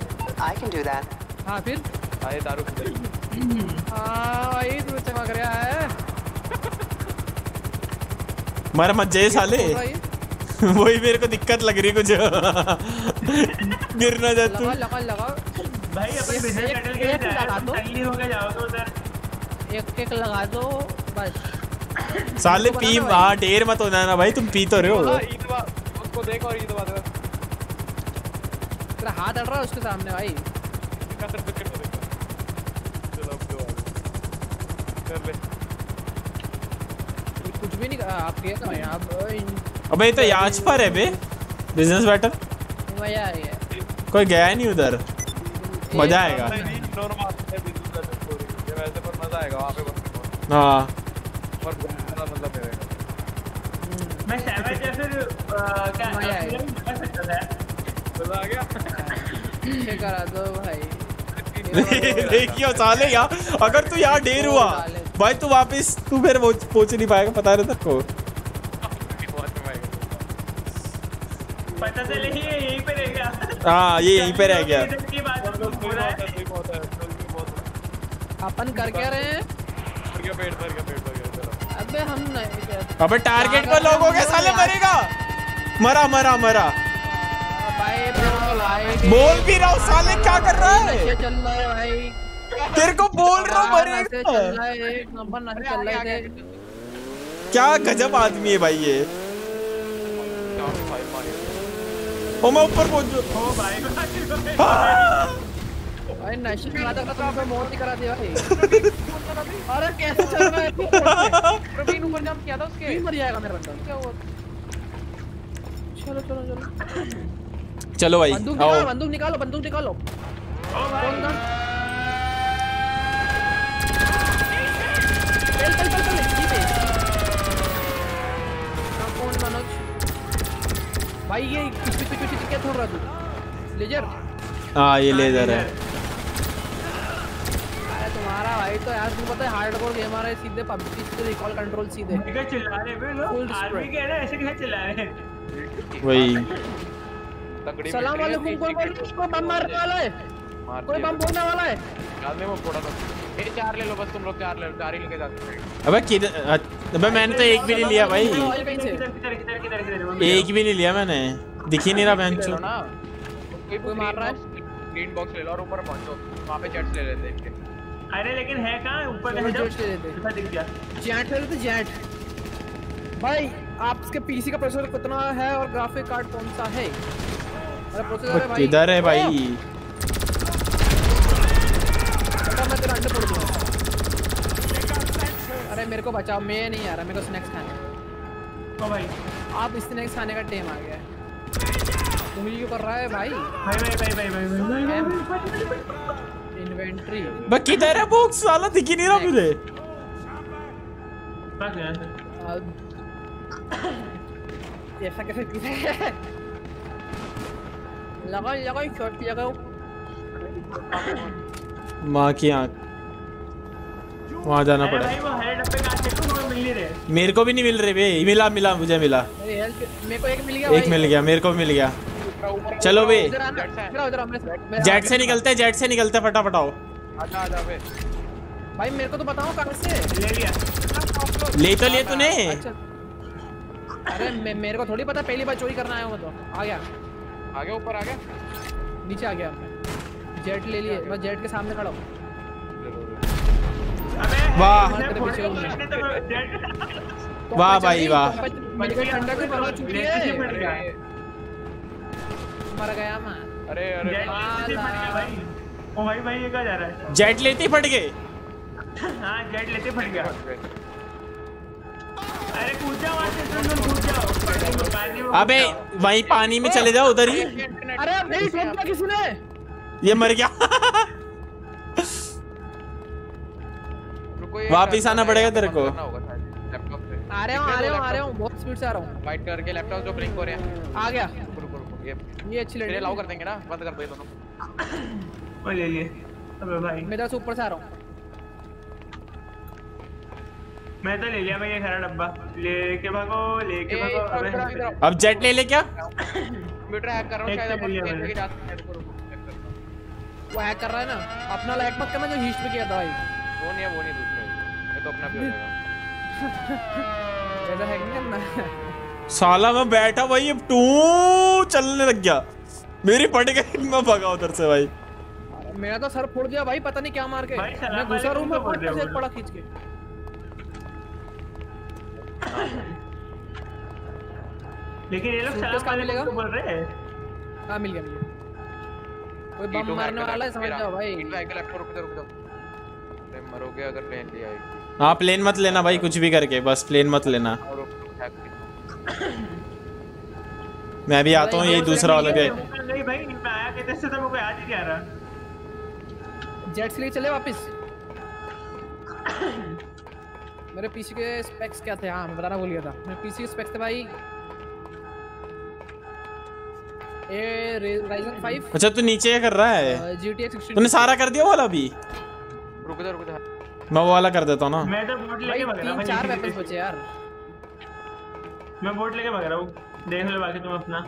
I can do that. हाँ फिर? आए दारू मिलेगी हाँ। भाई तू चमक रहा है। मर मत जाए साले। वही मेरे को दिक्कत लग रही कुछ। गिर ना जा तू। लगा लगा लगा। भाई अपन बिज़नेस एक- सेटल के लिए एक लगा दो। तल्ली होके जाओ तो उधर। एक एक लगा दो बस। साले पी हाँ ढेर मत होना ना भाई तुम पी तो रहे हो। उसको देख और ईद बा तेरा हाथ अड़ रहा है उसके सामने भाई। कसर पिक्चर को देखो। चलो अब दो कर ले। कुछ- भी नहीं आप क्या करें आप अ, अबे ये तो याच पर है बे। बिज़नेस बैटर मज़ा आ गया। कोई गया नहीं उधर। मज़ा आएगा। नॉर्मल है ये पर मज़ा आएगा वहाँ पे बस। हाँ। पर मतलब मेरे मैं सैवेज या फिर अ, क्या मज़ा आ गया करा दो भाई। देखियो साले यहाँ अगर तू यहाँ ढेर हुआ भाई तू वापस तू फिर वो पहुँच नहीं पाएगा पता है तेरे को। पता चले ही ये यहीं पे रह गया। हाँ? ये यहीं पे रह गया की अपन कर क्या रहे हैं अबे हम नहीं अबे टारगेट पर लोग गए साले मरेगा। मरा मरा मरा। भाई भाई बोल भी रहा हूँ साले क्या कर रहा है? चल रहा है भाई तेरे को बोल रहा हूँ है थे क्या? गजब आदमी है भाई ये। ओ मैं ऊपर पहुँच ओ भाई हाँ। भाई नशे चला था तो मौत ही करा दिया भाई। अरे कैसे चल रहा है? प्रवीण ऊपर जंप किया था उसके। भी मर जाएगा मेरा बंदा। क्या हुआ? चलो चलो चलो। चलो भाई बंदूक निकालो बंदूक निकालो बंदूक निकालो। कौन चल चल चल चल हाँ, कौन मनोज? भाई ये पीछे पीछे पीछे क्या छोड़ रहा तू? लेजर? हाँ ये लेजर है। अरे तुम्हारा भाई तो यार तुम पता है हार्डकोर गेम आ रहा है सीधे पबजी से रिकॉल कंट्रोल सीधे। क्या चिल्ला रहे आर्मी के ना ऐसे कैसे चिल्ला रहे हैं? वही। सलाम वालेकुम कोई बोल कोई बम मारने वाला है? मार कोई बम फोड़ने वाला है? डाल दे वो फोड़ा था। ये चार ले लो बस तुम लोग चार ले लो चार ही लेके जाते हैं। अबे किधर अबे मैंने तो एक भी नहीं लिया भाई। से किधर किधर किधर किधर। एक भी नहीं लिया मैंने। दिख ही नहीं रहा ले ना? कोई मार रहा है? ग्रीन बॉक्स ले लो और ऊपर पहुंचो। वहाँ पे जेट्स ले लेते हैं अरे लेकिन है कहाँ? ऊपर कहीं जेट ले लेते दिख गया। जेट ले लेते जेट। भाई आपके पीसी का प्रोसेसर कितना है और ग्राफिक कार्ड कौन सा है अरे प्रोसेसर है भाई किधर है भाई बेटा मैं तेरा अंडे दूँगा अरे मेरे को बचाओ मैं नहीं आ रहा मेरे को स्नैक्स खाने तो भाई आप स्नैक्स खाने का टाइम आ गया है तुम ये कर रहा है भाई भाई भाई भाई भाई भाई इन्वेंटरी बस किधर है बॉक्स साला दिख नहीं रहा मुझे भाग यहाँ से। ऐसा कैसे लगाओ लगाओ शॉट लगाओ माँ की आँख। वहाँ जाना पड़ा मेरे को भी नहीं मिल रहे बे मिला मिला मुझे मिला। मेरे को एक मिल गया एक मिल गया मेरे को भी मिल गया। चलो बे जेट से निकलते जेट से निकलते फटाफट आओ। आजा आजा भाई मेरे को तो बताओ कहाँ से। ले लिया। ले तो लिए तूने। अच्छा। अरे मे, मेरे को थोड़ी पता पहली बार चोरी करना आया हूँ तो। आ गया। आ गया ऊपर आ गया? नीचे आ गया मैं। जेट ले लिए मैं जेट के सामने खड़ा हूँ। वाह। वाह भाई वाह। ठंडा की बना चुकी जेट है। मर गया। मैं। अरे अरे भाई। ओ भाई भाई ये कहाँ जा रहा है? जेट लेते फट गए हाँ जेट लेते फट गया। अरे कूद जाओ कूद जाओ। अबे वहीं पानी में चले जाओ उधर ही। अरे नहीं ठोक दिया किसी ने? ये मर गया। वापिस आना पड़ेगा तेरे को। आ रहा हूँ आ रहा हूँ आ रहा हूँ बहुत स्पीड से आ रहा हूँ। वाइट कलर के लैपटॉप जो ब्लिंक हो रहे हैं। आ गया। रुको रुको रुको ये ये अच्छी लड़ी अलाउ कर देंगे ना? बंद कर दो ये दोनों। ले लिए अबे भाई। से ऊपर से आ रहा हूँ। मैं तो ले लिया भाई ये खरा डब्बा। लेके भागो लेके भागो। अबे। अब जेट ले ले क्या? कंप्यूटर हैक कर रहा हूँ शायद अपन खेल मैंने। के जा सकते हैं। वो हैक कर रहा है ना? अपना लैग मत करना जो हीस्ट में किया था भाई। वो नहीं है वो नहीं दूसरा। है ये तो अपना भी हो जाएगा। ऐसा हैक नहीं करना। साला मैं बैठा भाई अब टू चलने लग गया। मेरी पट गई मैं भगा उधर से भाई। मेरा तो सर फोड़ दिया भाई पता नहीं क्या मार के। मैं घुसा रूम में तो बोल फट से। पड़ा खींच के। लेकिन ये लोग सलाम मिलेगा? तो बोल रहे हैं। हाँ मिल गया मिल गया। कोई बम मारने वाला है समझ जाओ भाई। T2 hack लैपटॉप रुक जाओ रुक जाओ। अरे मरोगे अगर प्लेन ले आएगी। हाँ प्लेन मत लेना भाई कुछ भी करके बस प्लेन मत लेना। मैं भी आता हूँ यही दूसरा वाला भी नहीं भाई मैं आया कहते से तो मेरे को याद ही आ रहा। जेट से लिए चले वापस? मेरे पीसी के स्पेक्स क्या थे? हाँ मैं बताना भूल गया था। मेरे पीसी के स्पेक्स थे भाई। ए राइजन 5 अच्छा तू नीचे कर रहा है? जीटीएक्स 16 तूने सारा कर दिया वाला भी रुक जा रुक जा। मैं वो वाला कर देता हूँ ना। मैं तो बोट लेके भाग रहा तीन चार वेपन्स बचे यार। मैं बोट लेके भाग रहा हूँ। देख लो बाकी तुम अपना।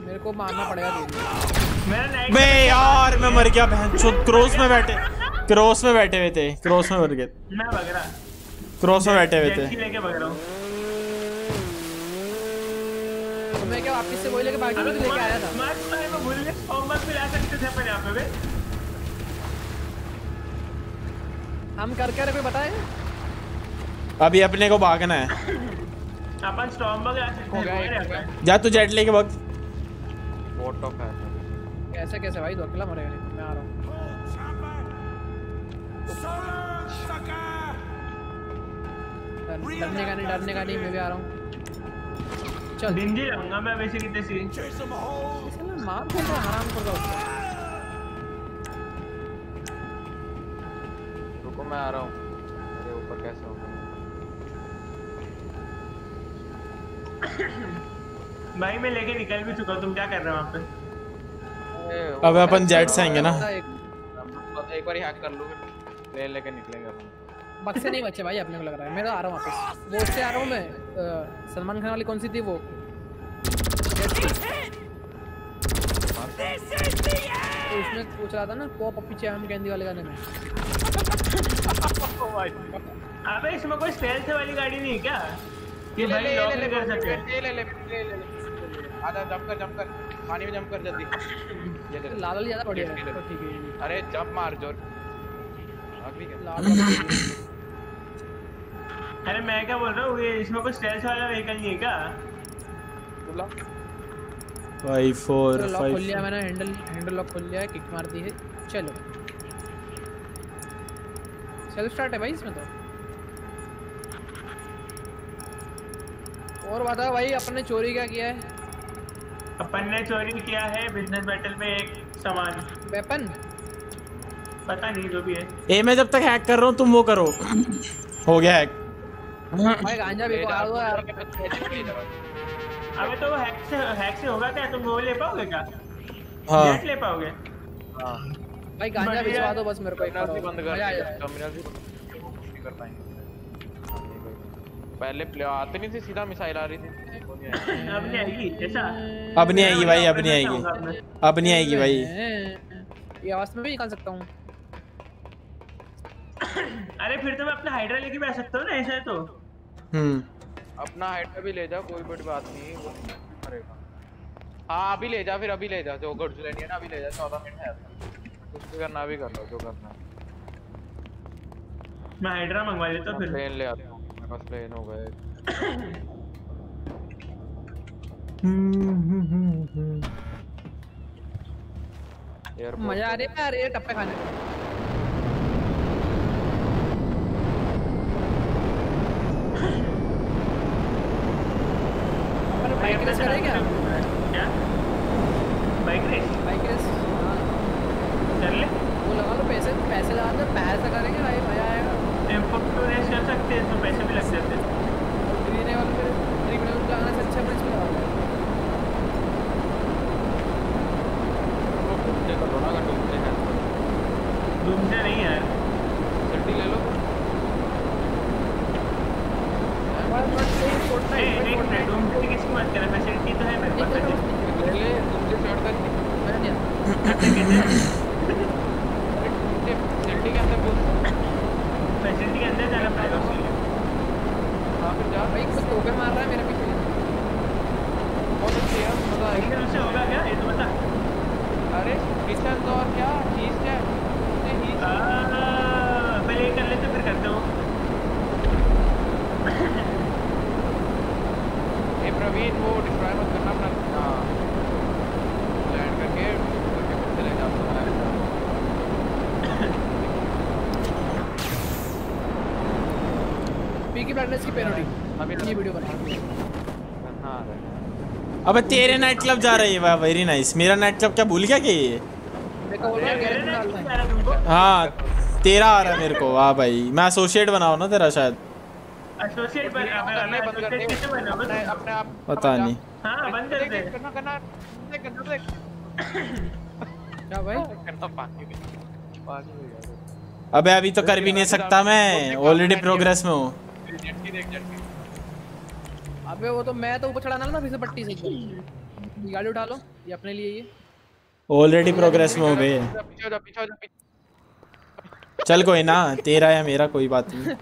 मेरे को मारना पड़ेगा। धीरे मेरा नाइट बे यार मैं मर गया बहन। चो क्रॉस में बैठे। क्रॉस में बैठे हुए थे। क्रॉस में मर गए। मैं भाग रहा। क्रॉस में बैठे हुए थे। लेके भाग रहा हूँ। मैं क्या वापस से वही लेके आया था? में भूल भी ला सकते थे अपन यहाँ पे बे हम कर क्या रहे कोई बताए अभी अपने को भागना है। अपन स्टॉर्म बग हो गया, गया। जा तू जेट लेके भाग। वोट ऑफ़ है कैसे कैसे भाई? दो अकेला मरेगा डरने का नहीं डरने का नहीं मैं भी आ रहा हूँ। चल। दिन जी रहूँगा मैं वैसे कितने सीन इसके मैं मार दूँगा हराम कर दूँगा रुको मैं आ रहा हूँ। अरे ऊपर कैसे हो भाई मैं लेके निकल भी चुका तुम क्या कर रहे हो वहाँ पे? अब अपन जेट्स आएँगे ना। एक बार ही हैक कर लूँगा। लूँ लेके निकलेंगे अपन बक्से नहीं बचे भाई अपने को लग रहा है। मैं तो आ रहा हूँ वापस। वो उससे आ रहा हूँ मैं सलमान खान वाली कौन सी थी वो? तो उसमें वो चला था ना पॉप पप्पी चैम कैंडी वाले गाने में। अबे इसमें कोई स्टेल्थ वाली गाड़ी नहीं क्या? ये ये ले ले भाई लॉक नहीं कर सकते। ले ले ले ले ले ले। आजा जंप कर जंप कर। पानी में जंप कर जल्दी। ये लाल वाली ज़्यादा बढ़िया है। ले ले। तो ठीक है अरे जंप मार ज़ोर अभी क्या लाल वाली बढ़िया है। अरे मैं क्या बोल रहा हूँ? ये इसमें कोई स्टेल्थ वाला व्हीकल नहीं है क्या? तुला फाइव फोर लॉक खोल लिया मैंने हैंडल हैंडल लॉक खोल लिया है किक मार दी है। चलो। सेल्फ स्टार्ट है भाई इसमें तो। और बता भाई अपने चोरी क्या किया है? अपन ने चोरी किया है बिज़नेस बैटल में एक सामान। वेपन पता नहीं जो भी है। ए मैं जब तक हैक कर रहा हूँ तुम वो करो। हो गया हैक भाई गांजा भी को आ हुआ यार अबे तो हैक से हैक से होगा क्या? तुम वो ले पाओगे क्या? हाँ। ले पाओगे? भाई गांजा। भिजवा दो बस मेरे को एक बंद कर टर्मिनल नहीं कर पाएँगे। पहले प्ले आते नहीं थे सीधा मिसाइल आ रही थी। अब नहीं आएगी ऐसा अब नहीं आएगी भाई अब नहीं आएगी। अब नहीं आएगी भाई। ये आवाज़ में भी निकाल सकता हूँ। अरे फिर तुम अपना हाइड्रा लेके भी आ सकते हो ना ऐसा है तो। हम्म। अपना हाइट भी ले जा कोई बड़ी बात नहीं वो हाँ अभी ले जा फिर अभी ले जा जो गर्जुलेनी है ना अभी ले जा चौदह मिनट है कुछ भी करना अभी कर लो जो करना मैं हाइड्रा मंगवा लेता हूँ फिर। प्लेन ले आता हूँ मेरे पास प्लेन हो गए। मज़ा आ रही है यार ये टप्पे खाने में अपन बाइक रेस करें क्या? बाइक रेस बाइक रेस हाँ ले। वो लगा लो पैसे पैसे करेंगे भाई मज़ा आएगा टेंपो टू रेस कर सकते हैं तो पैसे भी लग जाते हैं ग्रीन वाले पे ग्रीन लगाने से अच्छा अपन इसमें लगा लो घूमते करो ना अगर घूमते हैं घूमते नहीं यार जल्दी ले लो ए, एक मिनट घूमते किसकी बात कर रहा है फैसिलिटी तो है मेरे पास ले ले घूमते शॉर्ट कर मैंने दिया जल्दी के अंदर घुस फैसिलिटी के अंदर जाना पड़ेगा उसके लिए हाँ फिर जा भाई कुछ टोकन मार रहा है मेरे पीछे बहुत अच्छी है मज़ा आएगा लेकिन उससे होगा क्या ये तो बता अरे किचन तो और क्या हीस क्या है हीस आ, पहले ये कर लेते फिर करते हो ए प्रवीण वो डिस्ट्रॉय मत करना अपना हाँ लैंड करके करके फिर चले जाओ पीकी की पेनल्टी अभी ये वीडियो बना अबे तेरे नाइट क्लब जा रही है वाह वेरी नाइस मेरा नाइट क्लब क्या भूल गया कि ये? है तेरा आ रहा है मेरे को वाह भाई. मैं एसोसिएट बनाओ ना तेरा शायद? एसोसिएट बन करना बंद कर दे एसोसिएट बना अपने अपने आप पता नहीं। हाँ बंद कर दे। करना करना। देख करना देख। क्या भाई? करना पानी पानी अबे अभी तो कर भी नहीं सकता मैं ऑलरेडी प्रोग्रेस में हूँ। अबे वो तो मैं तो ऊपर चढ़ाना था फिर से पट्टी से ये गाड़ी उठा लो ये अपने लिए ये। ऑलरेडी प्रोग्रेस में हो बे पीछे हो जा पीछे हो जा पीछे। चल कोई ना तेरा या मेरा कोई बात नहीं।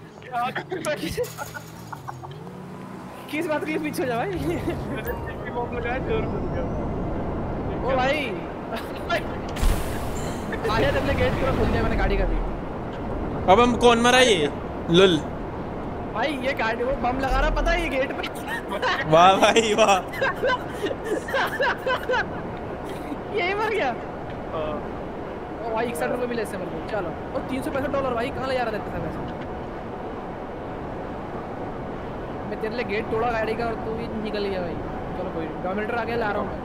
किस बात के पीछे जा भाई? ओ भाई। आया तुमने गेट पूरा खोल दिया मैंने गाड़ी का भी अब हम कौन मरा ये? लुल। भाई ये गाड़ी वो बम लगा रहा पता है ये गेट पे? वाह भाई वाह। यही मर गया। ओ भाई इकसठ रुपये मिले इससे मेरे को। चलो। और तीन सौ पैंसठ डॉलर भाई कहाँ ले जा रहा था पैसे? मैं तेरे लिए गेट तोड़ा गाड़ी का और तू भी निकल गया भाई। चलो कोई डोमीटर आ गया ला रहा हूँ मैं।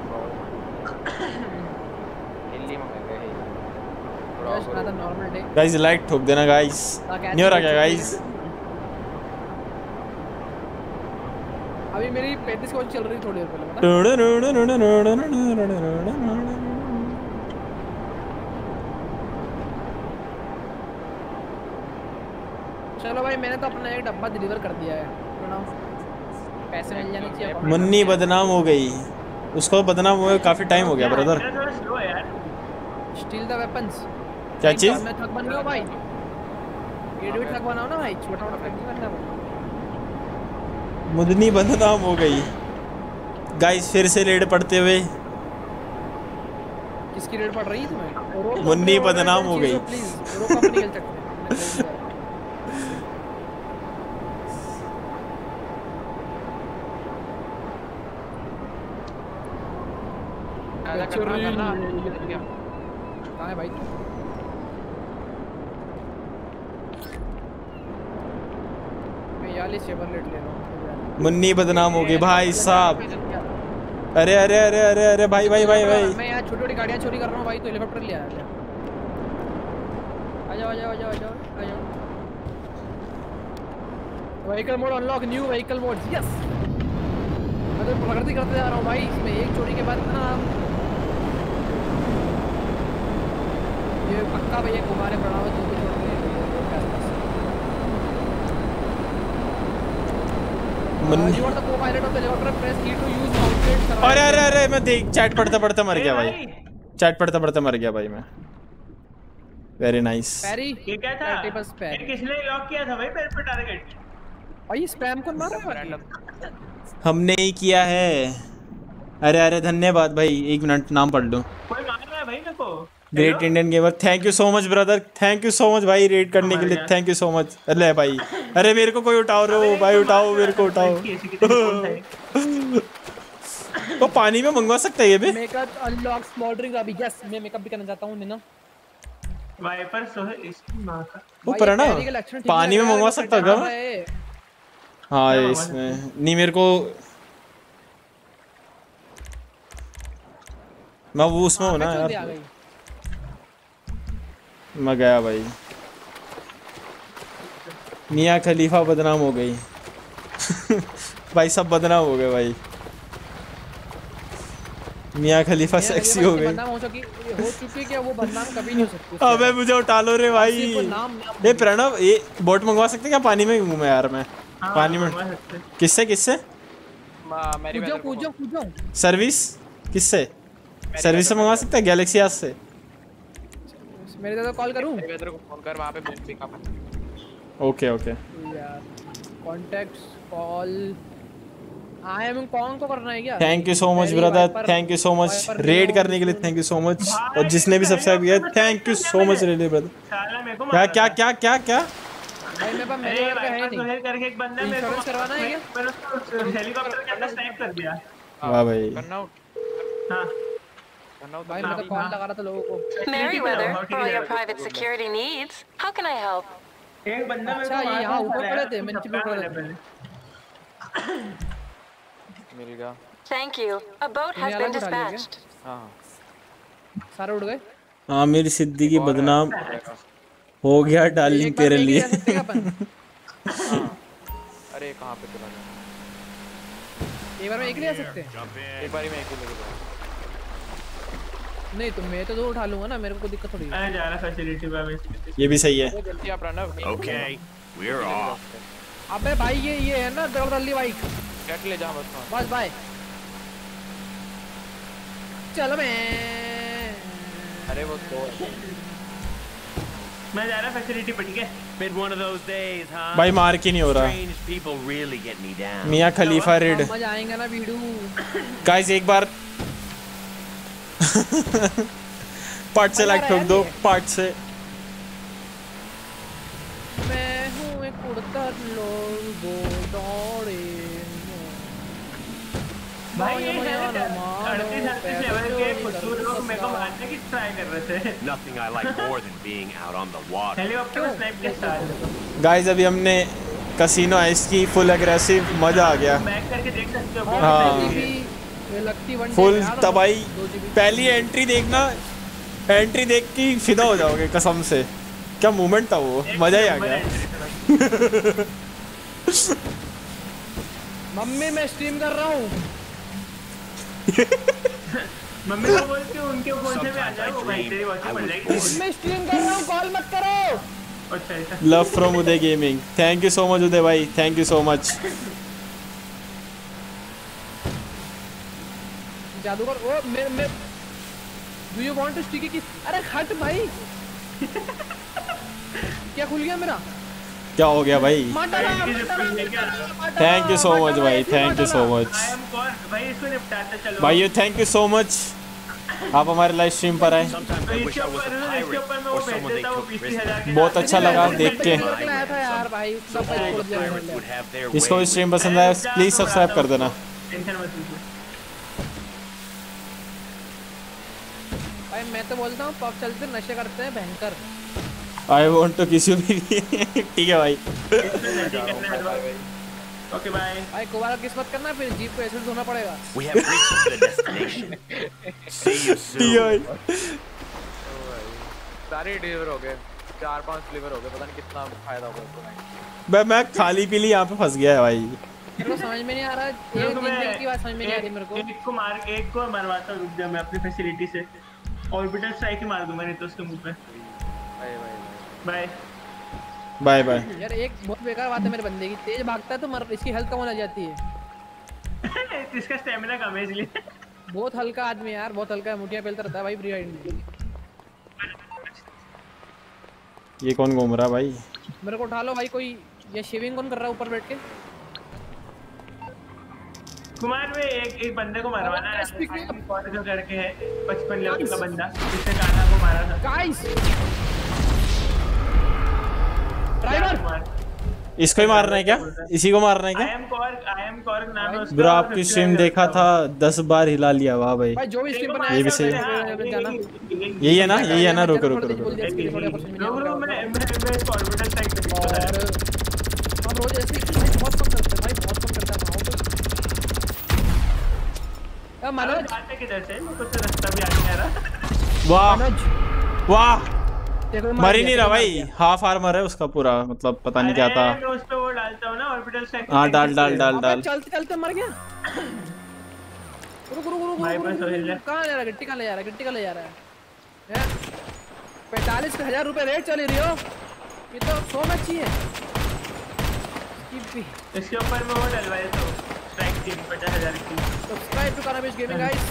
दिल्ली में गए. गाइस लाइक ठोक देना गाइस नहीं हो रहा क्या गाइस अभी मेरी 35 कॉल चल रही थोड़ी देर पहले चलो भाई मैंने तो अपना एक डब्बा डिलीवर कर दिया है पैसे मिल जाने चाहिए मुन्नी बदनाम हो गई। उसको बदनाम हुए काफ़ी टाइम हो गया ब्रदर स्टील द वेपन्स क्या चीज़? मैं थक बन गया भाई। ये भी थक बनाओ ना भाई। छोटा मोटा फैक्ट्री मुन्नी बदनाम हो गई। गाइस फिर से रेड पड़ते हुए। किसकी रेट पड़ रही है तुम्हें? मुन्नी बदनाम हो गई। हैं। भाई मैं यार शेवरलेट ले रहा हूँ। मुन्नी बदनाम हो गई, भाई साहब। अरे अरे अरे अरे अरे, भाई भाई भाई भाई। मैं यहाँ छोटी छोटी गाड़ियाँ चोरी कर रहा हूँ भाई तो हेलीकॉप्टर ले आया आ जाओ आ जाओ आ जाओ आ जाओ आ जाओ। Vehicle mode unlock new vehicle mode yes मैं तो प्रगति करते जा रहा हूँ भाई, इसमें एक चोरी के बाद ना ये पक्का भैया, कुमार प्रणव जो भी छोड़ के Munni you are the co-pilot of the helicopter press key to use outlet अरे अरे अरे मैं देख चैट पढ़ते पढ़ते मर गया भाई। चैट पढ़ते पढ़ते मर गया भाई मैं। वेरी नाइस पैरी ये क्या था? पैरी किसने लॉक किया था भाई? मेरे पे टारगेट भाई स्पैम कौन मार रहा है हमने ही किया है। अरे अरे धन्यवाद भाई। एक मिनट नाम पढ़ लो। कोई मार रहा है भाई मेरे को? Great Indian gamer thank you so much brother thank you so much भाई रेड करने के लिए थैंक यू सो मच अरे भाई अरे मेरे को कोई उठाओ रो भाई उठाओ मेरे को उठाओ तो पानी में मंगवा सकता है ये भी? मेकअप अनलॉक स्मॉल्डरिंग अभी यस मैं मेकअप भी करना चाहता हूँ निना वाइपर सोहे इसकी माँ का। वो पर है ना पानी में है, मंगवा सकता है। हाँ इसमें। नहीं मेरे को मैं वो उसमें हूँ ना हाँ, आ यार गई। मैं गया भाई। मियाँ खलीफा बदनाम हो गई। भाई सब बदनाम हो गए भाई। मियाँ खलीफा सेक्सी हो गई। बदनाम हो चुकी हो चुकी है कि वो बदनाम कभी नहीं हो सकती। उसके अबे मुझे उठा लो रे भाई। ये प्रणव ये बोट मंगवा सकते क्या? पानी में घूमे यार मैं। हाँ, पानी में। किससे किससे? सर्विस? किससे? सर्विस से मंगवा सकते हैं? गैलेक्सी आज से? मेरे दादा कॉल करूँ? मेरी वेदर को फ़ोन कर वहाँ पे पिक अप ओके ओके यार कॉन्टैक्ट्स कॉल आई एम कौन को करना है क्या? Thank you so much brother thank you so much raid करने के लिए थैंक यू सो मच और जिसने भी सब्सक्राइब किया thank you so much really brother को क्या क्या क्या क्या क्या? भाई मेरे पास मेरे पे है नहीं। सोहेल करके एक बंदा मेरे को करवाना है क्या? मैंने उसको हेलीकॉप्टर के अंदर स्नाइप कर दिया। वाह भाई। करना आउट हाँ। करना भाई मैं कॉल लगा रहा था लोगों को? एक बंदा मेरे अच्छा, को ये यहाँ ऊपर पड़े थे, मैंने पड़े थे। मिल गया ये. हाँ हाँ सारे उड़ गए बदनाम हो गया डार्लिंग तेरे ही लिए सकते अरे कहाँ पे चला गया? एक बार में एक नहीं आ सकते। हैं एक बारी में एक ही लेके जाऊँ नहीं तो मैं तो दो उठा लूँगा ना मेरे को दिक्कत थोड़ी है। जा रहा फैसिलिटी पे मैं ये भी सही है। वो जल्दी आप प्रणव Okay, we're off. अबे भाई ये ये है ना ज़बरदस्ती बाइक कैट ले जा बस बस बाय चलो मैं। अरे वो दो मैं जा रहा फैसिलिटी पे ठीक है? Been one of those days, huh? भाई मार के नहीं हो रहा। People really get me down. मियाँ खलीफा रेड। समझ आएँगे ना वीडियो गाइस एक बार पार्ट से लाइक ठोक दो पार्ट से मैं हूँ एक उड़ता लोगो दौड़े भाई ये है अड़तीस अड़तीस लेवल के फुद्दू लोग मेरे को मारने की ट्राई कर रहे थे Nothing I like more than being out on the water. Helicopter snipe के साथ गाइस अभी हमने कसिनो आइस की फुल एग्रेसिव मज़ा आ गया। बैक करके देख सकते हो। हाँ। फुल तबाही। पहली एंट्री देखना एंट्री देख के फिदा हो जाओगे कसम से। क्या मूवमेंट था वो? मज़ा ही आ गया। मम्मी मैं स्ट्रीम कर रहा हूँ। मम्मी को बोलती हूँ उनके फ़ोन से भी आ जाए वो भाई तेरी वॉचिंग बन जाएगी। मैं स्ट्रीम कर रहा हूँ कॉल मत करो। अच्छा अच्छा। Love from Uday gaming thank you so much Uday भाई। थैंक यू सो मच जादूगर ओ मैं मैं do you want to sticky की अरे हट भाई। क्या खुल गया मेरा? क्या हो गया भाई? थैंक यू सो मच भाई थैंक यू सो मच भाई इसको निपटाते चलो। भाई थैंक यू सो मच आप हमारे लाइव स्ट्रीम पर आए। इसके इसके बहुत अच्छा लगा देख के। जिसको भी स्ट्रीम पसंद आया प्लीज़ सब्सक्राइब कर देना टेंशन मत लीजिए भाई मैं तो बोलता हूँ पब चलते नशे करते हैं भयंकर। I want to kiss you भी ठीक है भाई। ओके बाय भाई कुबारा किस्मत करना फिर जीप को ऐसे धोना पड़ेगा। We have reached the destination. See you ठीक है soon. भाई सारे डिलीवर हो गए। चार पाँच डिलीवर हो गए पता नहीं कितना फ़ायदा होगा उसको। नहीं मैं मैं खाली पीली यहाँ पे फंस गया है भाई। मेरे को समझ में नहीं आ रहा है एक दिन की बात समझ में नहीं आ रही मेरे को। एक को मार एक को मरवाता रुक जा मैं अपनी फैसिलिटी से। ऑर्बिटल स्ट्राइक ही मार दूँगा नहीं तो उसके मुँह पे। भाई भाई बाय बाय बाय यार एक बहुत बेकार बात है मेरे बंदे की। तेज भागता है तो मर इसकी हेल्थ कम हो जाती है। इसका स्टेमिना कम है इसलिए। बहुत हल्का आदमी यार बहुत हल्का है। मुठिया पेलता रहता है भाई फ्री में ये कौन घूम रहा भाई? मेरे को उठा लो भाई कोई ये शेविंग कौन कर रहा है ऊपर बैठ के? कुमार में एक एक बंदे को मरवाना है। जो करके है पचपन लेवल का बंदा जिसने काना को मारा था। गाइस ड्राइवर इसको ही मारना है क्या? इसी को मारना है आई क्या am cork I am cork नाम है ब्रो आपकी स्ट्रीम देखा था। दस बार हिला लिया वाह भाई। भाई जो भी स्ट्रीम पर ये भी सही। यही है ना यही है ना रुको रुको रुको। रुक रुक मैं मैं मैं इसको ऑर्बिटल पे और हम रोज ऐसे बहुत कम करते हैं भाई बहुत कम करते हैं आओ तो मनोज तो वाह। वाह। मर ही नहीं रहा भाई। हाफ़ आर्मर है उसका पूरा मतलब पता नहीं क्या था डालता हूँ हाँ डाल डाल डाल डाल। चलते चलते मर गया। रुक रुक रुक। कहाँ ले रहा है? गिट्टी कहाँ ले जा रहा है? गिट्टी कहाँ ले जा रहा है? पैंतालीस हज़ार रुपए रेट चली रही हो। ये तो सौ में अच्छी है। इसकी ऊपर मैं वो डलवाया तो। टीम पचास हज़ार की subscribe to कानाबेश gaming guys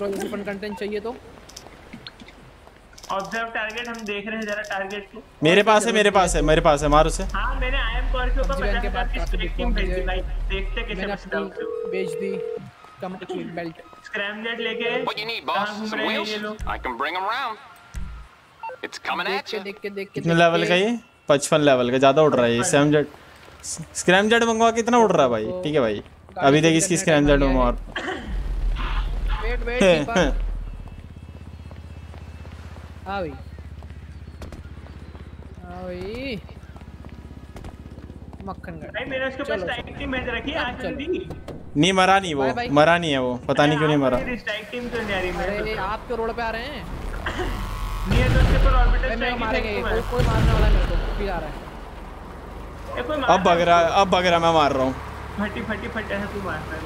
royal fun content चाहिए तो। ऑब्ज़र्व टारगेट हम देख रहे हैं जरा टारगेट को। मेरे पास है मेरे पास है मेरे पास है मार उसे हाँ मैंने आई एम कॉर के ऊपर जीवन के टीम भेज दी भाई। देखते कैसे बचता हूँ। बेच दी कमर की बेल्ट स्क्रैम जेट लेके What you need, boss? कहाँ घूम Some रहे हैं wheels? ये लोग? I can bring them round. It's coming देख के देख के कितने लेवल का ये? पचपन लेवल का ज़्यादा उड़ रहा है ये स्क्रैम जेट स्क्रैम जेट मंगवा कितना उड़ रहा है भाई। ठीक है भाई। अभी देख इसकी स्क्रैम जेट में और वेट वेट हाँ भाई। हाँ भाई। मक्खन भाई मैंने उसके ऊपर चलो, टीम भेज रखी आज जल्दी नहीं। मरा नहीं वो। मरा नहीं है वो। पता नहीं क्यों नहीं मरा। स्ट्राइक टीम क्यों नहीं आ रही मेरे अरे आप तो रोड पे आ रहे हैं? नहीं तो उसके ऊपर ऑर्बिटल मेरे स्ट्राइक मारेंगे कोई कोई मारने वाला है मेरे को भी आ रहा है। अब भग रहा है? अब भग रहा मैं मार रहा हूँ। फटी फटी फटे है तू मारता है।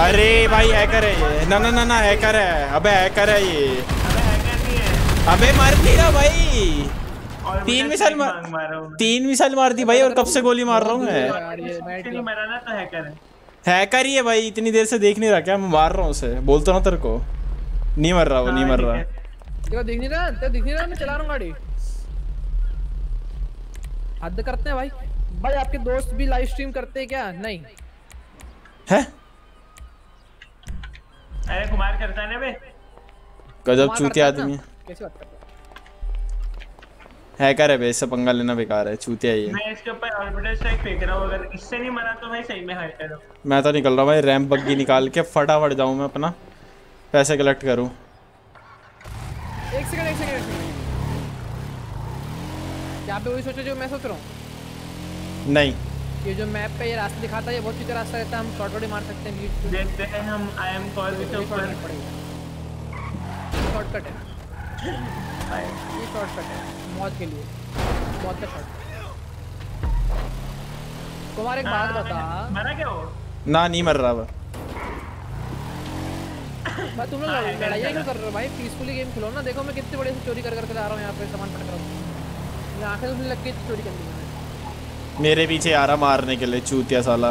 अरे भाई हैकर है ये। ना ना ना ना हैकर है। अबे हैकर है ये। अबे मर नहीं रहा भाई। तीन मिसाइल मार मार रहा तीन मिसाइल मार दी भाई और कब से गोली मार रहा हूँ मैं? नहीं मरा तो हैकर है। हैकर ही है भाई इतनी देर से देख नहीं रहा क्या? मैं मार रहा हूँ उसे। बोलता हूँ तेरे को। नहीं मर रहा वो नहीं मर रहा देखो दिख नहीं रहा तेरे दिख नहीं रहा मैं चला रहा हूँ गाड़ी हद करते हैं भाई भाई आपके दोस्त भी लाइव स्ट्रीम करते हैं क्या नहीं है अरे कुमार करता है ना बे गजब चूतिया है आदमी ना? कैसी बात करते हैकर है बे इससे पंगा लेना बेकार है चूतिया ही है मैं इसके ऊपर ऑर्बिटल स्ट्राइक फेंक रहा हूँ अगर इससे नहीं मरा तो भाई सही में हैकर हूँ मैं तो निकल रहा हूँ भाई रैंप बग्गी निकाल के फटाफट जाऊँ मैं अपना पैसे कलेक्ट करूँ। एक सेकंड एक सेकंड यहाँ पे वही सोचो जो मैं सोच रहा हूँ? नहीं। ये जो मैप पे ये रास्ता दिखाता है ये बहुत सीधा रास्ता रहता है हम शॉर्टकट ही मार सकते हैं बीच देखते हैं हम आई एम कॉल के ऊपर शॉर्टकट है। ये शॉर्टकट है। मौत के लिए। मौत का शॉर्टकट कुमार एक बात बता। मरा क्या हो ना नहीं मर रहा मैं तुम लोग लड़- लड़ाइयाँ क्यों कर रहे हो भाई? पीसफुली गेम खेलो ना। देखो मैं कितने बड़े से चोरी कर करके ला रहा हूँ यहाँ पे सामान पटक रहा हूँ आँखें तुमने लग के चोरी कर ली मेरे पीछे आ रहा मारने के लिए चूतिया साला।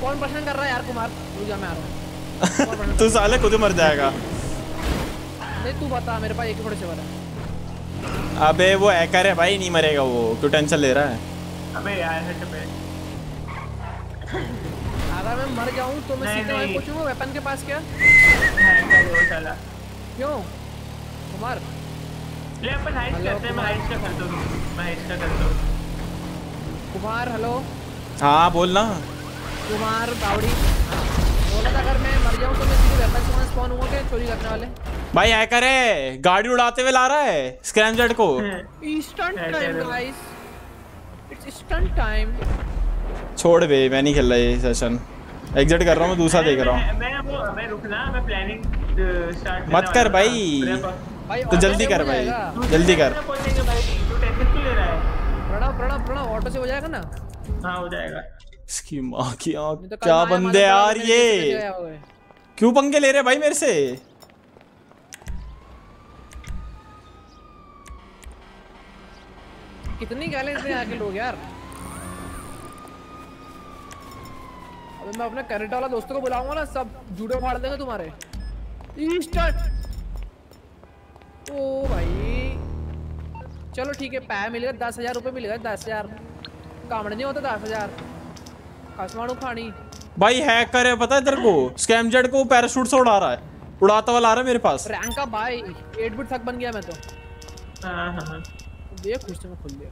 कौन परेशान कर रहा है यार कुमार? रुक जा मैं आ रहा हूँ। तू साले खुद मर जाएगा। नहीं तू बता मेरे पास एक ही थोड़े से है। अबे वो हैकर है भाई नहीं मरेगा वो। क्यों टेंशन ले रहा है। अबे यार हट पे। अगर मैं मर जाऊँ तो मैं सीधे वहीं। पूछूँगा वेपन के पास क्या? है क्या वो साला क्यों? कुमार। ले अपन हाइट करते हैं मैं। हाइट का करता हूँ? मैं हाइट का करता हूँ? कुमार हेलो हाँ बोल ना। कुमार बावड़ी। बोला था अगर मैं मर जाऊँ तो मैं सीधे वेपन से वहाँ स्पॉन हुआ क्या चोरी करने वाले? भाई हैकर है गाड़ी उड़ाते हुए ला रहा है स्क्रैमजेट को। Stunt time. Guys it's stunt time छोड़ बे मैं नहीं खेल रहा ये सेशन एग्जिट कर रहा हूँ मैं दूसरा देख रहा हूँ। मैं मैं वो मैं रुकना मैं प्लानिंग स्टार्ट मत कर भाई। भाई तो जल्दी कर भाई। जल्दी कर। बोल देंगे भाई तू टेंशन क्यों ले रहा है? प्रणव प्रणव प्रणव ऑटो से हो जाएगा ना? हाँ हो जाएगा। इसकी माँ की आँख तो क्या बंदे यार ये। क्यों पंगे ले रहे भाई मेरे से? कितनी गालें इतने आके लोग यार? अबे मैं अपने कनेडा वाला दोस्तों को बुलाऊँगा ना सब जूडो फाड़ देंगे तुम्हारे। ईस्टर्न ओ भाई। चलो ठीक है पै मिलेगा दस हज़ार रुपये मिलेगा दस हज़ार। कामड़ नहीं होता दस हज़ार। खसमाणु खानी? भाई हैकर है पता है तेरे को? स्कैमजेट को पैराशूट से उड़ा रहा है। उड़ाता हुआ ला रहा है मेरे पास। रैंक का भाई। एट बिट तक बन गया मैं तो। हाँ हाँ हाँ। देख खुश से मैं खुल लिया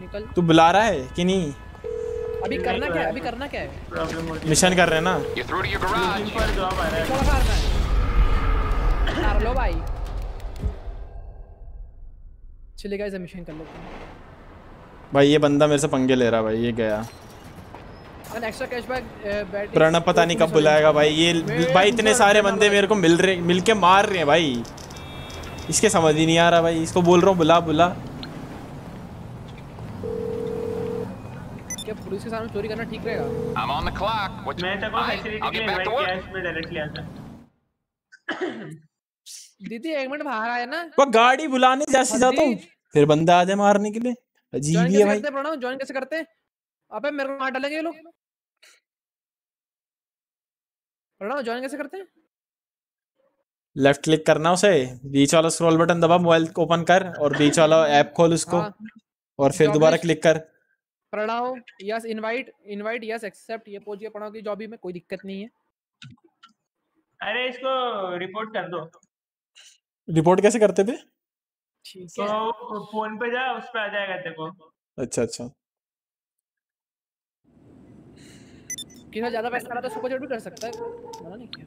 निकल। तू बुला रहा है कि नहीं? अभी करना क्या है? अभी करना क्या है? मिशन कर रहे हैं ना? Through to your garage. है पर जॉब आ रहा है। है कर लो भाई। चलिए गाइस मिशन कर लेते हैं। भाई ये बंदा मेरे से पंगे ले रहा है भाई ये गया। प्रणब पता नहीं कब बुलाएगा भाई ये भाई इतने सारे बंदे मेरे को मिल रहे मिल के मार रहे हैं भाई। इसके समझ ही नहीं आ रहा भाई इसको बोल रहा हूँ बुला बुला क्या पुलिस के सामने चोरी करना ठीक रहेगा। I'm on the clock. What मैं तक Fine, facility invite work. Cash में डायरेक्टली आता। दीदी एक मिनट बाहर आए ना। वो गाड़ी बुलाने जैसे जाता हूँ फिर बंदा आ जाए मारने के लिए। अजीब ही है कैसे भाई। करते हैं प्रणव ज्वाइन कैसे करते हैं? अबे मेरे को मार डालेंगे ये लोग। प्रणव ज्वाइन कैसे करते हैं? लेफ़्ट क्लिक करना उसे। बीच वाला स्क्रॉल बटन दबा मोबाइल ओपन कर और बीच वाला ऐप खोल उसको। हाँ। और फिर दोबारा क्लिक कर। Pranav yes invite invite yes accept ये पहुँच गया प्रणव की जॉब में कोई दिक्कत नहीं है। अरे इसको रिपोर्ट कर दो। रिपोर्ट कैसे करते थे? ठीक तो फ़ोन पे जा उस पे आ जाएगा तेरे को। अच्छा अच्छा। किसी ज़्यादा पैसा आ रहा तो सुपर चैट भी कर सकता है। मना नहीं किया।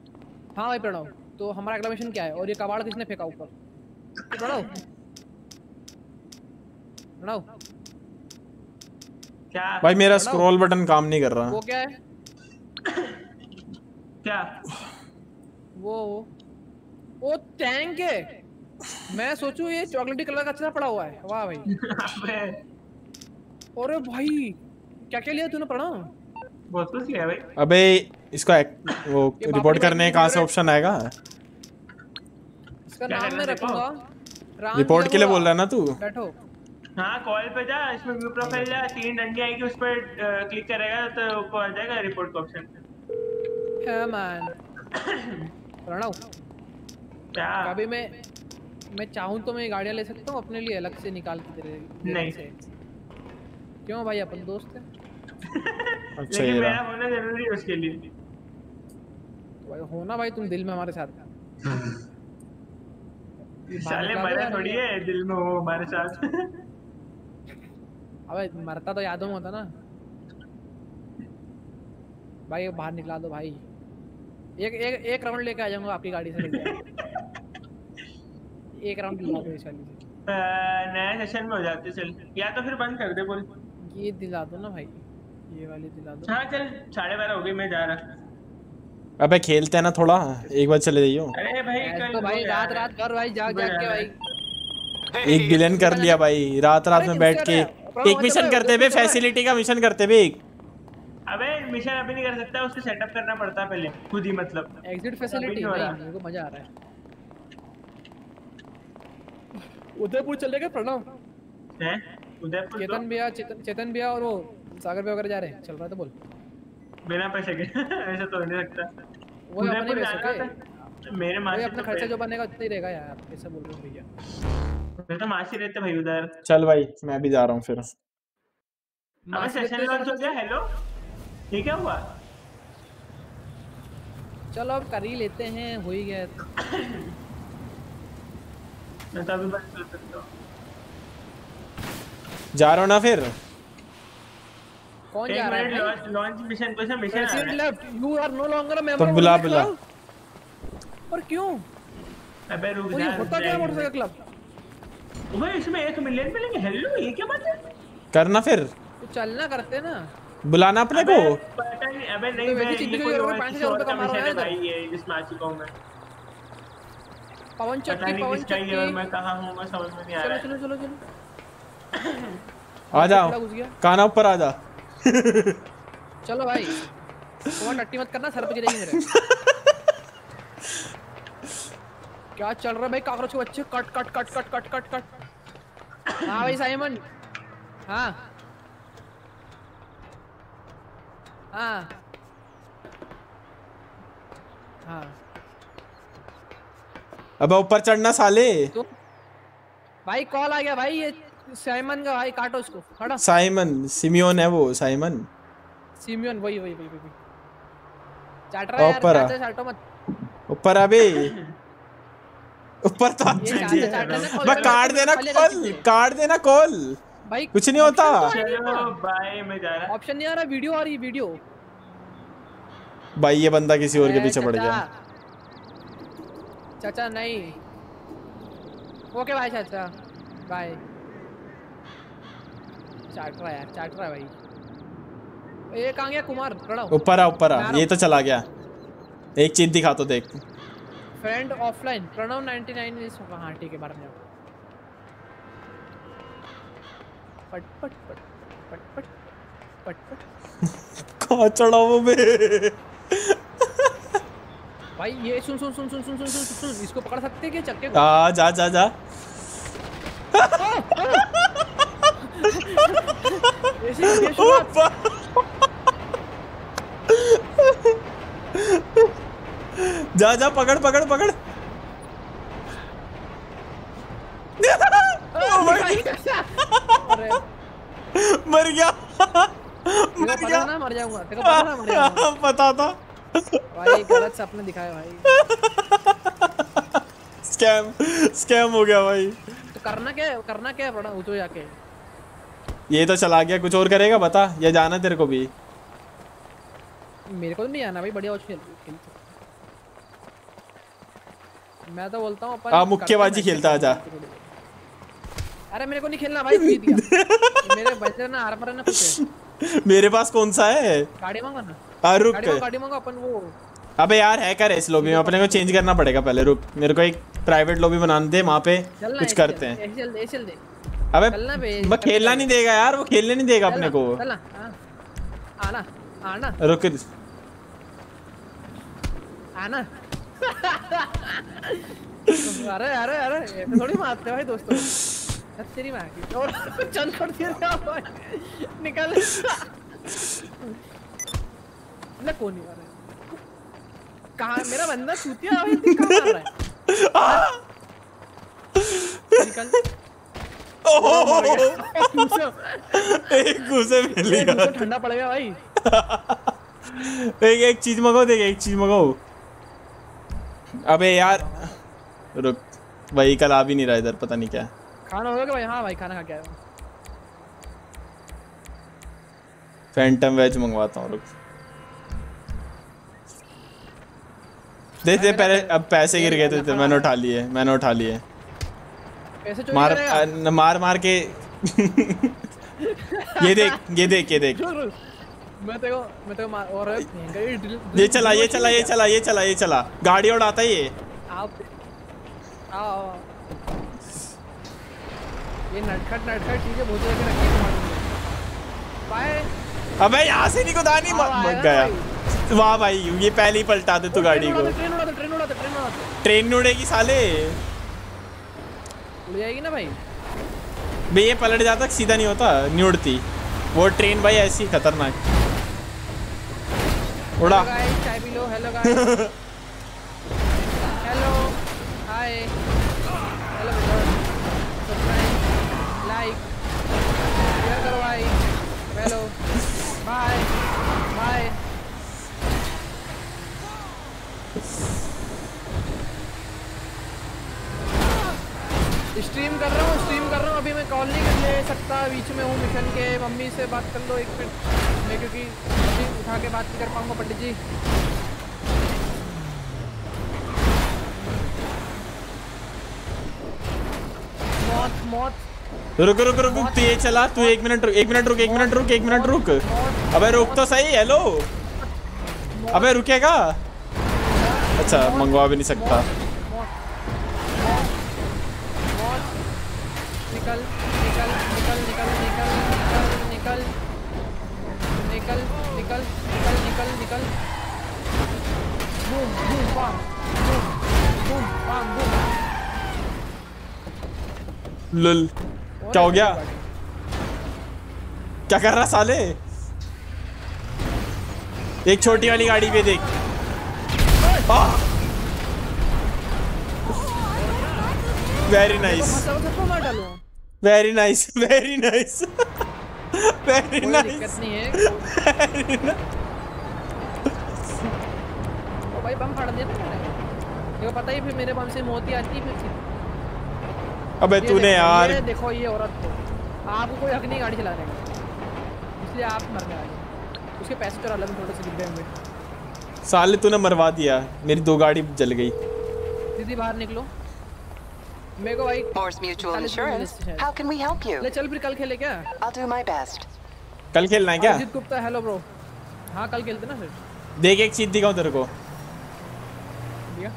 हाँ भाई प्रणव तो हमारा अगला मिशन क्या है? और ये कबाड़ किसने फेंका ऊपर? प्रणव प्रणव क्या? भाई मेरा स्क्रॉल बटन काम नहीं कर रहा। वो क्या है? क्या? वो वो टैंक है। मैं सोचूं ये चॉकलेटी कलर का अच्छा पड़ा हुआ है। वाह भाई। अरे भाई क्या क्या लिया तूने प्रणव? बहुत कुछ लिया भाई। अबे इसको एक- वो रिपोर्ट करने कहाँ से ऑप्शन आएगा। इसका नाम मैं रखूँगा। रिपोर्ट के लिए बोल रहा है ना तू? बैठो। हाँ कॉल पे जा इसमें व्यू प्रोफ़ाइल जा तीन डंडी आएगी उस पर क्लिक करेगा तो ऊपर आ जाएगा रिपोर्ट का ऑप्शन है मैन प्रणव क्या? कभी मैं मैं चाहूँ तो मैं गाड़ियाँ ले सकता हूँ अपने लिए अलग से निकाल के तेरे तेरे नहीं। से क्यों भाई अपन दोस्त हैं? अच्छा लेकिन मेरा होना ज़रूरी है उसके लिए। तो भाई होना भाई तुम दिल में हमारे साथ। साले मरा थोड़ी है दिल में हो हमारे साथ। अबे मरता तो यादों में होता ना। भाई बाहर निकला दो भाई। एक एक एक राउंड लेके आ जाऊँगा आपकी गाड़ी से एक राउंड दिला दो इस वाली से। नया सेशन में हो जाते चल। या तो फिर बंद कर दे बोल ये दिला दो ना भाई। ये वाली दिला दो। हाँ चल साढ़े बारह हो गई मैं जा रहा। अबे खेलते हैं ना थोड़ा। एक बार चले जाइयो। अरे भाई कल तो भाई रात रात कर भाई जाग जाग के भाई। एक बिलियन कर लिया भाई। रात रात में बैठ के एक मिशन मतलब करते हुए। फैसिलिटी का मिशन करते हुए एक। अबे मिशन अभी नहीं कर सकता उसको सेटअप करना पड़ता है पहले खुद ही मतलब। एग्जिट फैसिलिटी नहीं। मेरे को मज़ा आ रहा है। उदयपुर चलेगा प्रणव हैं? उदयपुर तो चेतन भैया चेतन चेतन भैया और वो सागर भैया वगैरह जा रहे हैं। चल रहा है तो बोल। बिना पैसे के ऐसा तो नहीं सकता वो अपने पैसे के मेरे मासी अपना तो खर्चा जो बनेगा उतना ही रहेगा यार ऐसा बोल रहे हो भैया। तो मासी रहते भाई उधर। चल भाई मैं भी जा रहा हूँ फिर। अबे सेशन लॉन्च हो गया? हेलो ये क्या हुआ? चलो अब कर ही लेते हैं हो ही गया तो। मैं तो अभी बंद कर सकता हूँ। जा रहा हूँ ना फिर? कौन जा रहा है launch launch mission mission president है। Left you are no longer a member तो बुला बुला। और क्यों? अबे रुक जा होता क्या मोटरसाइकिल क्लब ओए इसमें एक मिलियन मिलेंगे? हेलो ये क्या बात है? करना फिर। तो चलना करते ना। बुलाना अपने को। अबे पता नहीं अबे नहीं तो मैं ये कोई और अगर पाँच किसी हज़ार और रुपए कमा रहा है तो- भाई ये जिसमें आ चुका हूँ मैं। पवन चक्की पवन चक्की। मैं कहाँ हूँ मैं समझ में नहीं आ रहा चलो चलो चलो चलो। आ जाओ। काना ऊपर आ जा। चलो भाई तुम्हारा टट्टी मत करना सर पे गिरेगी मेरे। क्या चल रहा है भाई? काकरोच के बच्चे cut cut cut cut cut cut cut. हाँ भाई साइमन। हाँ। हाँ। हाँ। अब ऊपर चढ़ना साले। तो भाई कॉल आ गया भाई ये साइमन का भाई काटो उसको। हटा साइमन सिमियोन है वो साइमन। सिमियन वही वही वही वही चाट रहा है यार ऊपर मत। ऊपर अबे ऊपर तो मैं काट देना कॉल काट देना कॉल भाई कुछ नहीं होता। चलो बाय मैं जा रहा। ऑप्शन नहीं आ रहा वीडियो आ रही वीडियो। भाई ये बंदा किसी और के पीछे पड़ गया। चाचा। नहीं। ओके भाई चाचा। बाय चाट रहा यार चाट रहा भाई। ये कहाँ गया? कुमार ऊपर आ ऊपर आ। ये तो चला गया। एक चीज़ दिखा तो देख। फ्रेंड ऑफलाइन प्रणव 99 इस हाँ ठीक है बार में पट पट पट पट पट पट पट कहाँ चढ़ा वो बे भाई ये सुन सुन सुन सुन सुन सुन सुन सुन सुन इसको पकड़ सकते क्या? चक्के को? आ जा जा जा। ऐसे ये शुरुआत। जा जा पकड़ पकड़ पकड़। अरे मर गया। पता ना मर जाऊँगा। तेरे को पता ना मर जाऊँगा। पता था। भाई गलत सपने दिखाए भाई। स्कैम स्कैम हो गया भाई। तो करना क्या है? करना क्या है बड़ा? ऊँचो जाके। ये तो चला गया। कुछ और करेगा? बता। या जाना तेरे को भी। मेरे को तो नहीं आना भाई। बढ़िया खेल खेल मैं तो बोलता हूँ अपन आ मुक्केबाजी हैं खेलता आजा। अरे मेरे को नहीं खेलना भाई जीत गया मेरे बच्चे ना हार पर ना पूछे मेरे पास कौन सा है? गाड़ी मांगो ना। आ रुक। गाड़ी मांगो अपन वो। अबे यार है कर इस लॉबी में। अपने को चेंज करना पड़ेगा पहले रुक। मेरे को एक प्राइवेट लॉबी बनाने दे वहाँ पे कुछ करते हैं। चल दे चल दे। अबे मैं खेलना नहीं देगा यार वो खेलने नहीं देगा अपने को। चलना हाँ। आना आना। रुक। आना। अरे अरे अरे थोड़ी मारते भाई दोस्तों। तेरी माँ की और चल कर दिया भाई। निकल। ले कौन नहीं मार। कहाँ मेरा बंदा चूतिया भाई तू कहाँ मार रहा है? निकल। एक घुसे। मिल गया। ठंडा पड़ गया भाई। एक एक चीज़ मंगाओ देख एक चीज़ मंगाओ। अबे यार रुक भाई कल आ भी नहीं रहा इधर पता नहीं क्या। है। खाना होगा भाई? हाँ भाई खाना खा के आया फैंटम वेज मंगवाता हूँ रुक। देख दे पहले अब पैसे गिर गए थे तो मैंने उठा लिए मैंने उठा लिए। मार न- मार मार के। ये देख ये देख ये देख। मैं तेरे को मैं तेरे को और ये चला ये चला ये चला ये चला ये चला। गाड़ी उड़ाता है ये? आप आओ। ये नटखट नटखट चीज़ें बहुत जगह रखी है बाय। अबे यहाँ से नहीं कुदानी मत गया। वाह भाई ये पहले ही पलटा दे तू गाड़ी को। ट्रेन उड़ेगी साले। उड़ जाएगी ना भाई? बे ये पलट जाता सीधा नहीं होता नहीं उड़ती। वो ट्रेन भाई ऐसी खतरनाक। उड़ा। Hello hello hi hello subscribe like share करो भाई हेलो बाय बाय स्ट्रीम कर रहा हूँ स्ट्रीम कर रहा हूँ। अभी मैं कॉल नहीं कर ले सकता बीच में हूँ मिशन के। मम्मी से बात कर लो एक मिनट मैं क्योंकि अभी उठा के बात नहीं कर पाऊँगा पंडित जी। मौत मौत। रुक रुक रुक रुक तू ये चला तू एक मिनट रुक एक मिनट रुक एक मिनट रुक एक मिनट रुक। अबे रुक तो सही हेलो अबे रुकेगा? अच्छा मंगवा भी नहीं सकता। boom, boom, bam, boom, boom, bam, boom। लल क्या हो गया? क्या कर रहा साले? एक छोटी वाली गाड़ी पे देख। Very nice very nice very nice very nice भाई बम फाड़ दिया ना मैंने। देखो पता ही फिर मेरे बम से मोती आती फिर से। अबे तूने यार। ये देखो ये औरत को। आपको कोई हक नहीं गाड़ी चलाने का इसलिए आप मरने वाले उसके पैसे चुरा लो थोड़े से गिर में। साले तूने मरवा दिया। मेरी दो गाड़ी जल गई। दीदी बाहर निकलो। मेरे को भाई Mutual Insurance. थे शायद। How can we help you? ले चल फिर कल खेले क्या? I'll do my best. कल खेलना है क्या? अभिजीत गुप्ता हेलो ब्रो हाँ कल खेलते ना फिर। देख एक चीज़ दिखाऊँ तेरे को। भैया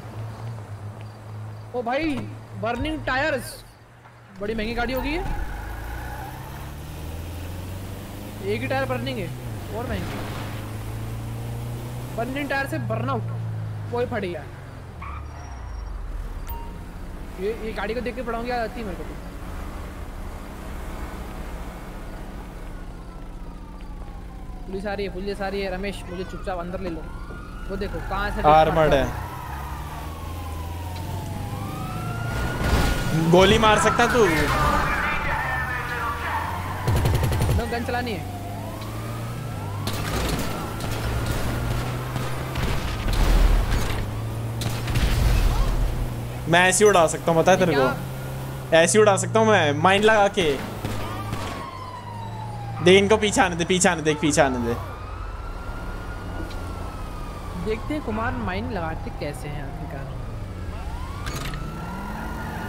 ओ भाई बर्निंग टायर्स बड़ी महँगी गाड़ी होगी ये एक ही टायर बर्निंग है और महँगी। बर्निंग टायर से बर्न आउट वही फट गया। ये ये गाड़ी को देख के पढ़ाऊँगी याद आती है मेरे को तो। पुलिस आ रही है पुलिस आ रही है रमेश मुझे चुपचाप अंदर ले लो। वो देखो कहाँ से आर्मर्ड है। गोली मार सकता तू? गन चलानी है। मैं ऐसी उड़ा सकता हूँ पता है तेरे को? ऐसी उड़ा सकता हूँ मैं माइंड लगा के। देख इनको पीछे आने दे पीछे आने देख पीछे आने दे। देखते हैं कुमार माइंड लगाते कैसे हैं।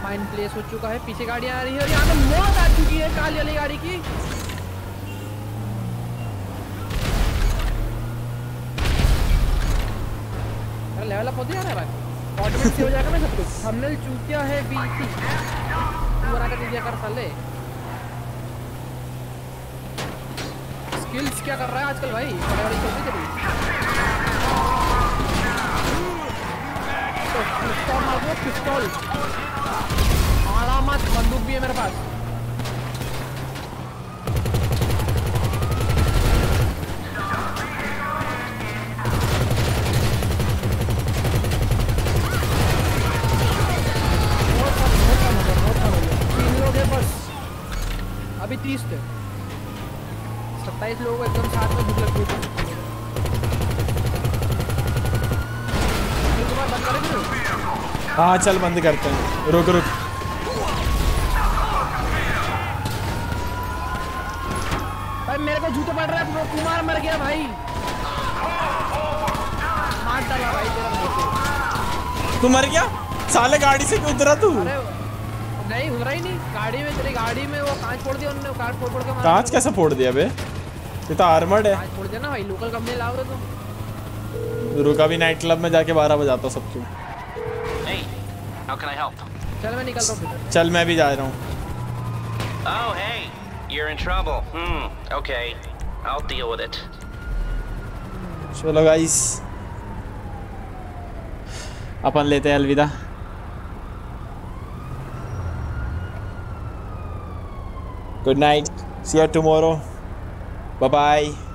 माइंड प्लेस हो चुका है। पीछे गाड़ी आ रही है और यहाँ पे मौत आ चुकी है काली वाली गाड़ी की। लेवल अप होते है भाई। ऑटोमेटिक हो जाएगा ना सब कुछ। हमने चूतिया है बीसी तू बना कर दिया कर साले। स्किल्स क्या कर रहा है आजकल भाई? बड़े बड़ी चौकी चली पिस्तौल पिस्तौल आरामत बंदूक भी है मेरे पास। हाँ चल बंद करते हैं। रुक रुक। भाई मेरे को जूते पड़ रहा है कुमार मर गया भाई। मार डाला भाई तेरा तू मर गया? साले गाड़ी से क्यों उतरा तू? नहीं हो रहा ही नहीं। गाड़ी में तेरी गाड़ी में वो कांच फोड़ दिया उन्होंने कार फोड़ फोड़ के मारा कांच कैसे फोड़ दिया बे? ये तो आर्मर्ड है। कांच फोड़ देना भाई लोकल कंपनी लाओ तो। रुका भी नाइट क्लब में जाके बारह बजाता सबको। How can I help? Chal, main bhi ja raha hu. Oh, hey. You're in trouble. Hmm. Okay. I'll deal with it. Chalo guys. Apan lete hain alvida. Good night. See you tomorrow. Bye-bye.